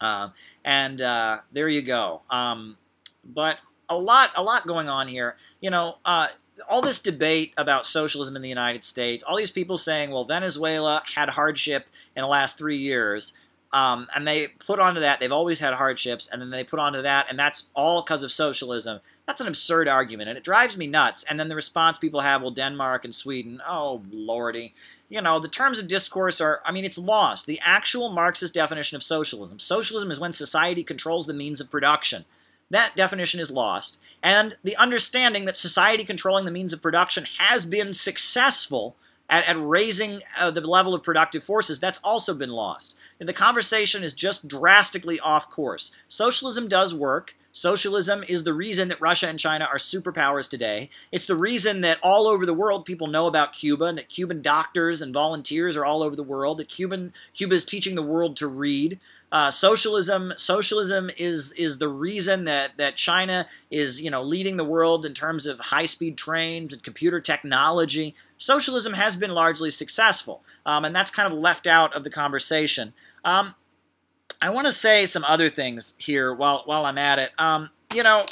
A: uh, and there you go. Um, but a lot, a lot going on here. You know, uh, all this debate about socialism in the United States, all these people saying, well, Venezuela had hardship in the last three years, um, and they put onto that, they've always had hardships, and then they put onto that, and that's all because of socialism. That's an absurd argument, and it drives me nuts. And then the response people have, well, Denmark and Sweden, oh, lordy. You know, the terms of discourse are, I mean, it's lost. The actual Marxist definition of socialism. Socialism is when society controls the means of production. That definition is lost. And the understanding that society controlling the means of production has been successful at, at raising uh, the level of productive forces, that's also been lost. And the conversation is just drastically off course. Socialism does work. Socialism is the reason that Russia and China are superpowers today. It's the reason that all over the world people know about Cuba and that Cuban doctors and volunteers are all over the world, that Cuban Cuba is teaching the world to read. Uh, socialism socialism is is the reason that that China is you know leading the world in terms of high speed trains and computer technology. Socialism has been largely successful, um, and that's kind of left out of the conversation. Um, I want to say some other things here while while I'm at it. Um, you know,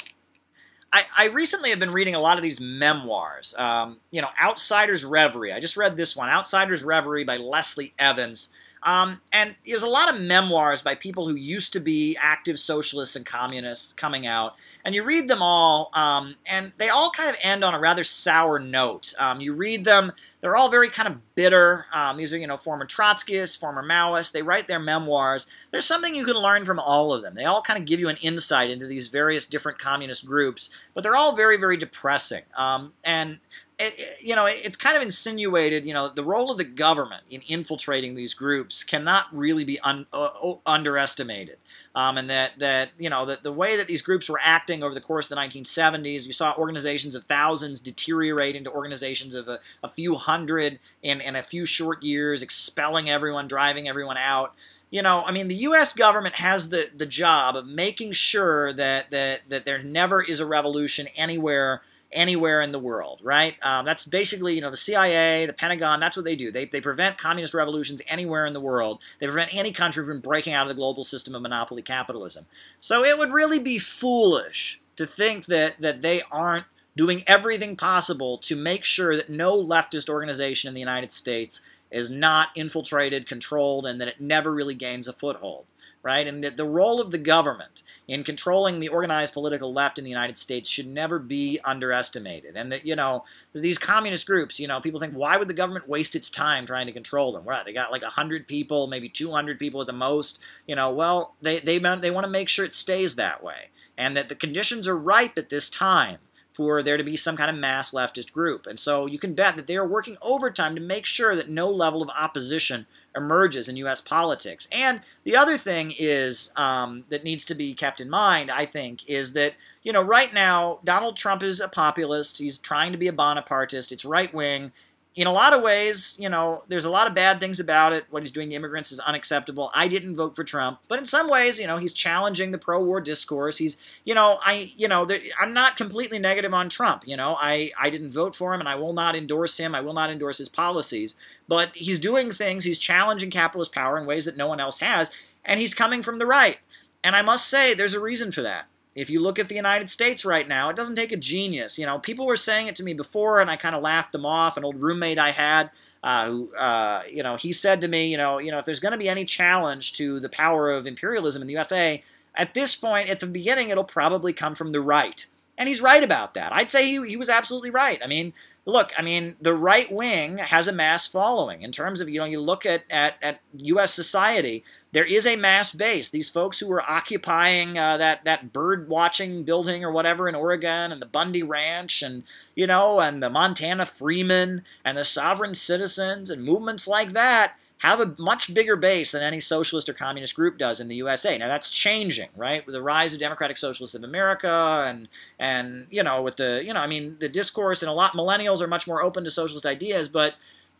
A: I, recently have been reading a lot of these memoirs. Um, you know, Outsider's Reverie. I just read this one, Outsider's Reverie by Leslie Evans. Um, and there's a lot of memoirs by people who used to be active socialists and communists coming out. And you read them all, um, and they all kind of end on a rather sour note. Um, you read them, they're all very kind of bitter. Um, these are, you know, former Trotskyists, former Maoists. They write their memoirs. There's something you can learn from all of them. They all kind of give you an insight into these various different communist groups, but they're all very, very depressing. Um, and it, you know, it's kind of insinuated, you know, the role of the government in infiltrating these groups cannot really be un, uh, underestimated. Um, and that, that you know, that the way that these groups were acting over the course of the 1970s, you saw organizations of thousands deteriorate into organizations of a, a few hundred in, in a few short years, expelling everyone, driving everyone out you know, I mean, the U.S. government has the, the job of making sure that, that, that there never is a revolution anywhere anywhere in the world, right? Um, that's basically, you know, the CIA, the Pentagon, that's what they do. They, they prevent communist revolutions anywhere in the world. They prevent any country from breaking out of the global system of monopoly capitalism. So it would really be foolish to think that, that they aren't doing everything possible to make sure that no leftist organization in the United States is not infiltrated, controlled, and that it never really gains a foothold, right? And the role of the government in controlling the organized political left in the United States should never be underestimated. And that, you know, these communist groups, you know, people think, why would the government waste its time trying to control them? Right, they got like 100 people, maybe 200 people at the most. You know, well, they, they, they want to make sure it stays that way. And that the conditions are ripe at this time for there to be some kind of mass leftist group. And so you can bet that they are working overtime to make sure that no level of opposition emerges in U.S. politics. And the other thing is um, that needs to be kept in mind, I think, is that, you know, right now, Donald Trump is a populist. He's trying to be a Bonapartist. It's right wing in a lot of ways, you know, there's a lot of bad things about it. What he's doing to immigrants is unacceptable. I didn't vote for Trump, but in some ways, you know, he's challenging the pro-war discourse. He's, you know, I, you know, I'm not completely negative on Trump. You know, I, I didn't vote for him, and I will not endorse him. I will not endorse his policies. But he's doing things. He's challenging capitalist power in ways that no one else has, and he's coming from the right. And I must say, there's a reason for that if you look at the United States right now, it doesn't take a genius. You know, people were saying it to me before, and I kind of laughed them off. An old roommate I had, uh, who, uh, you know, he said to me, you know, you know, if there's going to be any challenge to the power of imperialism in the USA, at this point, at the beginning, it'll probably come from the right. And he's right about that. I'd say he, he was absolutely right. I mean, look, I mean, the right wing has a mass following. In terms of, you know, you look at, at, at U.S. society, there is a mass base. These folks who were occupying uh, that, that bird watching building or whatever in Oregon and the Bundy Ranch and, you know, and the Montana Freemen and the sovereign citizens and movements like that, have a much bigger base than any socialist or communist group does in the USA. Now that's changing, right? With the rise of Democratic Socialists of America and and you know with the you know I mean the discourse and a lot of millennials are much more open to socialist ideas, but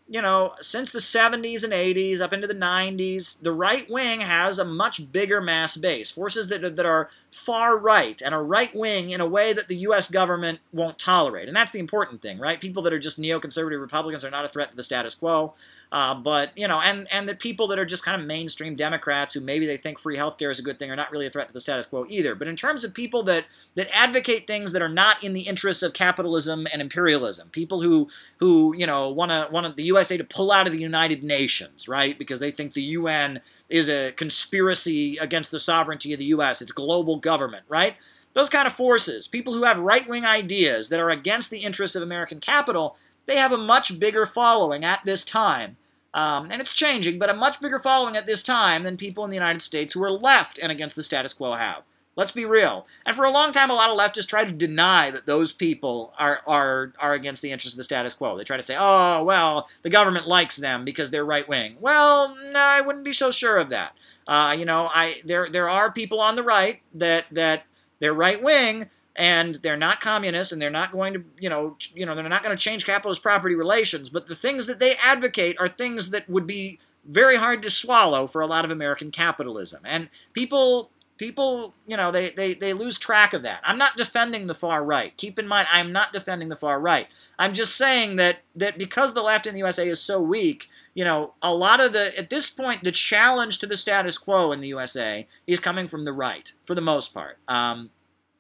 A: you know, since the 70s and 80s up into the 90s, the right wing has a much bigger mass base. Forces that, that are far right and are right wing in a way that the U.S. government won't tolerate. And that's the important thing, right? People that are just neoconservative Republicans are not a threat to the status quo. Uh, but, you know, and, and the people that are just kind of mainstream Democrats who maybe they think free healthcare is a good thing are not really a threat to the status quo either. But in terms of people that, that advocate things that are not in the interests of capitalism and imperialism, people who, who you know, want to want the USA to pull out of the United Nations, right? Because they think the UN is a conspiracy against the sovereignty of the U.S. It's global government, right? Those kind of forces, people who have right-wing ideas that are against the interests of American capital, they have a much bigger following at this time. Um, and it's changing, but a much bigger following at this time than people in the United States who are left and against the status quo have. Let's be real. And for a long time, a lot of leftists try to deny that those people are, are, are against the interests of the status quo. They try to say, oh, well, the government likes them because they're right wing. Well, no, I wouldn't be so sure of that. Uh, you know, I there there are people on the right that that they're right wing, and they're not communists and they're not going to you know you know they're not going to change capitalist property relations. But the things that they advocate are things that would be very hard to swallow for a lot of American capitalism. And people people you know they, they they lose track of that. I'm not defending the far right. Keep in mind i'm not defending the far right. I'm just saying that that because the left in the usa is so weak you know a lot of the at this point the challenge to the status quo in the usa is coming from the right for the most part. Um,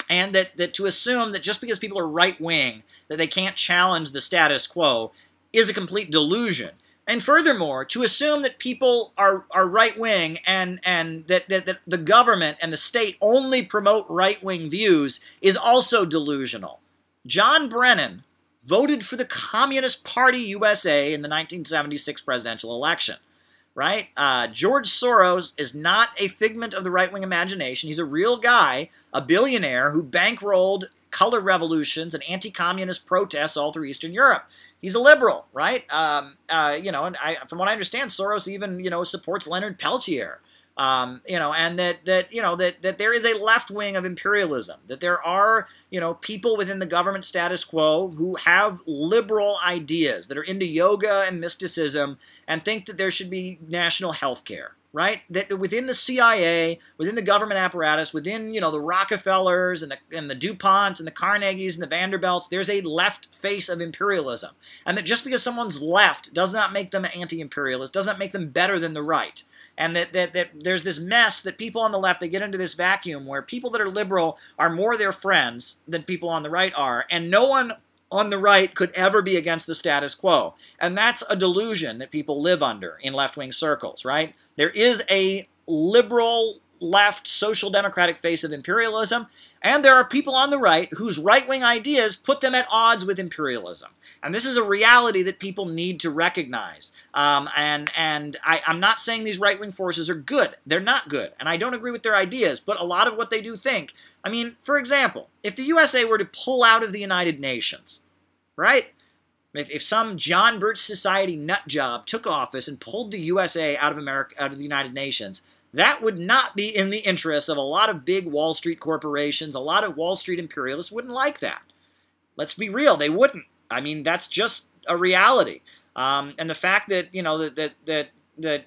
A: and that, that to assume that just because people are right wing, that they can't challenge the status quo is a complete delusion. And furthermore, to assume that people are, are right wing and, and that, that, that the government and the state only promote right wing views is also delusional. John Brennan voted for the Communist Party USA in the 1976 presidential election. Right? Uh, George Soros is not a figment of the right wing imagination. He's a real guy, a billionaire who bankrolled color revolutions and anti communist protests all through Eastern Europe. He's a liberal, right? Um, uh, you know, and I, from what I understand, Soros even you know supports Leonard Peltier. Um, you know, and that that you know that that there is a left wing of imperialism. That there are you know people within the government status quo who have liberal ideas that are into yoga and mysticism and think that there should be national health care right? That within the CIA, within the government apparatus, within you know the Rockefellers and the and the Duponts and the Carnegies and the Vanderbilts, there's a left face of imperialism, and that just because someone's left does not make them anti-imperialist, does not make them better than the right and that, that, that there's this mess that people on the left they get into this vacuum where people that are liberal are more their friends than people on the right are. And no one on the right could ever be against the status quo. And that's a delusion that people live under in left-wing circles right? There is a liberal left social democratic face of imperialism and there are people on the right whose right-wing ideas put them at odds with imperialism and this is a reality that people need to recognize. Um, and and I, I'm not saying these right wing forces are good. They're not good. And I don't agree with their ideas, but a lot of what they do think. I mean, for example, if the USA were to pull out of the United Nations, right? If, if some John Birch Society nut job took office and pulled the USA out of America, out of the United Nations, that would not be in the interest of a lot of big Wall Street corporations. A lot of Wall Street imperialists wouldn't like that. Let's be real, they wouldn't. I mean, that's just a reality. Um, and the fact that you know that that that that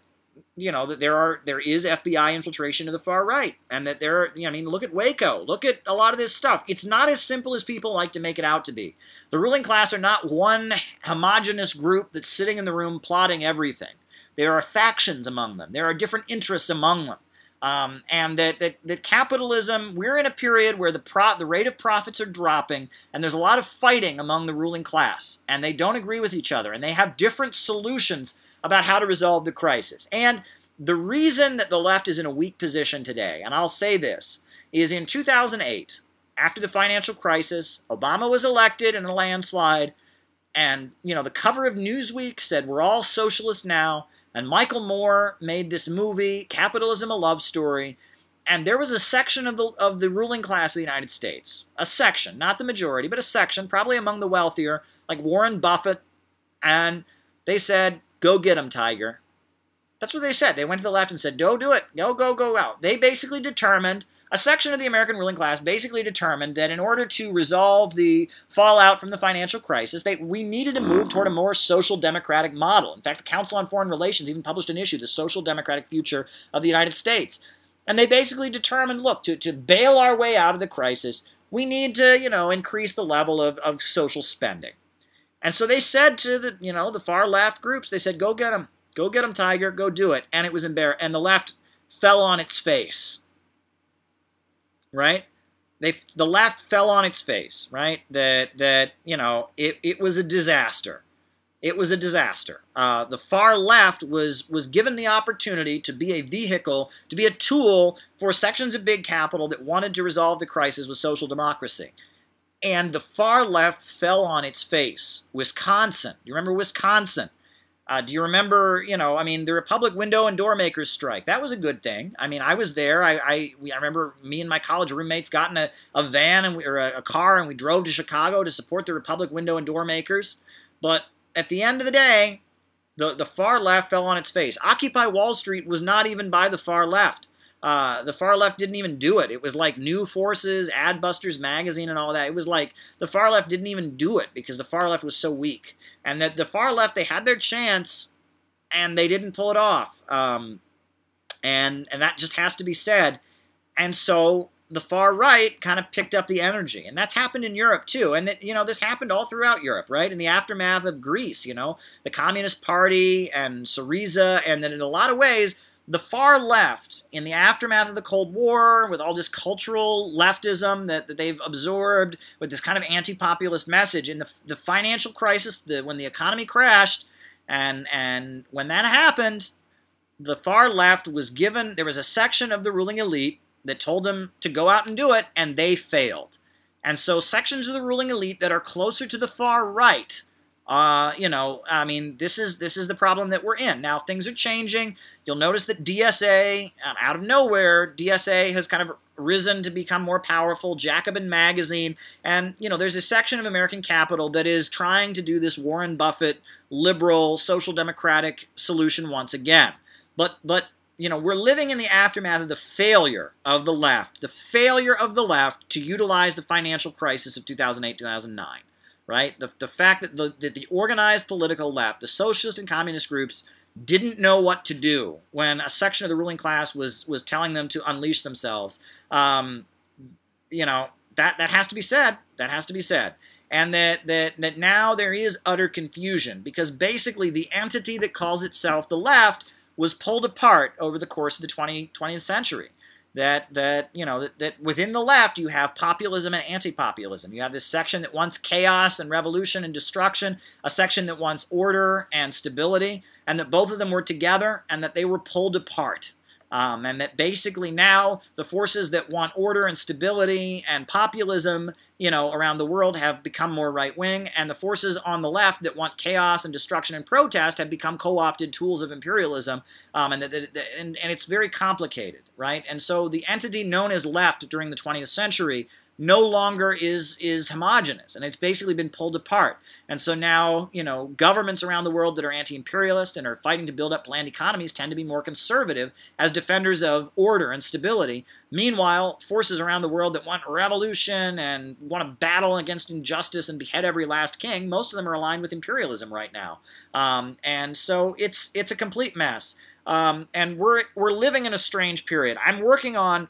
A: you know that there are there is FBI infiltration to the far right, and that there are. You know, I mean, look at Waco. Look at a lot of this stuff. It's not as simple as people like to make it out to be. The ruling class are not one homogenous group that's sitting in the room plotting everything. There are factions among them. There are different interests among them. Um, and that, that, that capitalism, we're in a period where the, pro, the rate of profits are dropping, and there's a lot of fighting among the ruling class, and they don't agree with each other, and they have different solutions about how to resolve the crisis. And the reason that the left is in a weak position today, and I'll say this, is in 2008, after the financial crisis, Obama was elected in a landslide, and you know the cover of Newsweek said we're all socialists now. And Michael Moore made this movie, Capitalism: A Love Story, and there was a section of the of the ruling class of the United States, a section, not the majority, but a section, probably among the wealthier, like Warren Buffett, and they said, "Go get him, Tiger." That's what they said. They went to the left and said, "Go do it. Go, go, go out." They basically determined a section of the American ruling class basically determined that in order to resolve the fallout from the financial crisis, we needed to move toward a more social democratic model. In fact, the Council on Foreign Relations even published an issue, The Social Democratic Future of the United States. And they basically determined, look, to, to bail our way out of the crisis, we need to, you know, increase the level of, of social spending. And so they said to the, you know, the far left groups, they said, go get them. Go get them, Tiger. Go do it. And it was embarrassing. And the left fell on its face right? They the left fell on its face, right? That that you know it it was a disaster. It was a disaster. Uh, the far left was was given the opportunity to be a vehicle, to be a tool for sections of big capital that wanted to resolve the crisis with social democracy. And the far left fell on its face. Wisconsin, you remember Wisconsin? Uh, do you remember, you know, I mean, the Republic window and door makers strike? That was a good thing. I mean, I was there. I, I, I remember me and my college roommates got in a, a van and we, or a, a car and we drove to Chicago to support the Republic window and door makers. But at the end of the day, the, the far left fell on its face. Occupy Wall Street was not even by the far left. Uh, the far left didn't even do it. It was like New Forces, Adbusters magazine, and all that. It was like the far left didn't even do it because the far left was so weak, and that the far left they had their chance, and they didn't pull it off. Um, and and that just has to be said. And so the far right kind of picked up the energy, and that's happened in Europe too. And that you know this happened all throughout Europe, right? In the aftermath of Greece, you know, the Communist Party and Syriza, and then in a lot of ways the far left, in the aftermath of the Cold War, with all this cultural leftism that, that they've absorbed, with this kind of anti-populist message, in the, the financial crisis, the, when the economy crashed, and and when that happened, the far left was given there was a section of the ruling elite that told them to go out and do it, and they failed. And so sections of the ruling elite that are closer to the far right Uh, you know, I mean, this is this is the problem that we're in. Now things are changing. You'll notice that DSA, uh, out of nowhere, DSA has kind of risen to become more powerful. Jacobin Magazine, and you know, there's a section of American Capital that is trying to do this Warren Buffett liberal social democratic solution once again. But but you know, we're living in the aftermath of the failure of the left, the failure of the left to utilize the financial crisis of 2008 2009 right? The, the fact that the, that the organized political left, the socialist and communist groups, didn't know what to do when a section of the ruling class was was telling them to unleash themselves. Um, you know that that has to be said. That has to be said. And that, that that now there is utter confusion because basically the entity that calls itself the left was pulled apart over the course of the 20, 20th century that that you know that, that within the left you have populism and anti-populism. You have this section that wants chaos and revolution and destruction, a section that wants order and stability, and that both of them were together and that they were pulled apart. Um, and that basically now the forces that want order and stability and populism, you know, around the world have become more right wing, and the forces on the left that want chaos and destruction and protest have become co-opted tools of imperialism, um, and, that, and and it's very complicated, right? And so the entity known as left during the 20th century no longer is is homogenous and it's basically been pulled apart. And so now you know governments around the world that are anti-imperialist and are fighting to build up planned economies tend to be more conservative as defenders of order and stability. Meanwhile forces around the world that want revolution and want to battle against injustice and behead every last king most of them are aligned with imperialism right now. Um, and so it's it's a complete mess. Um, and we're we're living in a strange period. I'm working on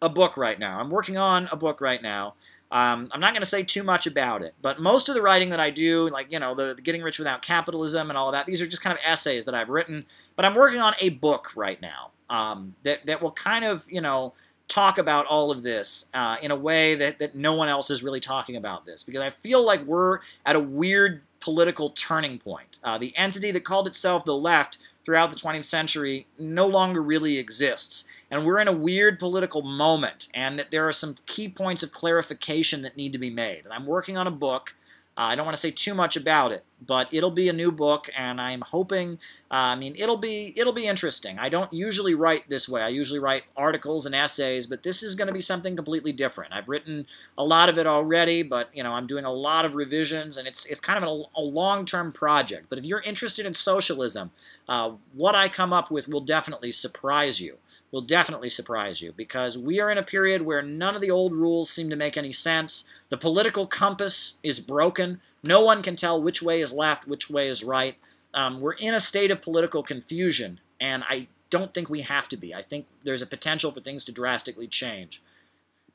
A: a book right now. I'm working on a book right now. Um, I'm not going to say too much about it, but most of the writing that I do, like, you know, the, the, Getting Rich Without Capitalism and all of that, these are just kind of essays that I've written. But I'm working on a book right now um, that, that will kind of, you know, talk about all of this uh, in a way that, that no one else is really talking about this. Because I feel like we're at a weird political turning point. Uh, the entity that called itself the left throughout the 20th century no longer really exists. And we're in a weird political moment, and that there are some key points of clarification that need to be made. And I'm working on a book. Uh, I don't want to say too much about it, but it'll be a new book, and I'm hoping. Uh, I mean, it'll be it'll be interesting. I don't usually write this way. I usually write articles and essays, but this is going to be something completely different. I've written a lot of it already, but you know, I'm doing a lot of revisions, and it's it's kind of a, a long-term project. But if you're interested in socialism, uh, what I come up with will definitely surprise you will definitely surprise you because we are in a period where none of the old rules seem to make any sense. The political compass is broken. No one can tell which way is left, which way is right. Um, we're in a state of political confusion, and I don't think we have to be. I think there's a potential for things to drastically change.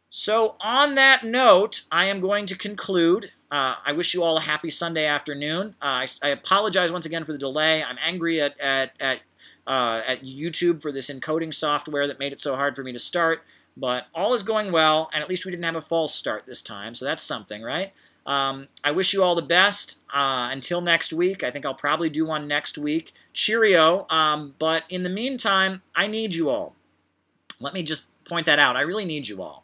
A: So, on that note, I am going to conclude. Uh, I wish you all a happy Sunday afternoon. Uh, I, I, apologize once again for the delay. I'm angry at, at, at uh, at YouTube for this encoding software that made it so hard for me to start. But all is going well, and at least we didn't have a false start this time, so that's something, right? Um, I wish you all the best. Uh, until next week, I think I'll probably do one next week. Cheerio. Um, but in the meantime, I need you all. Let me just point that out. I really need you all.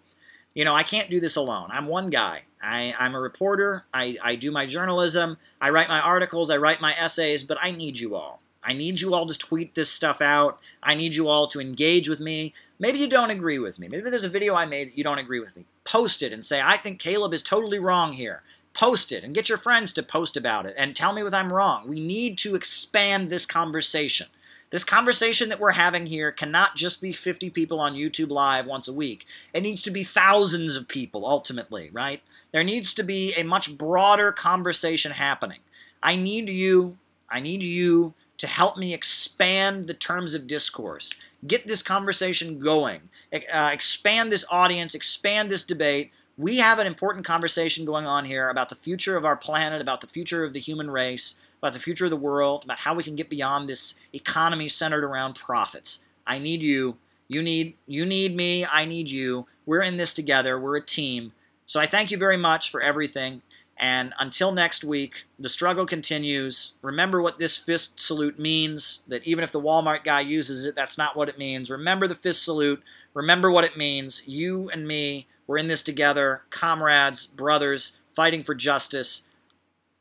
A: You know, I can't do this alone. I'm one guy. I, am a reporter. I, I do my journalism. I write my articles. I write my essays, but I need you all. I need you all to tweet this stuff out. I need you all to engage with me. Maybe you don't agree with me. Maybe there's a video I made that you don't agree with me. Post it and say, I think Caleb is totally wrong here. Post it and get your friends to post about it and tell me what I'm wrong. We need to expand this conversation. This conversation that we're having here cannot just be 50 people on YouTube Live once a week. It needs to be thousands of people, ultimately, right? There needs to be a much broader conversation happening. I need you, I need you to help me expand the terms of discourse, get this conversation going, uh, expand this audience, expand this debate. We have an important conversation going on here about the future of our planet, about the future of the human race, about the future of the world, about how we can get beyond this economy centered around profits. I need you. You need you need me. I need you. We're in this together. We're a team. So I thank you very much for everything. And until next week, the struggle continues. Remember what this fist salute means, that even if the Walmart guy uses it, that's not what it means. Remember the fist salute. Remember what it means. You and me, we're in this together, comrades, brothers, fighting for justice.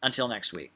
A: Until next week.